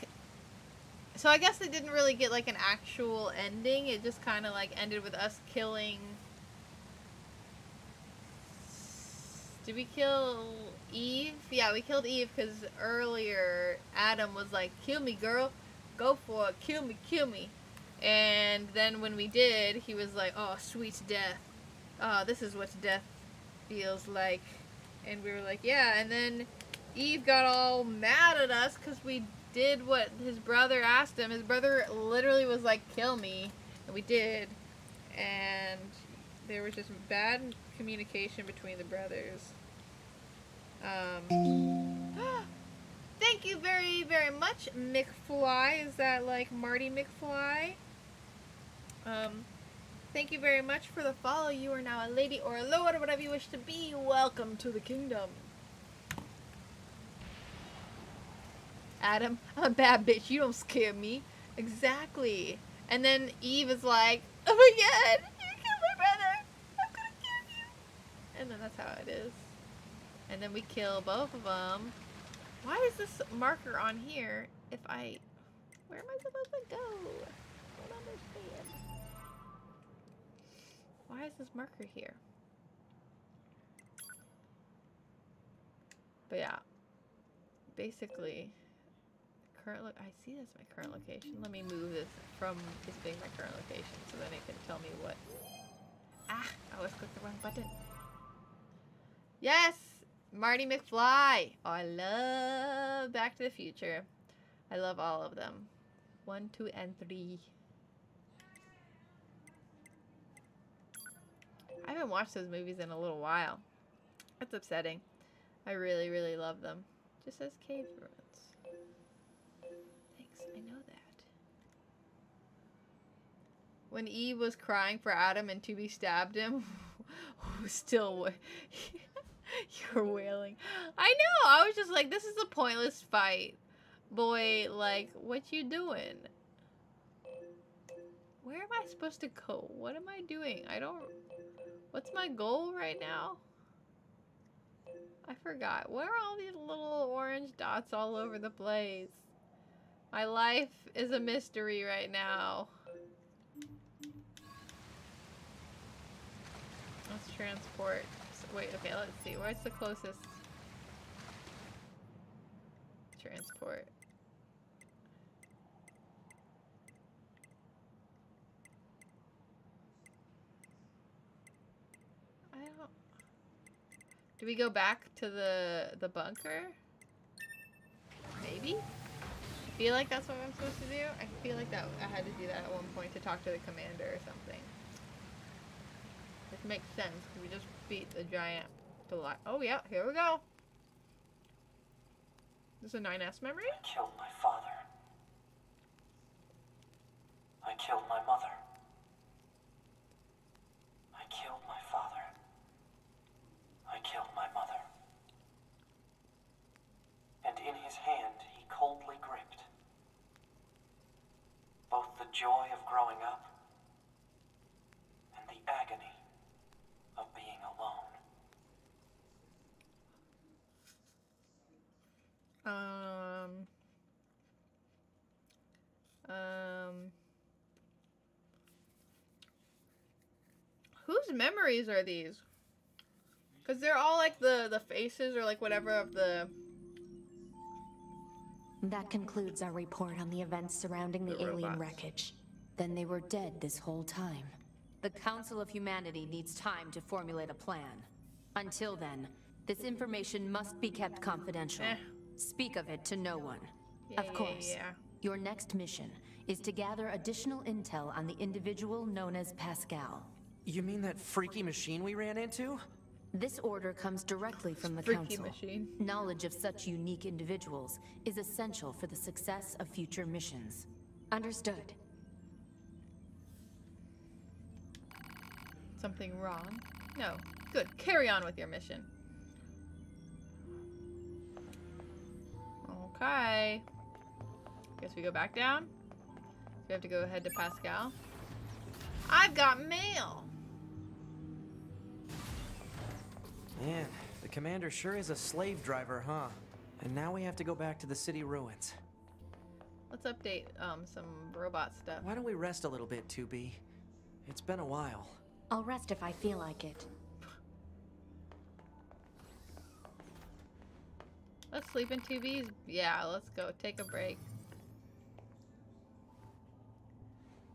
so I guess it didn't really get like an actual ending. It just kind of like ended with us killing. Did we kill Eve? Yeah, we killed Eve because earlier Adam was like, "Kill me, girl, go for it, kill me, kill me." And then when we did, he was like, "Oh, sweet death. Oh, this is what death feels like." And we were like, "Yeah." And then Eve got all mad at us because we did what his brother asked him. His brother literally was like, "Kill me," and we did. And there was just bad communication between the brothers. Um, (gasps) thank you very, very much, McFly. Is that like Marty McFly? Um, thank you very much for the follow. You are now a lady or a lord or whatever you wish to be. Welcome to the kingdom. Adam, I'm a bad bitch. You don't scare me. Exactly. And then Eve is like, oh my god, you killed my brother. I'm gonna kill you. And then that's how it is. And then we kill both of them. Why is this marker on here if I... Where am I supposed to go? I don't understand. Why is this marker here? But yeah. Basically, current lo- I see this my current location. Let me move this from this being my current location so then it can tell me what. Ah, I always clicked the wrong button. Yes, Marty McFly. Oh, I love Back to the Future. I love all of them. One, two, and three. I haven't watched those movies in a little while. That's upsetting. I really, really love them. Just says cave When Eve was crying for Adam and 2B stabbed him, (laughs) still, (laughs) you're wailing. I know. I was just like, this is a pointless fight, boy. Like, what you doing? Where am I supposed to go? What am I doing? I don't. What's my goal right now? I forgot. Where are all these little orange dots all over the place? My life is a mystery right now. Let's transport. s- Wait, okay, let's see. Where's the closest transport? I don't. Do we go back to the the bunker? Maybe. I feel like that's what I'm supposed to do. I feel like that I had to do that at one point to talk to the commander or something. Makes sense we just beat the giant to life. Oh yeah, here we go. This is a 9S memory? I killed my father. I killed my mother. I killed my father. I killed my mother. And in his hand, he coldly gripped both the joy of growing up and the agony of being alone. Um. Um. Whose memories are these? Cause they're all like the the faces or like whatever of the That concludes our report on the events surrounding the, The alien wreckage. Then they were dead this whole time. The Council of Humanity needs time to formulate a plan. Until then, this information must be kept confidential. Eh. Speak of it to no one. Yeah, of yeah, course. yeah. Your next mission is to gather additional intel on the individual known as Pascal. You mean that freaky machine we ran into? This order comes directly from the Freaky Council. machine. Knowledge of such unique individuals is essential for the success of future missions. Understood. Something wrong? No. Good. Carry on with your mission. Okay. Guess we go back down. We have to go ahead to Pascal. I've got mail. Man, the commander sure is a slave driver, huh? And now we have to go back to the city ruins. Let's update um some robot stuff. Why don't we rest a little bit, 2B? It's been a while. I'll rest if I feel like it. Let's sleep in 2Bs. Yeah, let's go. Take a break.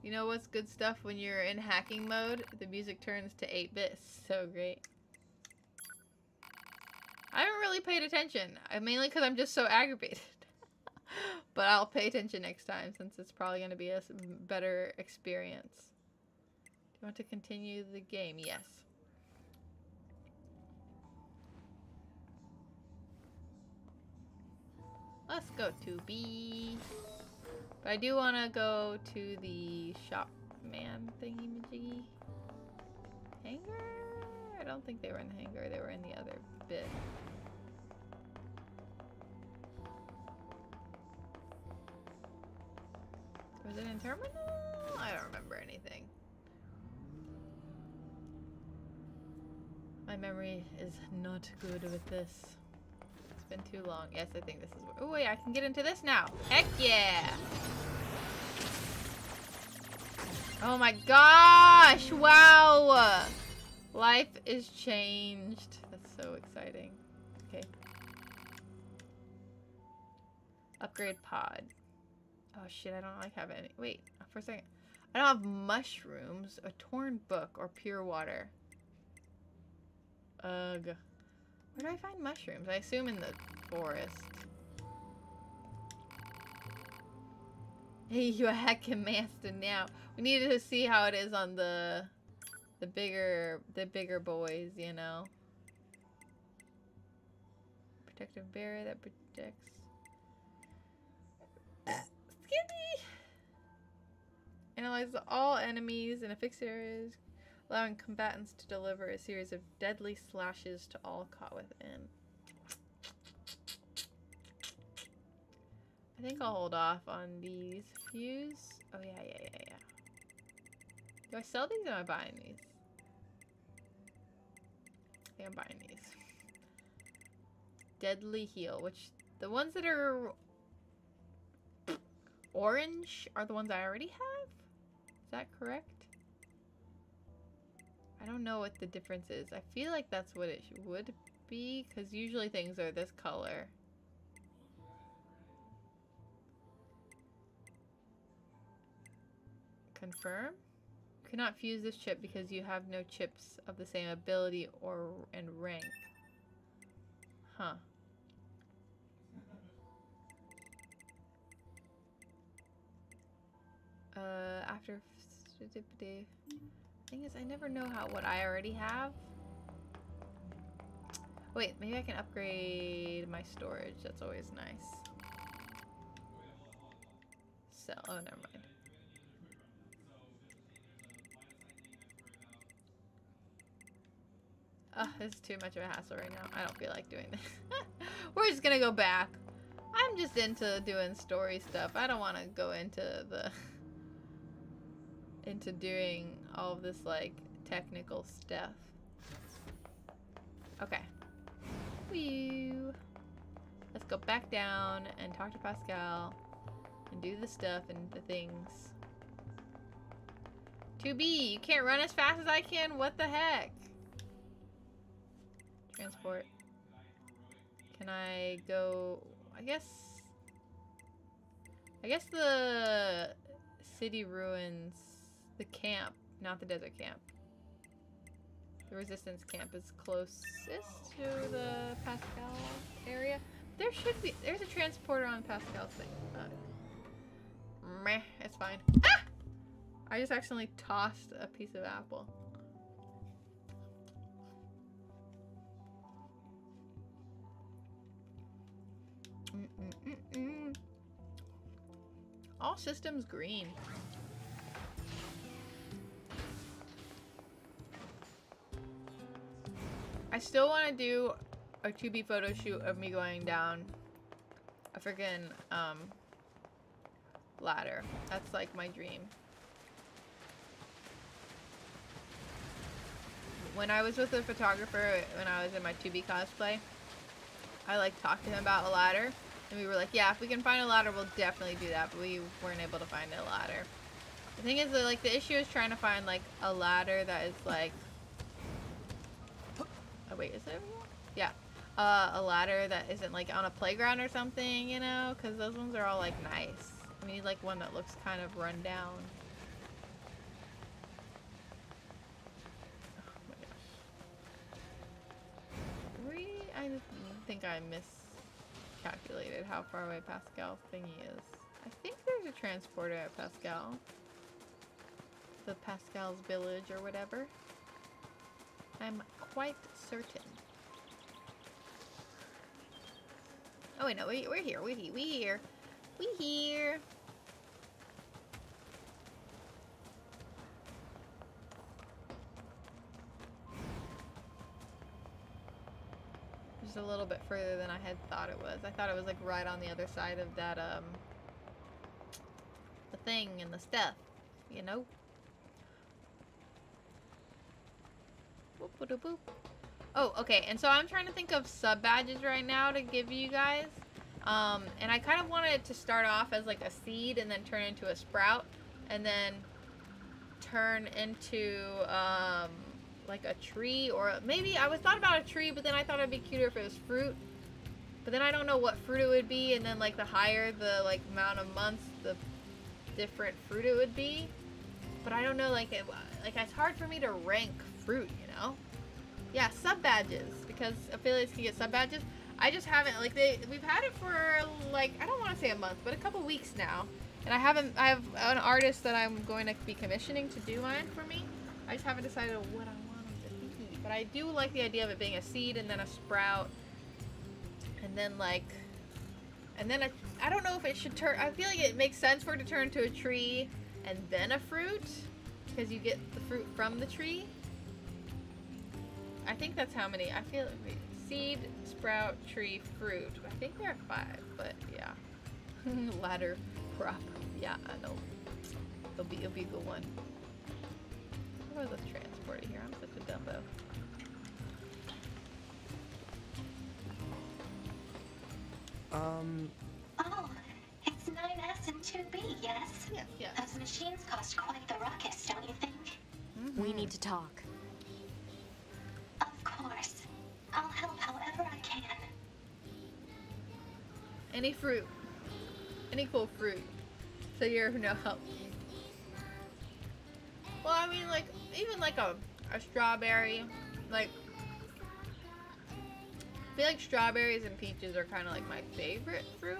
You know what's good stuff when you're in hacking mode? The music turns to 8-bit. So great. I haven't really paid attention. Uh, mainly because I'm just so aggravated. (laughs) but I'll pay attention next time since it's probably going to be a better experience. Do you want to continue the game? Yes. Let's go to B. But I do want to go to the shop man thingy majiggy. Hangar? I don't think they were in the hangar. They were in the other bit. Was it in terminal? I don't remember anything. My memory is not good with this. Been too long. Yes, I think this is. Oh wait, I can get into this now. Heck yeah! Oh my gosh! Wow! Life is changed. That's so exciting. Okay. Upgrade pod. Oh shit, I don't like having any. Wait, for a second. I don't have mushrooms, a torn book, or pure water. Ugh. Where do I find mushrooms? I assume in the forest. (laughs) Hey, you a heckin' master now. We need to see how it is on the the bigger the bigger boys, you know. Protective barrier that protects (coughs) Skippy! Analyzes all enemies in a fixed areas, allowing combatants to deliver a series of deadly slashes to all caught within. I think I'll hold off on these. Fuse? Oh yeah, yeah, yeah, yeah. Do I sell these or am I buying these? I think I'm buying these. Deadly Heal, which the ones that are orange are the ones I already have? Is that correct? I don't know what the difference is. I feel like that's what it would be, because usually things are this color. Confirm? Cannot fuse this chip because you have no chips of the same ability or and rank. Huh. Uh, after thing is, I never know how what I already have. Wait, maybe I can upgrade my storage. That's always nice. So, oh, never mind. Ugh, this is too much of a hassle right now. I don't feel like doing this. (laughs) We're just gonna go back. I'm just into doing story stuff. I don't want to go into the (laughs) into doing all of this like technical stuff. Okay. Whew. Let's go back down and talk to Pascal and do the stuff and the things. 2B, you can't run as fast as I can? What the heck? Transport. Can I go... I guess... I guess the city ruins, the camp, not the desert camp. The resistance camp is closest to the Pascal area. There should be, there's a transporter on Pascal's thing. Uh, meh, it's fine. Ah! I just accidentally tossed a piece of apple. Mm-mm-mm-mm. All systems green. I still want to do a 2B photo shoot of me going down a freaking um, ladder. That's like my dream. When I was with a photographer, when I was in my 2B cosplay, I like talked to him about a ladder, and we were like, yeah, if we can find a ladder, we'll definitely do that, but we weren't able to find a ladder. The thing is, like, the issue is trying to find, like, a ladder that is, like... Wait, is there? Yeah. Uh, a ladder that isn't, like, on a playground or something, you know? Because those ones are all, like, nice. We need, like, one that looks kind of run down. Oh. We, I think I miscalculated how far away Pascal thingy is. I think there's a transporter at Pascal. The Pascal's village or whatever. I'm quite certain. Oh wait, no, we, we're here, we, we here. We here. Just a little bit further than I had thought it was. I thought it was like right on the other side of that, um, the thing and the stuff, you know? Boop, boop, boop. Oh, okay, and so I'm trying to think of sub badges right now to give you guys. Um, and I kind of wanted it to start off as like a seed and then turn into a sprout and then turn into um, like a tree or maybe I was thought about a tree but then I thought it'd be cuter if it was fruit but then I don't know what fruit it would be and then like the higher the like amount of months the different fruit it would be but I don't know like it like it's hard for me to rank fruit know yeah sub badges because affiliates can get sub badges I just haven't like they we've had it for like I don't want to say a month, but a couple weeks now. And I haven't I have an artist that I'm going to be commissioning to do mine for me. I just haven't decided what I want them to be. But I do like the idea of it being a seed and then a sprout and then like and then a, I don't know if it should turn I feel like it makes sense for it to turn into a tree and then a fruit because you get the fruit from the tree. I think that's how many. I feel seed, sprout, tree, fruit. I think there are five, but yeah. (laughs) Ladder, prop. Yeah, I know. It'll be, it'll be a good one. What was this transporter here? I'm such a dumbo. Um, Oh, it's 9S and 2B, yes? Yes, yes. Those machines cost quite the ruckus, don't you think? We need to talk. Course. I'll help however I can. Any fruit. Any cool fruit. So you're no help. Well, I mean, like, even like a, a strawberry, like, I feel like strawberries and peaches are kind of like my favorite fruit.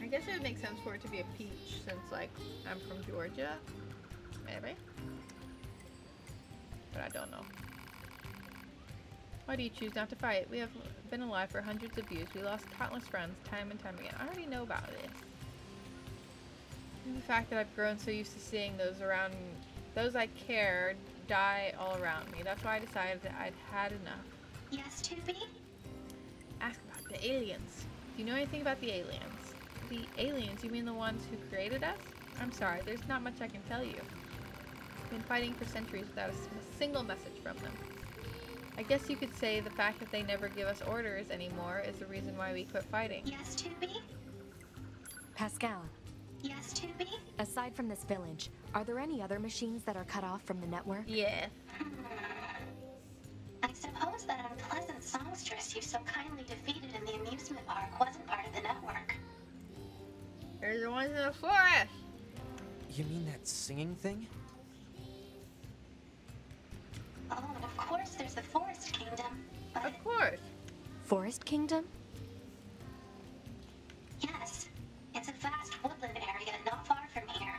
I guess it would make sense for it to be a peach since, like, I'm from Georgia. Maybe. But I don't know. Why do you choose not to fight? We have been alive for hundreds of years. We lost countless friends time and time again. I already know about this. And the fact that I've grown so used to seeing those around me, those I care die all around me. That's why I decided that I'd had enough. Yes, 2B? Ask about the aliens. Do you know anything about the aliens? The aliens? You mean the ones who created us? I'm sorry, there's not much I can tell you. I've been fighting for centuries without a single message from them. I guess you could say the fact that they never give us orders anymore is the reason why we quit fighting. Yes, 2B? Pascal, Yes, 2B? aside from this village, are there any other machines that are cut off from the network? Yeah. Hmm. I suppose that unpleasant songstress you so kindly defeated in the amusement park wasn't part of the network. There's the ones in the forest. You mean that singing thing? Oh, and of course there's the Forest Kingdom. But Of course. Forest Kingdom? yes, it's a vast woodland area not far from here.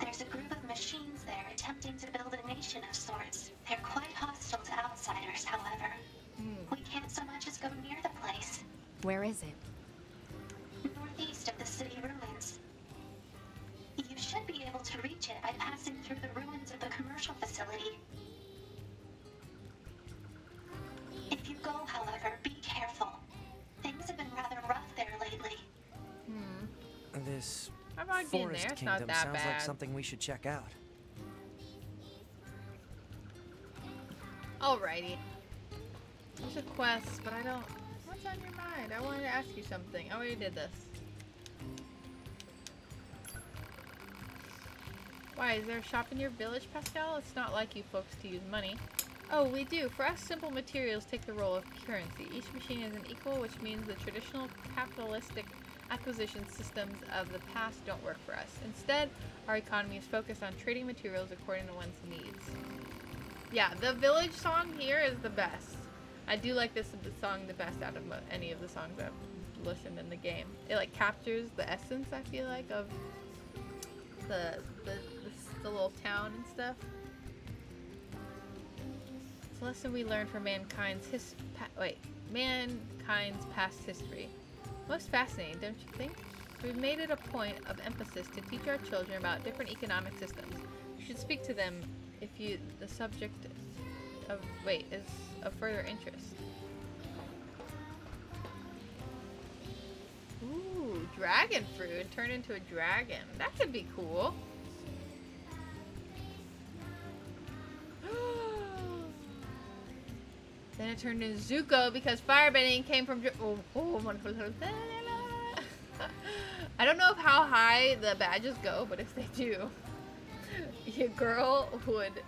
There's a group of machines there attempting to build a nation of sorts. They're quite hostile to outsiders, however. Hmm. We can't so much as go near the place. Where is it? northeast of the city ruins. You should be able to reach it by passing through the ruins of the commercial facility. Go, however, be careful. Things have been rather rough there lately. Hmm. This I've already been Forest there. It's not Kingdom that sounds bad. like something we should check out. Alrighty. There's a quest, but I don't. What's on your mind? I wanted to ask you something. I already did this. Why, is there a shop in your village, Pascal? It's not like you folks to use money. Oh, we do. For us, simple materials take the role of currency. Each machine is an equal, which means the traditional capitalistic acquisition systems of the past don't work for us. Instead, our economy is focused on trading materials according to one's needs. Yeah, the village song here is the best. I do like this song the best out of any of the songs I've listened in the game. It like captures the essence I feel like of the the, the, the little town and stuff. It's a lesson we learned from mankind's his wait mankind's past history. Most fascinating, don't you think? We've made it a point of emphasis to teach our children about different economic systems. You should speak to them if you the subject of wait is of further interest. Ooh, dragon fruit turned into a dragon. That could be cool. (gasps) (gasps) (gasps) then it turned into Zuko because firebending came from. Oh, oh. (laughs) I don't know if how high the badges go, but if they do, (laughs) your girl would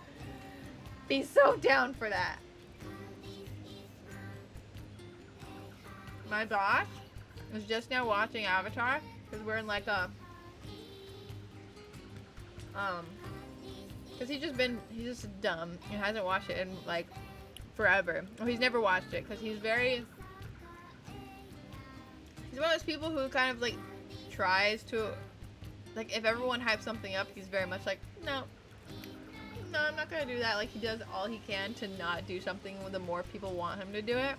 be so down for that. My boss was just now watching Avatar because we're in like a um because he's just been he's just dumb and hasn't watched it in like forever. Or he's never watched it because he's very he's one of those people who kind of like tries to like if everyone hypes something up, he's very much like no. No, I'm not gonna do that. Like he does all he can to not do something when the more people want him to do it.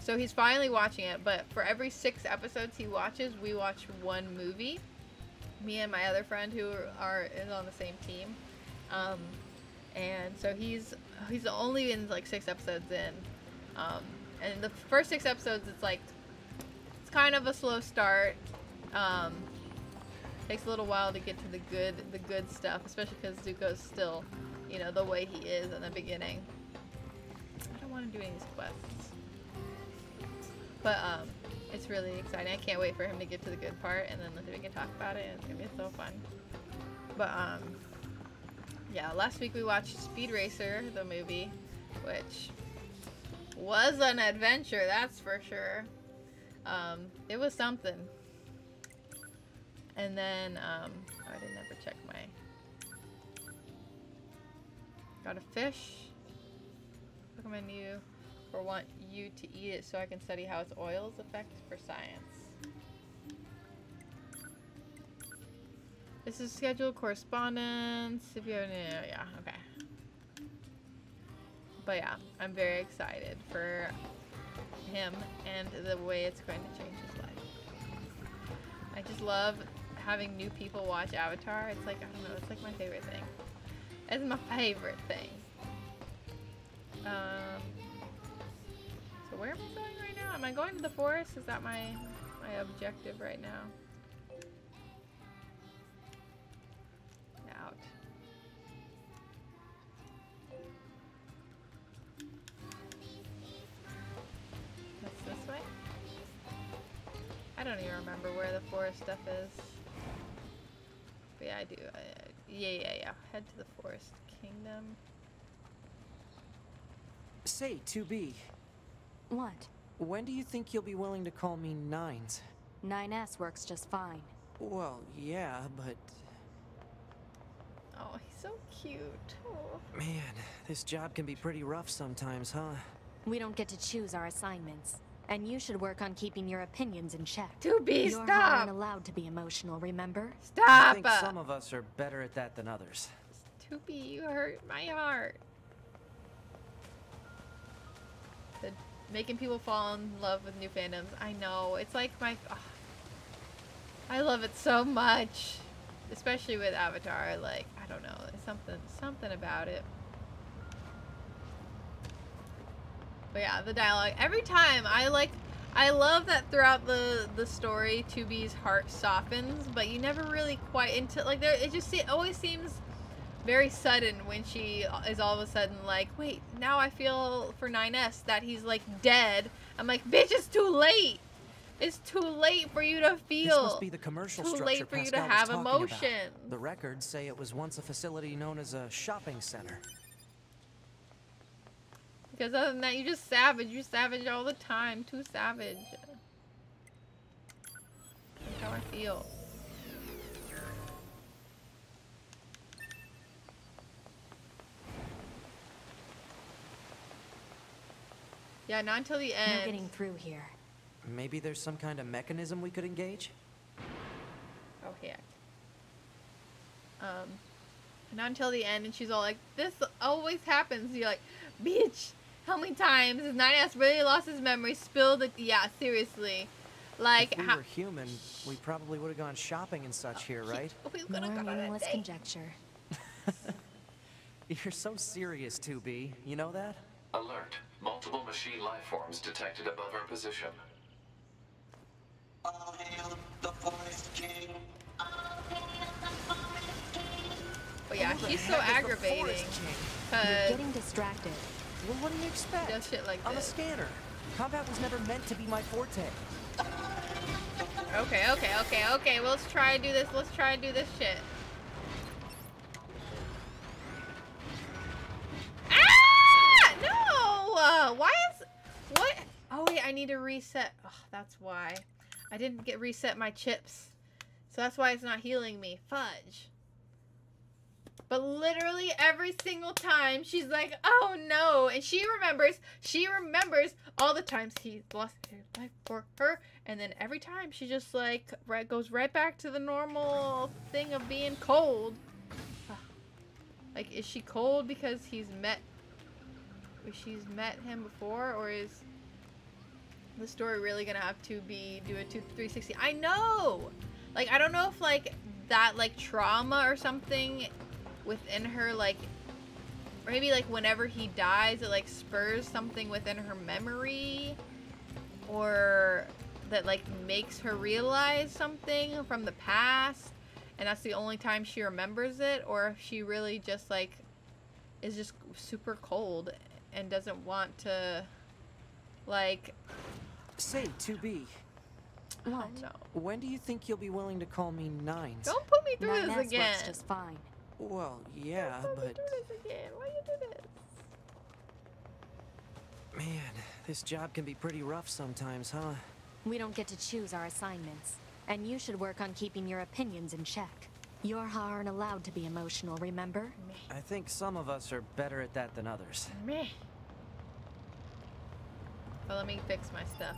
So he's finally watching it, but for every six episodes he watches, we watch one movie. Me and my other friend who are is on the same team, um, and so he's he's only in like six episodes in, um, and the first six episodes it's like it's kind of a slow start. Um, takes a little while to get to the good the good stuff, especially because Zuko's still, you know, the way he is in the beginning. I don't want to do any of these quests. But um, it's really exciting. I can't wait for him to get to the good part, and then we can talk about it. And it's gonna be so fun. But um, yeah, last week we watched Speed Racer, the movie, which was an adventure, that's for sure. Um, it was something. And then um, oh, I didn't ever check my. Got a fish. Recommend you or want you to eat it so I can study how its oils affect for science. This is scheduled correspondence. If you have any, yeah, okay. But yeah, I'm very excited for him and the way it's going to change his life. I just love having new people watch Avatar. It's like, I don't know, it's like my favorite thing. It's my favorite thing. Um, so where am I going right now? Am I going to the forest? Is that my my objective right now? Don't even remember where the forest stuff is. But yeah, I do. I, I- yeah, yeah, yeah. Head to the forest kingdom. Say, 2B, What? when do you think you'll be willing to call me Nines? 9S works just fine. Well, yeah, but Oh, he's so cute. Oh. man, this job can be pretty rough sometimes, huh? We don't get to choose our assignments. And you should work on keeping your opinions in check. 2B, You're stop! aren't allowed to be emotional, remember? I Stop! think some of us are better at that than others. 2B, you hurt my heart. The making people fall in love with new fandoms. I know. It's like my. ah. I love it so much. Especially with Avatar. Like, I don't know. There's something, something about it. But yeah, the dialogue. Every time I like. I love that throughout the the story, 2B's heart softens, but you never really quite into like there. It just it always seems very sudden when she uh, is all of a sudden like, wait, now I feel for 9S that he's like dead. I'm like, bitch, it's too late. It's too late for you to feel. This must be the commercial too structure late for you to have emotion. About. The records say it was once a facility known as a shopping center. Because other than that, you just savage. You savage all the time. Too savage. That's how I feel. Yeah, not until the end. No getting through here. Maybe there's some kind of mechanism we could engage? Oh, yeah. Um, not until the end, and she's all like, "This always happens." You're like, "Bitch, how many times has 9S really lost his memory? Spilled it? Yeah, seriously. Like, if we how? were human, we probably would have gone shopping and such here, oh, right? Oh, we More gonna go on a meaningless date. conjecture. You're so serious, 2B. You know that? Alert. Multiple machine life forms detected above our position. All hail the Forest King. But yeah, Who the she's so heck is the aggravating. Forest You're getting distracted. Well, what do you expect? does shit like I'm a scanner. Combat was never meant to be my forte. Okay, okay, okay, okay. Well, let's try and do this. Let's try and do this shit. Ah! No! Uh, why is what? Oh wait, I need to reset. Oh, that's why. I didn't get reset my chips, so that's why it's not healing me. Fudge. But literally every single time she's like, "Oh no!" and she remembers. She remembers all the times he lost his life for her, and then every time she just like right goes right back to the normal thing of being cold. (sighs) Like, is she cold because he's met? She's met him before, or is the story really gonna have to be do a two 360? I know. Like, I don't know if like that like trauma or something within her like maybe like whenever he dies it like spurs something within her memory or that like makes her realize something from the past and that's the only time she remembers it or if she really just like is just super cold and doesn't want to like Say, 2B, What? no when do you think you'll be willing to call me Nines? don't put me through 9S this works again just fine. Well, yeah, Don't but through this again why you do this man, this job can be pretty rough sometimes, huh? We don't get to choose our assignments. And you should work on keeping your opinions in check. Yorha aren't allowed to be emotional, remember? I think some of us are better at that than others. Meh. But let me fix my stuff.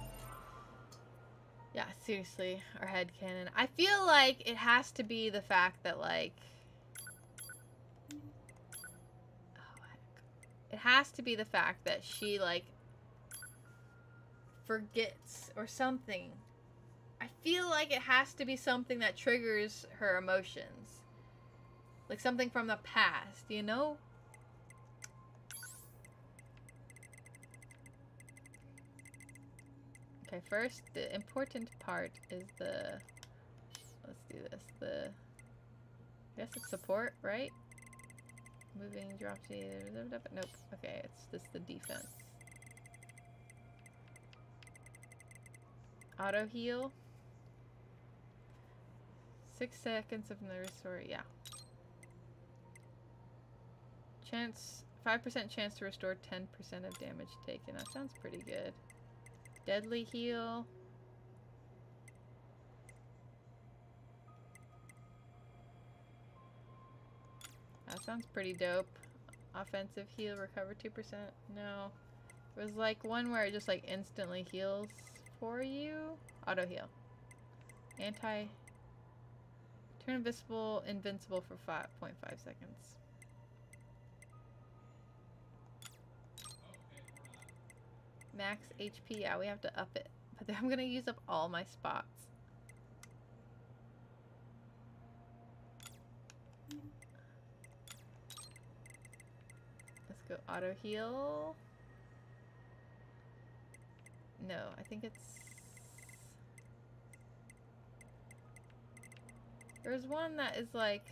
Yeah, seriously, our head canon. I feel like it has to be the fact that like Oh heck. It has to be the fact that she like forgets or something. I feel like it has to be something that triggers her emotions. Like something from the past, you know? Okay, first, the important part is the. Let's do this. The. I guess it's support, right? Moving, drop C. Nope. Okay, it's just the defense. Auto heal. Six seconds of the restore. Yeah. Chance. 5% chance to restore 10% of damage taken. That sounds pretty good. Deadly heal. Sounds pretty dope. Offensive heal, recover 2%. No. It was like one where it just like instantly heals for you. Auto heal. Anti. Turn invisible, invincible for 5.5 seconds. Max HP, yeah, we have to up it. But I'm gonna use up all my spots. Go auto heal. No, I think it's... There's one that is like...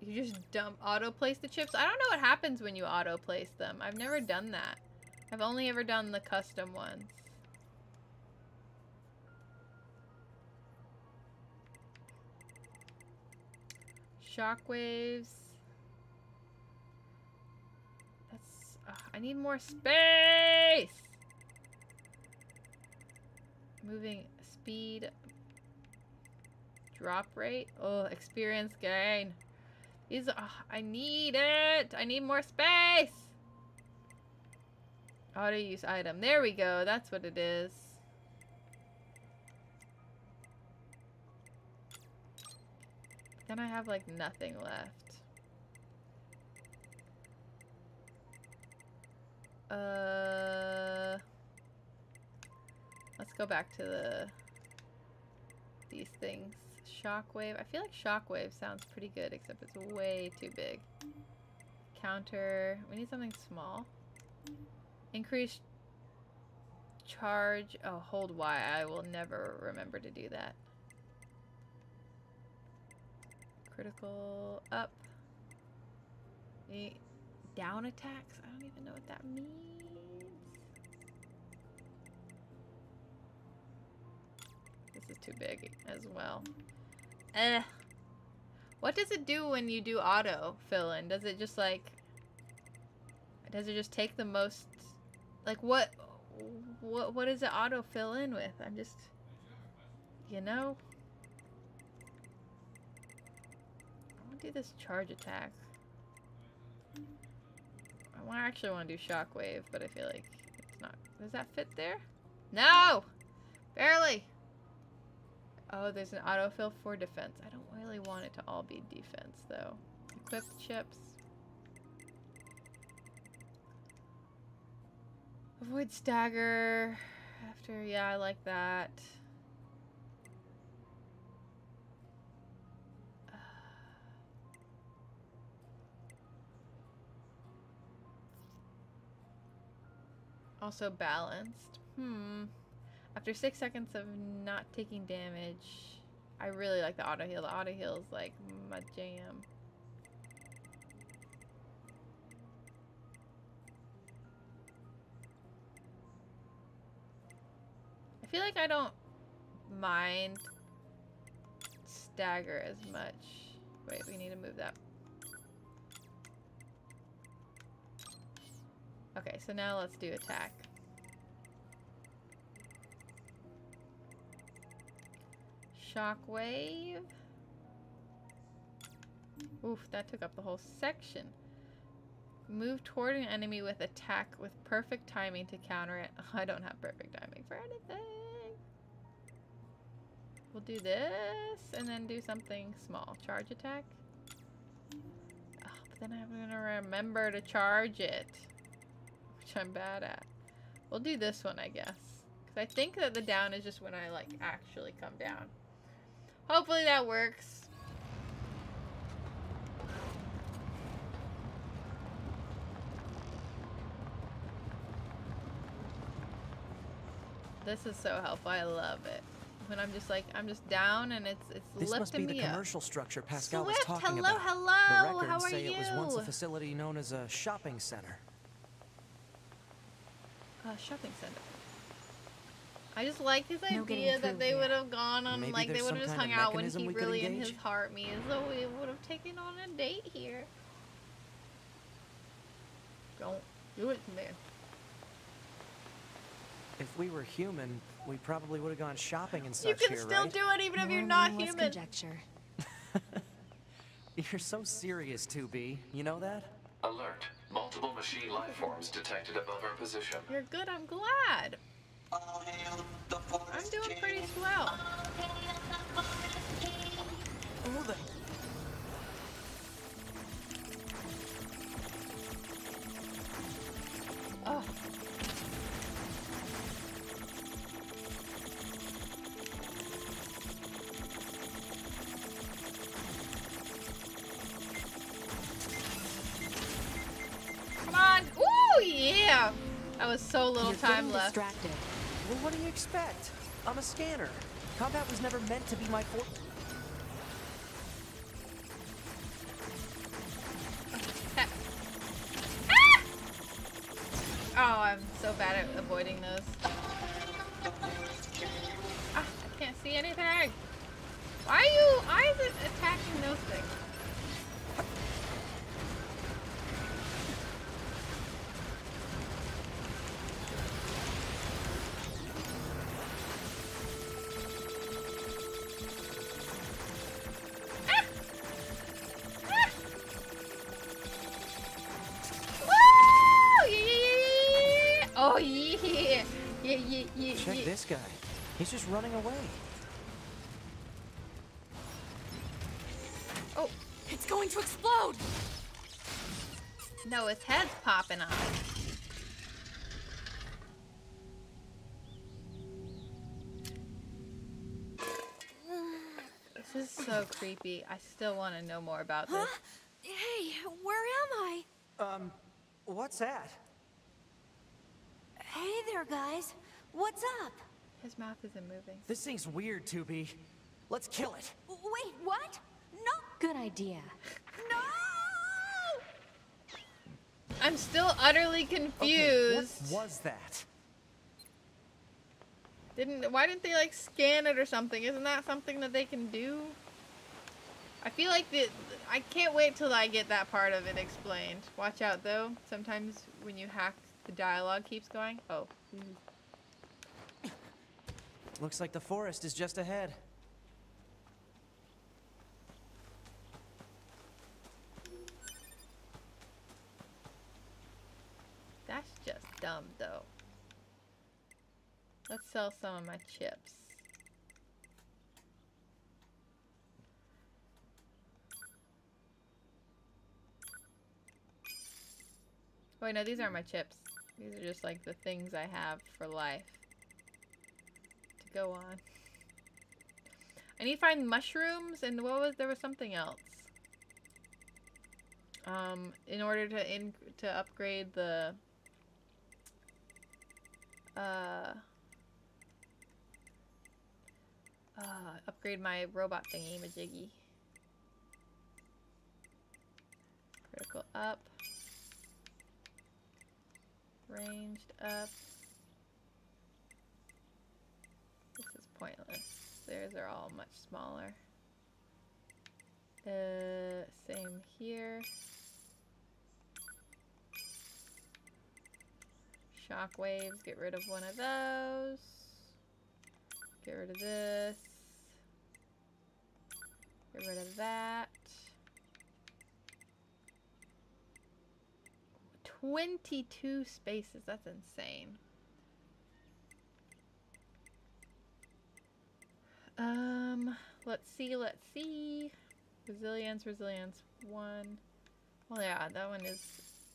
You just dump auto place the chips? I don't know what happens when you auto place them. I've never done that. I've only ever done the custom ones. Shockwaves. That's. ugh, I need more space! Moving speed. Drop rate. Oh, experience gain. These. ugh, I need it! I need more space! Auto use item. There we go. That's what it is. Then I have like nothing left. Uh, let's go back to the these things. Shockwave. I feel like shockwave sounds pretty good, except it's way too big. Counter. We need something small. Increase charge. Oh, hold Y. I will never remember to do that. Critical up. Eh, Down attacks? I don't even know what that means. This is too big as well. Eh. What does it do when you do auto fill in? Does it just like... Does it just take the most... Like what... What, what does it auto fill in with? I'm just... You know? Do this charge attack. I wa- actually want to do shockwave, but I feel like it's not. Does that fit there? No! Barely! Oh, there's an autofill for defense. I don't really want it to all be defense, though. Equip chips. Avoid stagger. After, yeah, I like that. Also balanced. Hmm. After six seconds of not taking damage, I really like the auto heal. The auto heal is like my jam. I feel like I don't mind stagger as much. Wait, we need to move that. Okay, so now let's do attack. Shockwave. Oof, that took up the whole section. Move toward an enemy with attack with perfect timing to counter it. (laughs) I don't have perfect timing for anything. We'll do this and then do something small. Charge attack. Oh, but then I'm gonna remember to charge it. Which I'm bad at. We'll do this one, I guess. Because I think that the down is just when I, like, actually come down. Hopefully that works. This is so helpful. I love it. When I'm just like, I'm just down and it's it's This must be the me up. commercial structure Pascal Swift, was talking hello, about. hello. The records How are say it was once a facility known as a shopping center. Uh, shopping center. I just like his No idea that they would have gone on, Maybe like, they would have just hung out when he we could really in his heart means that we would have taken on a date here. Don't do it, man. If we were human, we probably would have gone shopping and stuff here You can here, still right? do it even if you're not human. conjecture. (laughs) You're so serious, 2B. You know that? Alert. Multiple machine life forms detected above our position. You're good, I'm glad. I'm doing pretty swell. Oh, the... Oh. Was so little You're time left. distracted. Well, what do you expect? I'm a scanner. Combat was never meant to be my for- Oh, I'm so bad at avoiding those. Ah, I can't see anything. Why are you? Why is it attacking those things? He's just running away. Oh, It's going to explode! no, his head's popping off. This is so creepy. I still want to know more about this. Hey, where am I? Um, what's that? Hey there, guys. What's up? His mouth isn't moving. This thing's weird, 2B. Let's kill it. Wait, what? No! Good idea. (laughs) No! I'm still utterly confused. Okay, confused. what was that? Didn't why didn't they like scan it or something? Isn't that something that they can do? I feel like the I can't wait till I get that part of it explained. Watch out though. Sometimes when you hack, the dialogue keeps going. Oh. Mm-hmm. Looks like the forest is just ahead. That's just dumb though. Let's sell some of my chips. Wait, no, these aren't my chips. These are just like the things I have for life. Go on. I need to find mushrooms and what was there was something else. Um, in order to in to upgrade the uh uh upgrade my robot thingy majiggy. Critical up. Ranged up. This is pointless. Theirs are all much smaller. Uh, same here. Shockwaves, get rid of one of those. Get rid of this. Get rid of that. 22 spaces, that's insane. Um, let's see, let's see. Resilience, resilience, one. Well, yeah, that one is.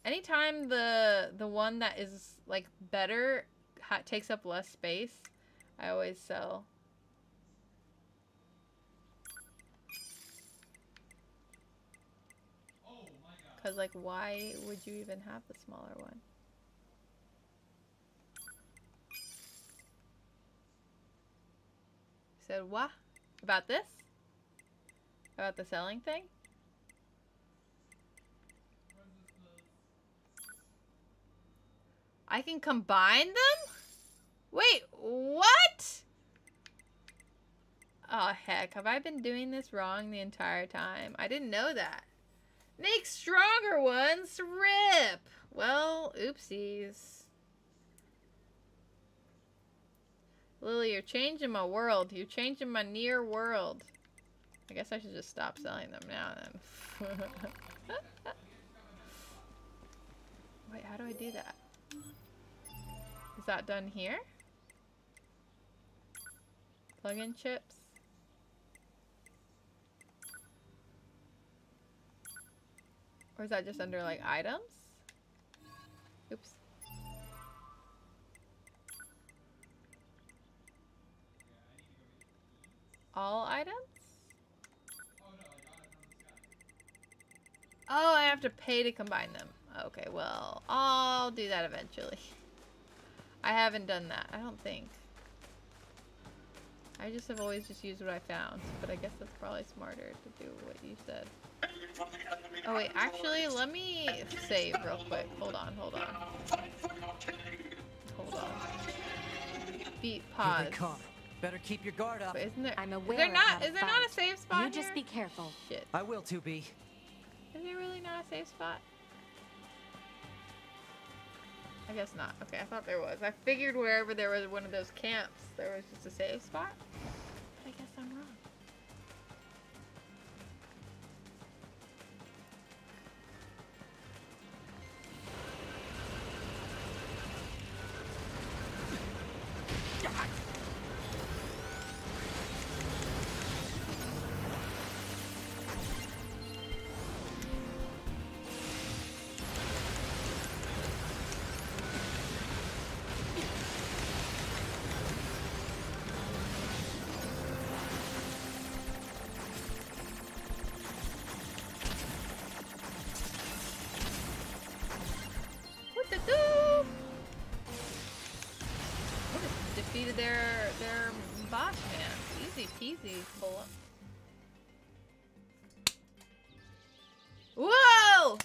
Anytime the the one that is like better ha takes up less space, I always sell. Cause like, why would you even have the smaller one? Said what? About this? About the selling thing? I can combine them? Wait, what? Oh, heck. Have I been doing this wrong the entire time? I didn't know that. Make stronger ones. Rip. Well, oopsies. Lily, you're changing my world. You're changing my Nier world. I guess I should just stop selling them now then. (laughs) Wait, how do I do that? Is that done here? Plug-in chips? Or is that just under like items? Oops. All items? Oh, I have to pay to combine them. Okay, well, I'll do that eventually. (laughs) I haven't done that, I don't think. I just have always just used what I found, but I guess that's probably smarter to do what you said. Oh wait, actually, let me save real quick. Hold on, hold on. Hold on. Beat pause. Here. Better keep your guard up. Wait, isn't there? I'm Is aware there of not? how to Is there not a safe spot You just here? be careful. Shit. I will to be. Is there really not a safe spot? I guess not. Okay, I thought there was. I figured wherever there was one of those camps, there was just a safe spot. I guess I'm wrong. Defeated their their boss man. Easy peasy. Pull up. Whoa!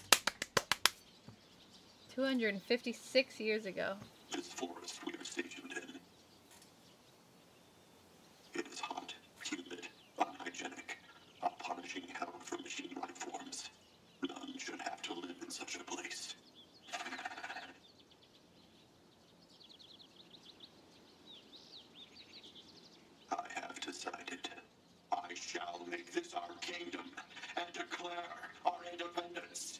256 years ago. This forest we are stationed in. It is hot, humid, unhygienic, a punishing hell for machine life forms. None should have to live in such a place. I have decided I shall make this our kingdom and declare our independence.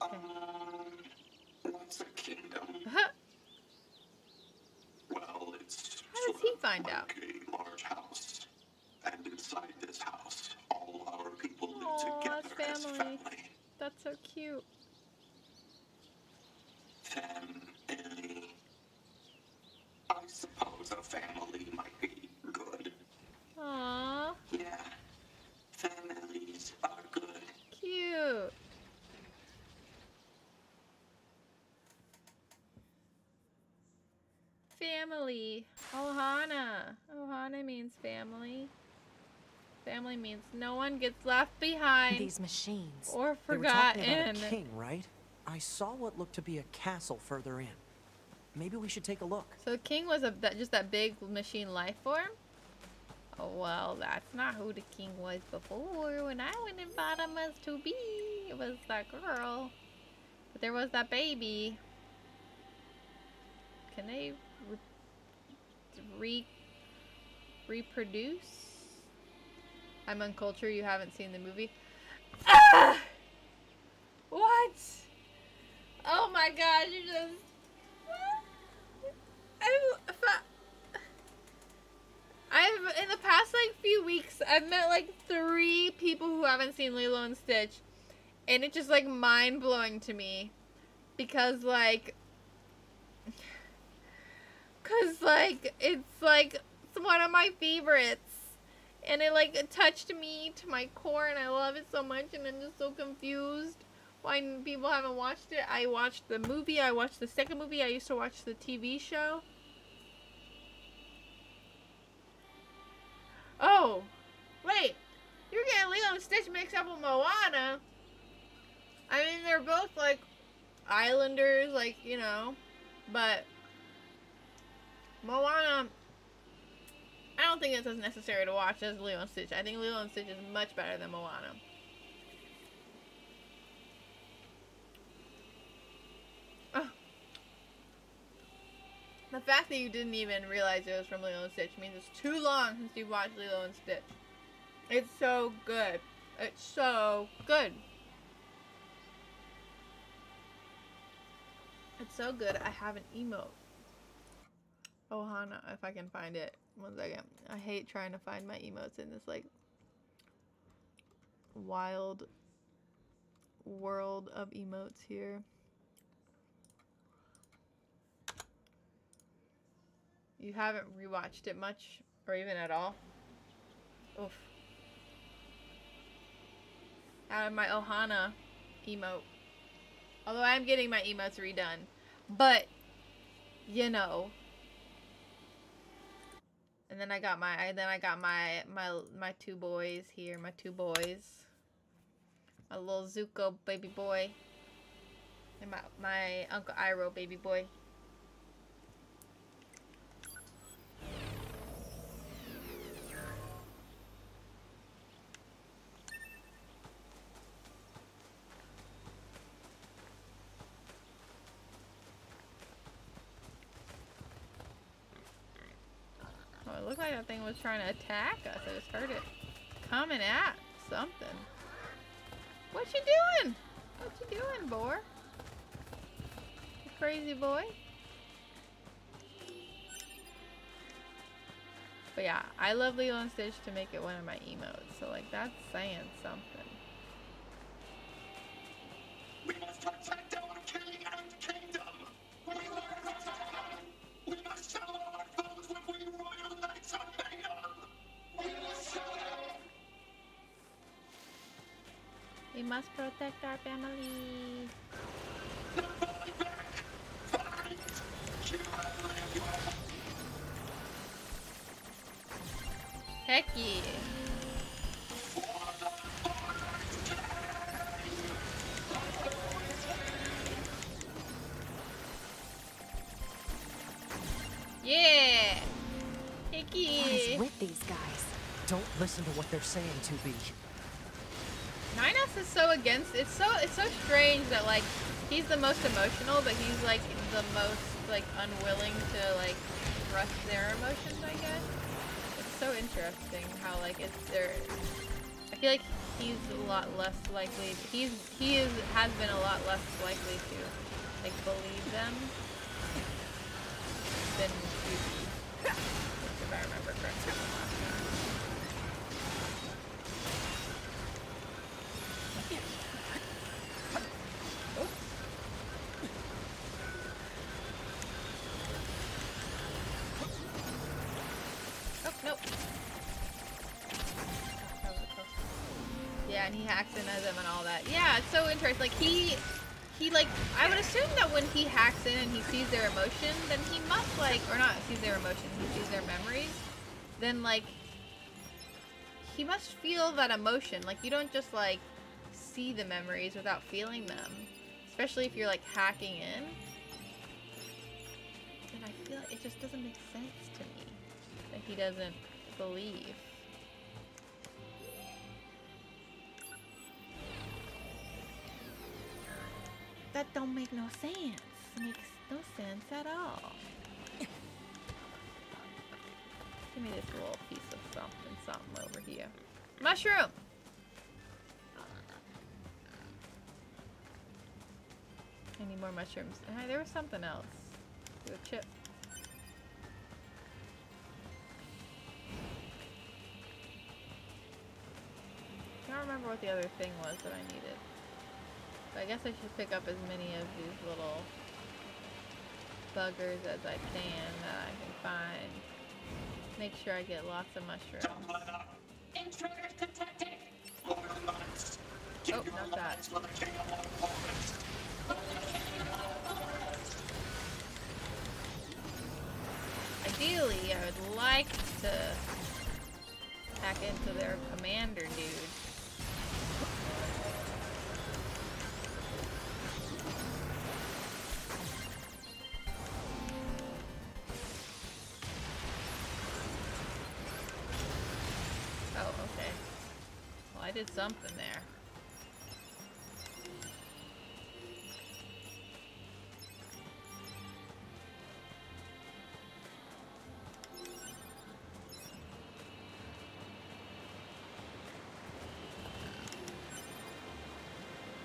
Okay. Um, what's a kingdom? Well, it's How does he find out? like a large house. And inside this house, all our people live Aw, together as family. family. That's so cute. Family. I suppose a family might be good. Aww, Yeah. Families are good. cute. Family. Ohana. Ohana means family. Family means no one gets left behind These machines. or forgotten. They were talking about a king, right? I saw what looked to be a castle further in. Maybe we should take a look. So the king was a that, just that big machine life form? Oh well, that's not who the king was before. When I went and bought him to be, it was that girl. But there was that baby. Can they re- re reproduce? I'm uncultured. You haven't seen the movie. Ah! What? Oh my god! You just. I've in the past like few weeks I've met like three people who haven't seen Lilo and Stitch, and it's just like mind blowing to me, because like, cause like it's like it's one of my favorites, and it like touched me to my core, and I love it so much, and I'm just so confused why people haven't watched it. I watched the movie. I watched the second movie. I used to watch the TV show. Oh, wait. You're getting Lilo and Stitch mixed up with Moana. I mean, they're both like islanders, like you know, but Moana. I don't think it's as necessary to watch as Lilo and Stitch. I think Lilo and Stitch is much better than Moana. The fact that you didn't even realize it was from Lilo and Stitch means it's too long since you've watched Lilo and Stitch. It's so good. It's so good. It's so good. I have an emote. Oh, Ohana, if I can find it. One second. I hate trying to find my emotes in this like wild world of emotes here. You haven't rewatched it much or even at all? Oof. Out of my Ohana emote. Although I am getting my emotes redone. But, you know. And then I got my, then I got my, my, my two boys here, my two boys. My little Zuko baby boy. And my, my Uncle Iroh baby boy. Like that thing was trying to attack us. I just heard it coming at something. What you doing? What you doing, boy? You crazy boy? But yeah, I love Lilo and Stitch to make it one of my emotes. So like that's saying something. Family. Heck yeah. Yeah. What is with these guys? Don't listen to what they're saying, 2B. So against it's so it's so strange that like he's the most emotional but he's like the most like unwilling to like trust their emotions I guess. It's so interesting how like it's there I feel like he's a lot less likely he's he is has been a lot less likely to like believe them sees their emotion, he sees their memories, then, like, he must feel that emotion. Like, you don't just, like, see the memories without feeling them. Especially if you're, like, hacking in. And I feel like it just doesn't make sense to me that he doesn't believe. That don't make no sense. Makes no sense at all. Give me this little piece of something, something over here. Mushroom! I need more mushrooms. Uh, there was something else. A chip. can't remember what the other thing was that I needed. I guess I should pick up as many of these little buggers as I can that I can find. Make sure I get lots of mushrooms. Intruders detected! Oh, not that. Ideally, I would like to hack into their commander dude. Did something there.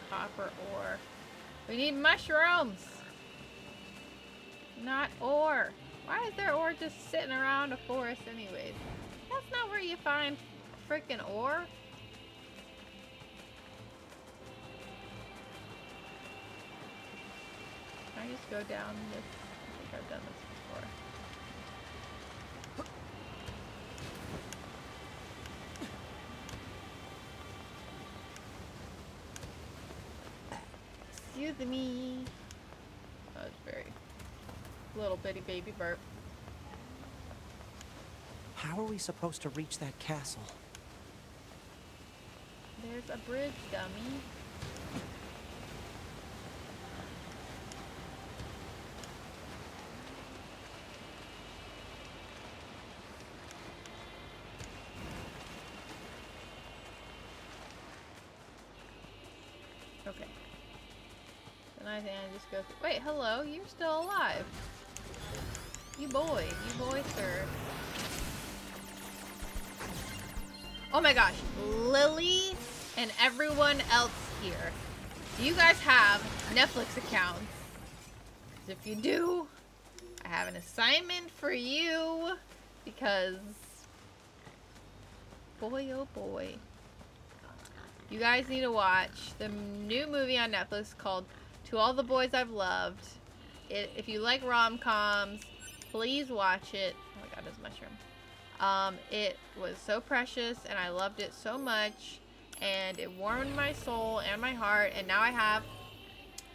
Copper ore. We need mushrooms! Not ore. Why is there ore just sitting around a forest anyways? That's not where you find freaking ore. Can I just go down this? I think I've done this before. Excuse me. That was very little bitty baby burp. How are we supposed to reach that castle? There's a bridge, dummy. Okay. Then I think I just go through. Wait, hello, you're still alive. You boy, you boy, sir. Oh my gosh, Lily and everyone else here. Do you guys have Netflix accounts? if you do, I have an assignment for you because boy oh boy. You guys need to watch the new movie on Netflix called To All the Boys I've Loved. It, if you like rom-coms, please watch it. Oh my god, there's a mushroom. Um, it was so precious and I loved it so much and it warmed my soul and my heart and now I have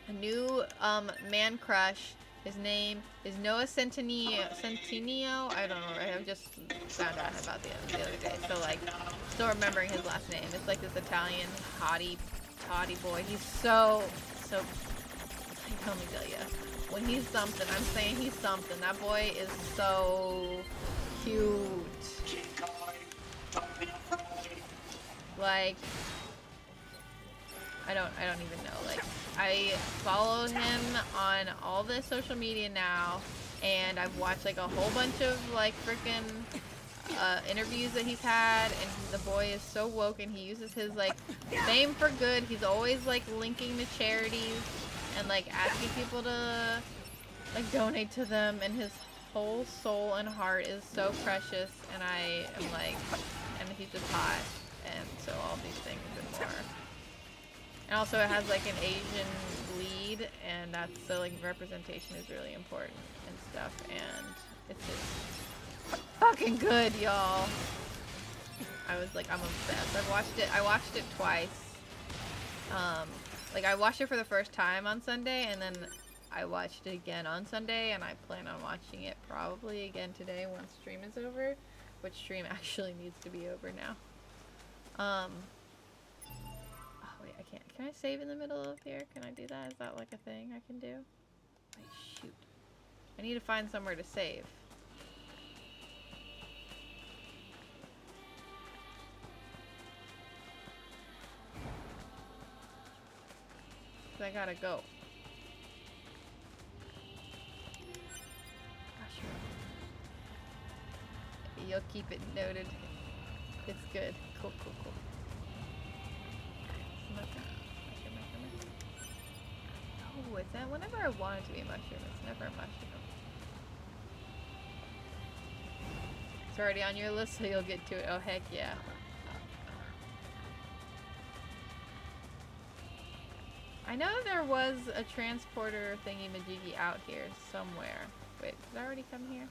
a new um, man crush. His name is Noah Centineo. Centineo? I don't know. I just found out about the, the other day. So like, still remembering his last name. It's like this Italian hottie, toddy boy. He's so, so, let me tell you. When he's something, I'm saying he's something. That boy is so cute. Like, I don't, I don't even know. Like, I follow him on all the social media now, and I've watched like a whole bunch of like freaking uh, interviews that he's had, and the boy is so woke, and he uses his like fame for good. He's always like linking to charities and like asking people to like donate to them, and his whole soul and heart is so precious, and I am like, and he's just hot, and so all these things and more. And also it has like an Asian lead, and that's so like representation is really important and stuff, and it's just fucking good, y'all. I was like, I'm obsessed. I've watched it. I watched it twice. Um, like I watched it for the first time on Sunday, and then I watched it again on Sunday, and I plan on watching it probably again today once stream is over, which stream (laughs) actually needs to be over now. Um. Can I save in the middle of here? Can I do that? Is that like a thing I can do? Wait, shoot. I need to find somewhere to save. I gotta go. Gosh, You'll keep it noted. It's good. Cool, cool, cool. It's that whenever I want it to be a mushroom, it's never a mushroom. It's already on your list, so you'll get to it. Oh, heck yeah. I know there was a transporter thingy majiggy out here somewhere. Wait, did I already come here?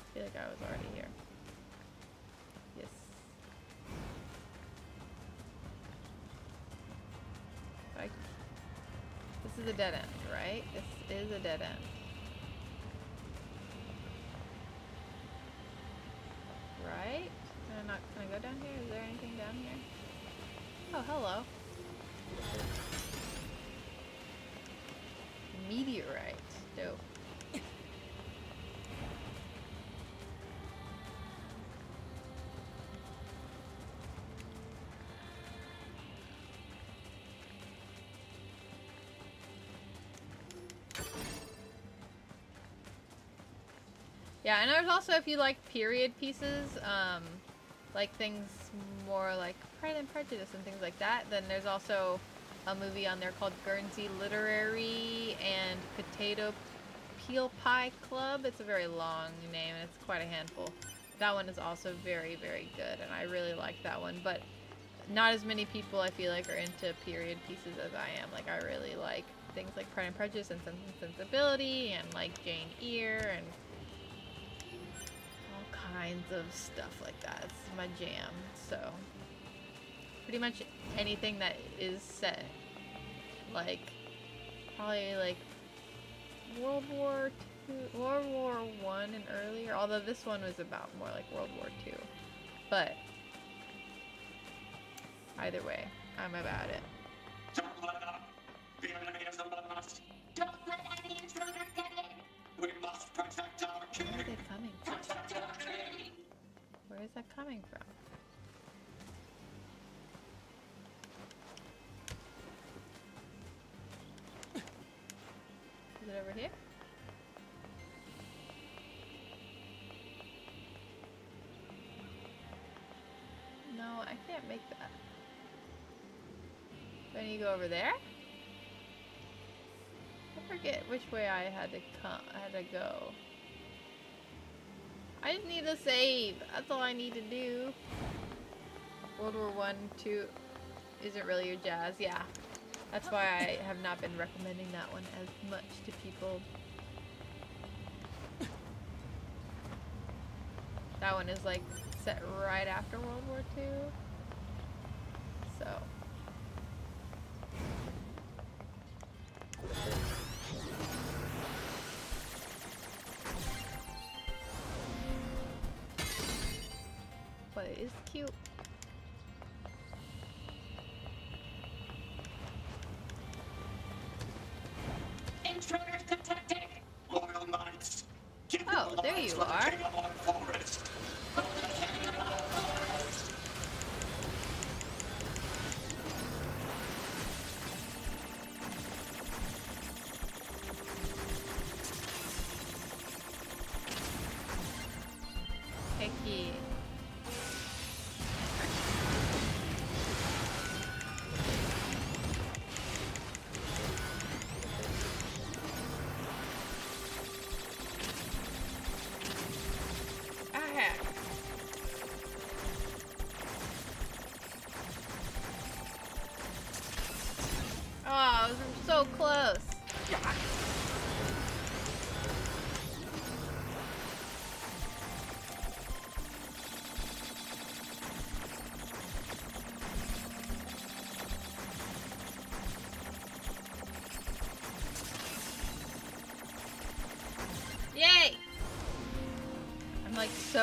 I feel like I was already here. This is a dead end, right? This is a dead end. Right? Can I not, I go down here? Is there anything down here? Oh, hello. Meteorite. Dope. Yeah, and there's also if you like period pieces, um, like things more like Pride and Prejudice and things like that, then there's also a movie on there called Guernsey Literary and Potato Peel Pie Club. It's a very long name and it's quite a handful. That one is also very, very good, and I really like that one. But not as many people I feel like are into period pieces as I am. Like I really like things like Pride and Prejudice and Sense and Sensibility and like Jane Eyre and kinds of stuff like that. It's my jam. So pretty much anything that is set like probably like World War Two, World War One and earlier. Although this one was about more like World War Two, but either way, I'm about it. Don't let up. The enemy is among us. Don't let any intruder get in. We must protect our king. Where is that coming from? Is it over here? No, I can't make that. Do I need to go over there? I forget which way I had to come. I had to go. I just need to save. That's all I need to do. World War One, two isn't really your jazz. Yeah, that's why I have not been recommending that one as much to people. That one is like set right after World War Two. So. But it is cute.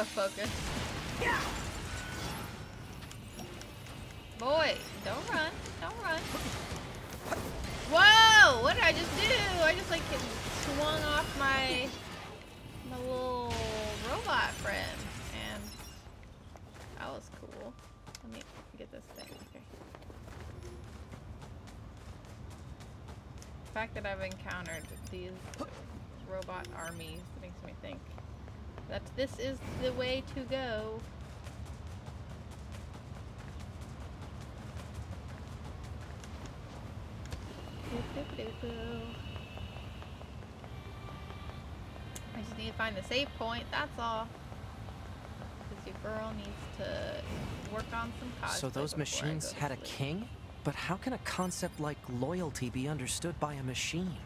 Like so focused. Boy, don't run. Don't run. Whoa! What did I just do? I just like swung off my my little robot friend, and that was cool. Let me get this thing. Okay. The fact that I've encountered these robot armies that this is the way to go. I just need to find the save point, that's all. Because your girl needs to work on some cosplay So those machines had a king? But how can a concept like loyalty be understood by a machine?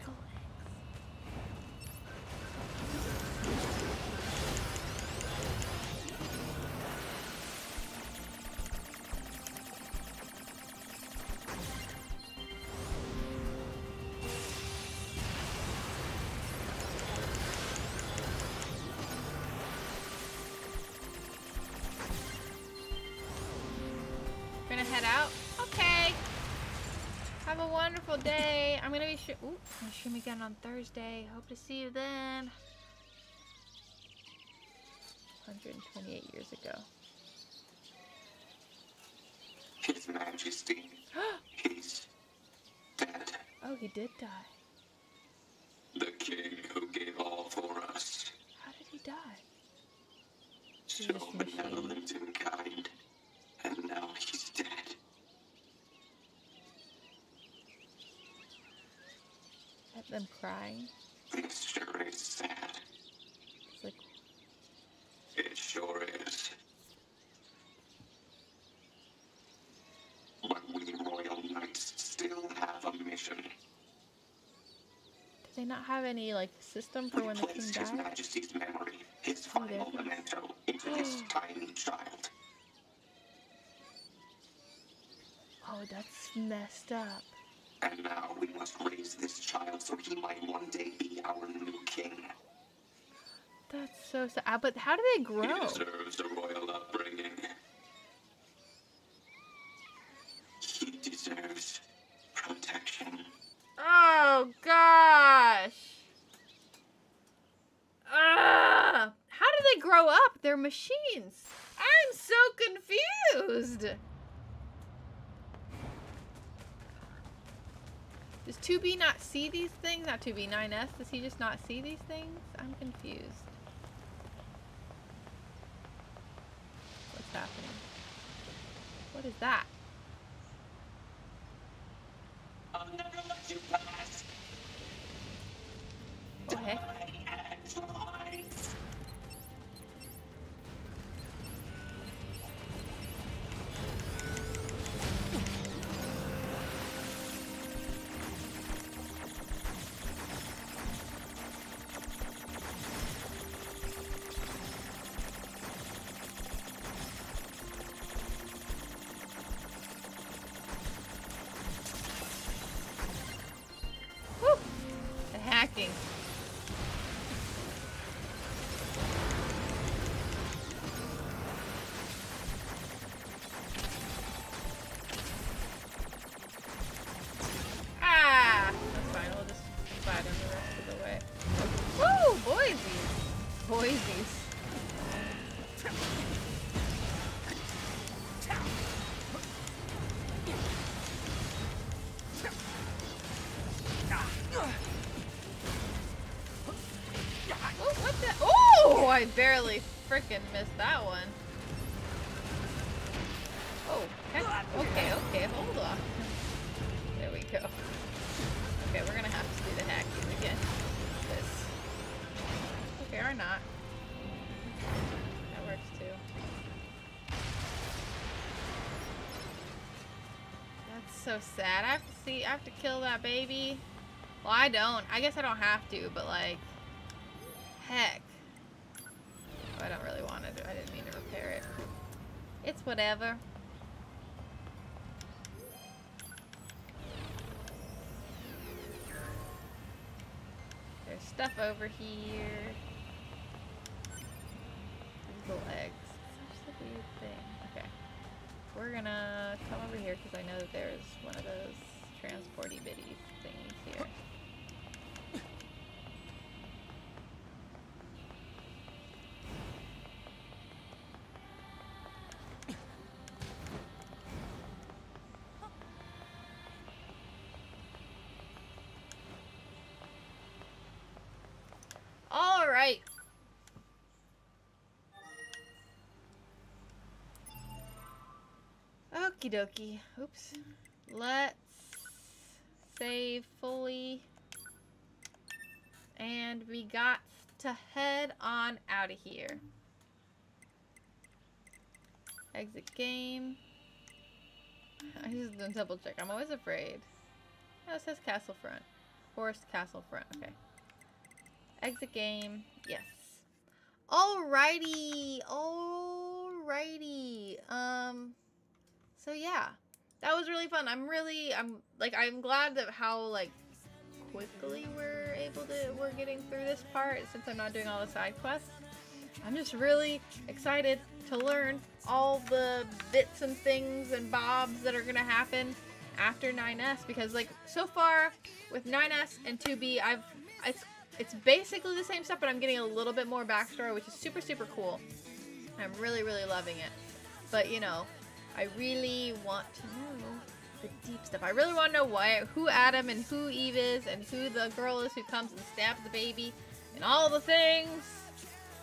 Ooh, I'm gonna stream again on Thursday. Hope to see you then. 128 years ago. His Majesty. He's dead. (gasps) Oh, he did die. The king who gave all for us. How did he die? This is just machine. benevolent and kind. And now he's dead. At them crying. This sure is sad. It's like, It sure is. But we Royal Knights still have a mission. do they not have any like system for when the king Placed His dies? Majesty's memory, his Oh, final memento, into this (gasps) tiny child. Oh, that's messed up. And now we must raise this child so he might one day be our new king. That's so sad. But how do they He grow? deserves a royal upbringing. He deserves protection. Oh gosh. Ah, how do they grow up? They're machines. I'm so confused. Does 2B not see these things? Not 2B, 9S. Does he just not see these things? I'm confused. What's happening? What is that? The barely freaking missed that one. Oh, okay, okay, hold on. There we go. Okay, we're gonna have to do the hacking again. This. Okay, or not. That works too. That's so sad. I have to see. I have to kill that baby. Well, I don't. I guess I don't have to, but like, stuff Okie dokie. Oops. Let's save fully. And we got to head on out of here. Exit game. (laughs) I just didn't double check. I'm always afraid. Oh, it says Castle Front. Forest Castle Front. Okay. Exit game. Yes. Alrighty. Alrighty. Um. So yeah, that was really fun. I'm really, I'm like, I'm glad that how like quickly we're able to, we're getting through this part since I'm not doing all the side quests. I'm just really excited to learn all the bits and things and bobs that are gonna happen after 9S because like so far with 9S and 2B I've it's it's basically the same stuff but I'm getting a little bit more backstory which is super super cool. I'm really really loving it. But you know, I really want to know the deep stuff. I really want to know why who Adam and who Eve is and who the girl is who comes and stabs the baby and all the things.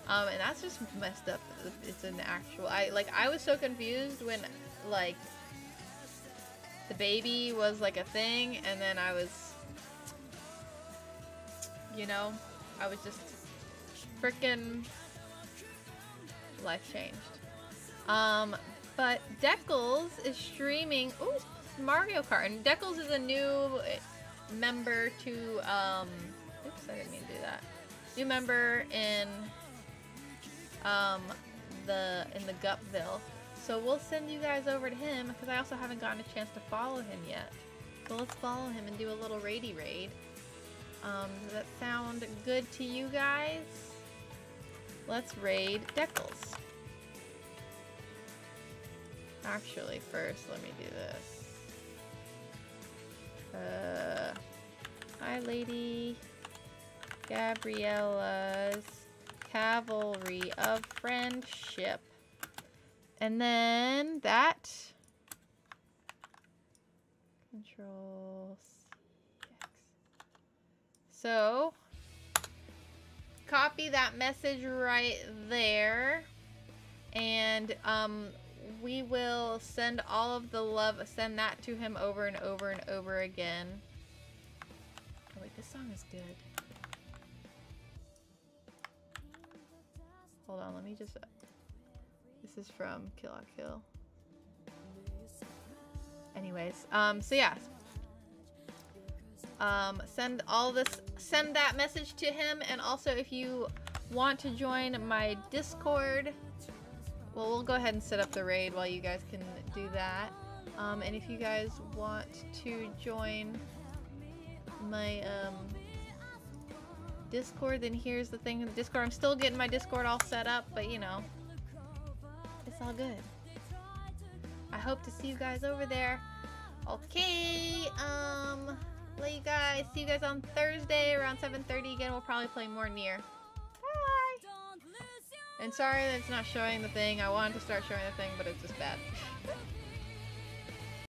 Um, and that's just messed up. It's an actual. I like. I was so confused when, like, the baby was like a thing, and then I was, you know, I was just freaking life changed. Um, but Deckles is streaming. Ooh, Mario Kart, and Deckles is a new member to. Um, oops, I didn't mean to do that. New member in um, the in the Gupville. So we'll send you guys over to him because I also haven't gotten a chance to follow him yet. So let's follow him and do a little raidy raid. Um, does that sound good to you guys? Let's raid Deckles. Actually, first, let me do this. Uh, hi, lady. Gabriella's Cavalry of Friendship. And then that. Control CX. So, copy that message right there. And um, we will send all of the love, send that to him over and over and over again. Oh wait, this song is good. Hold on, let me just. This is from Kill la Kill. Anyways, um, so yeah. Um, send all this, send that message to him, and also if you want to join my Discord, well, we'll go ahead and set up the raid while you guys can do that. Um, and if you guys want to join my um, Discord, then here's the thing in the Discord. I'm still getting my Discord all set up, but you know, it's all good. I hope to see you guys over there. Okay, um, let you guys see you guys on Thursday around 7:30 again. We'll probably play more Nier. And sorry that it's not showing the thing. I wanted to start showing the thing, but it's just bad. (laughs)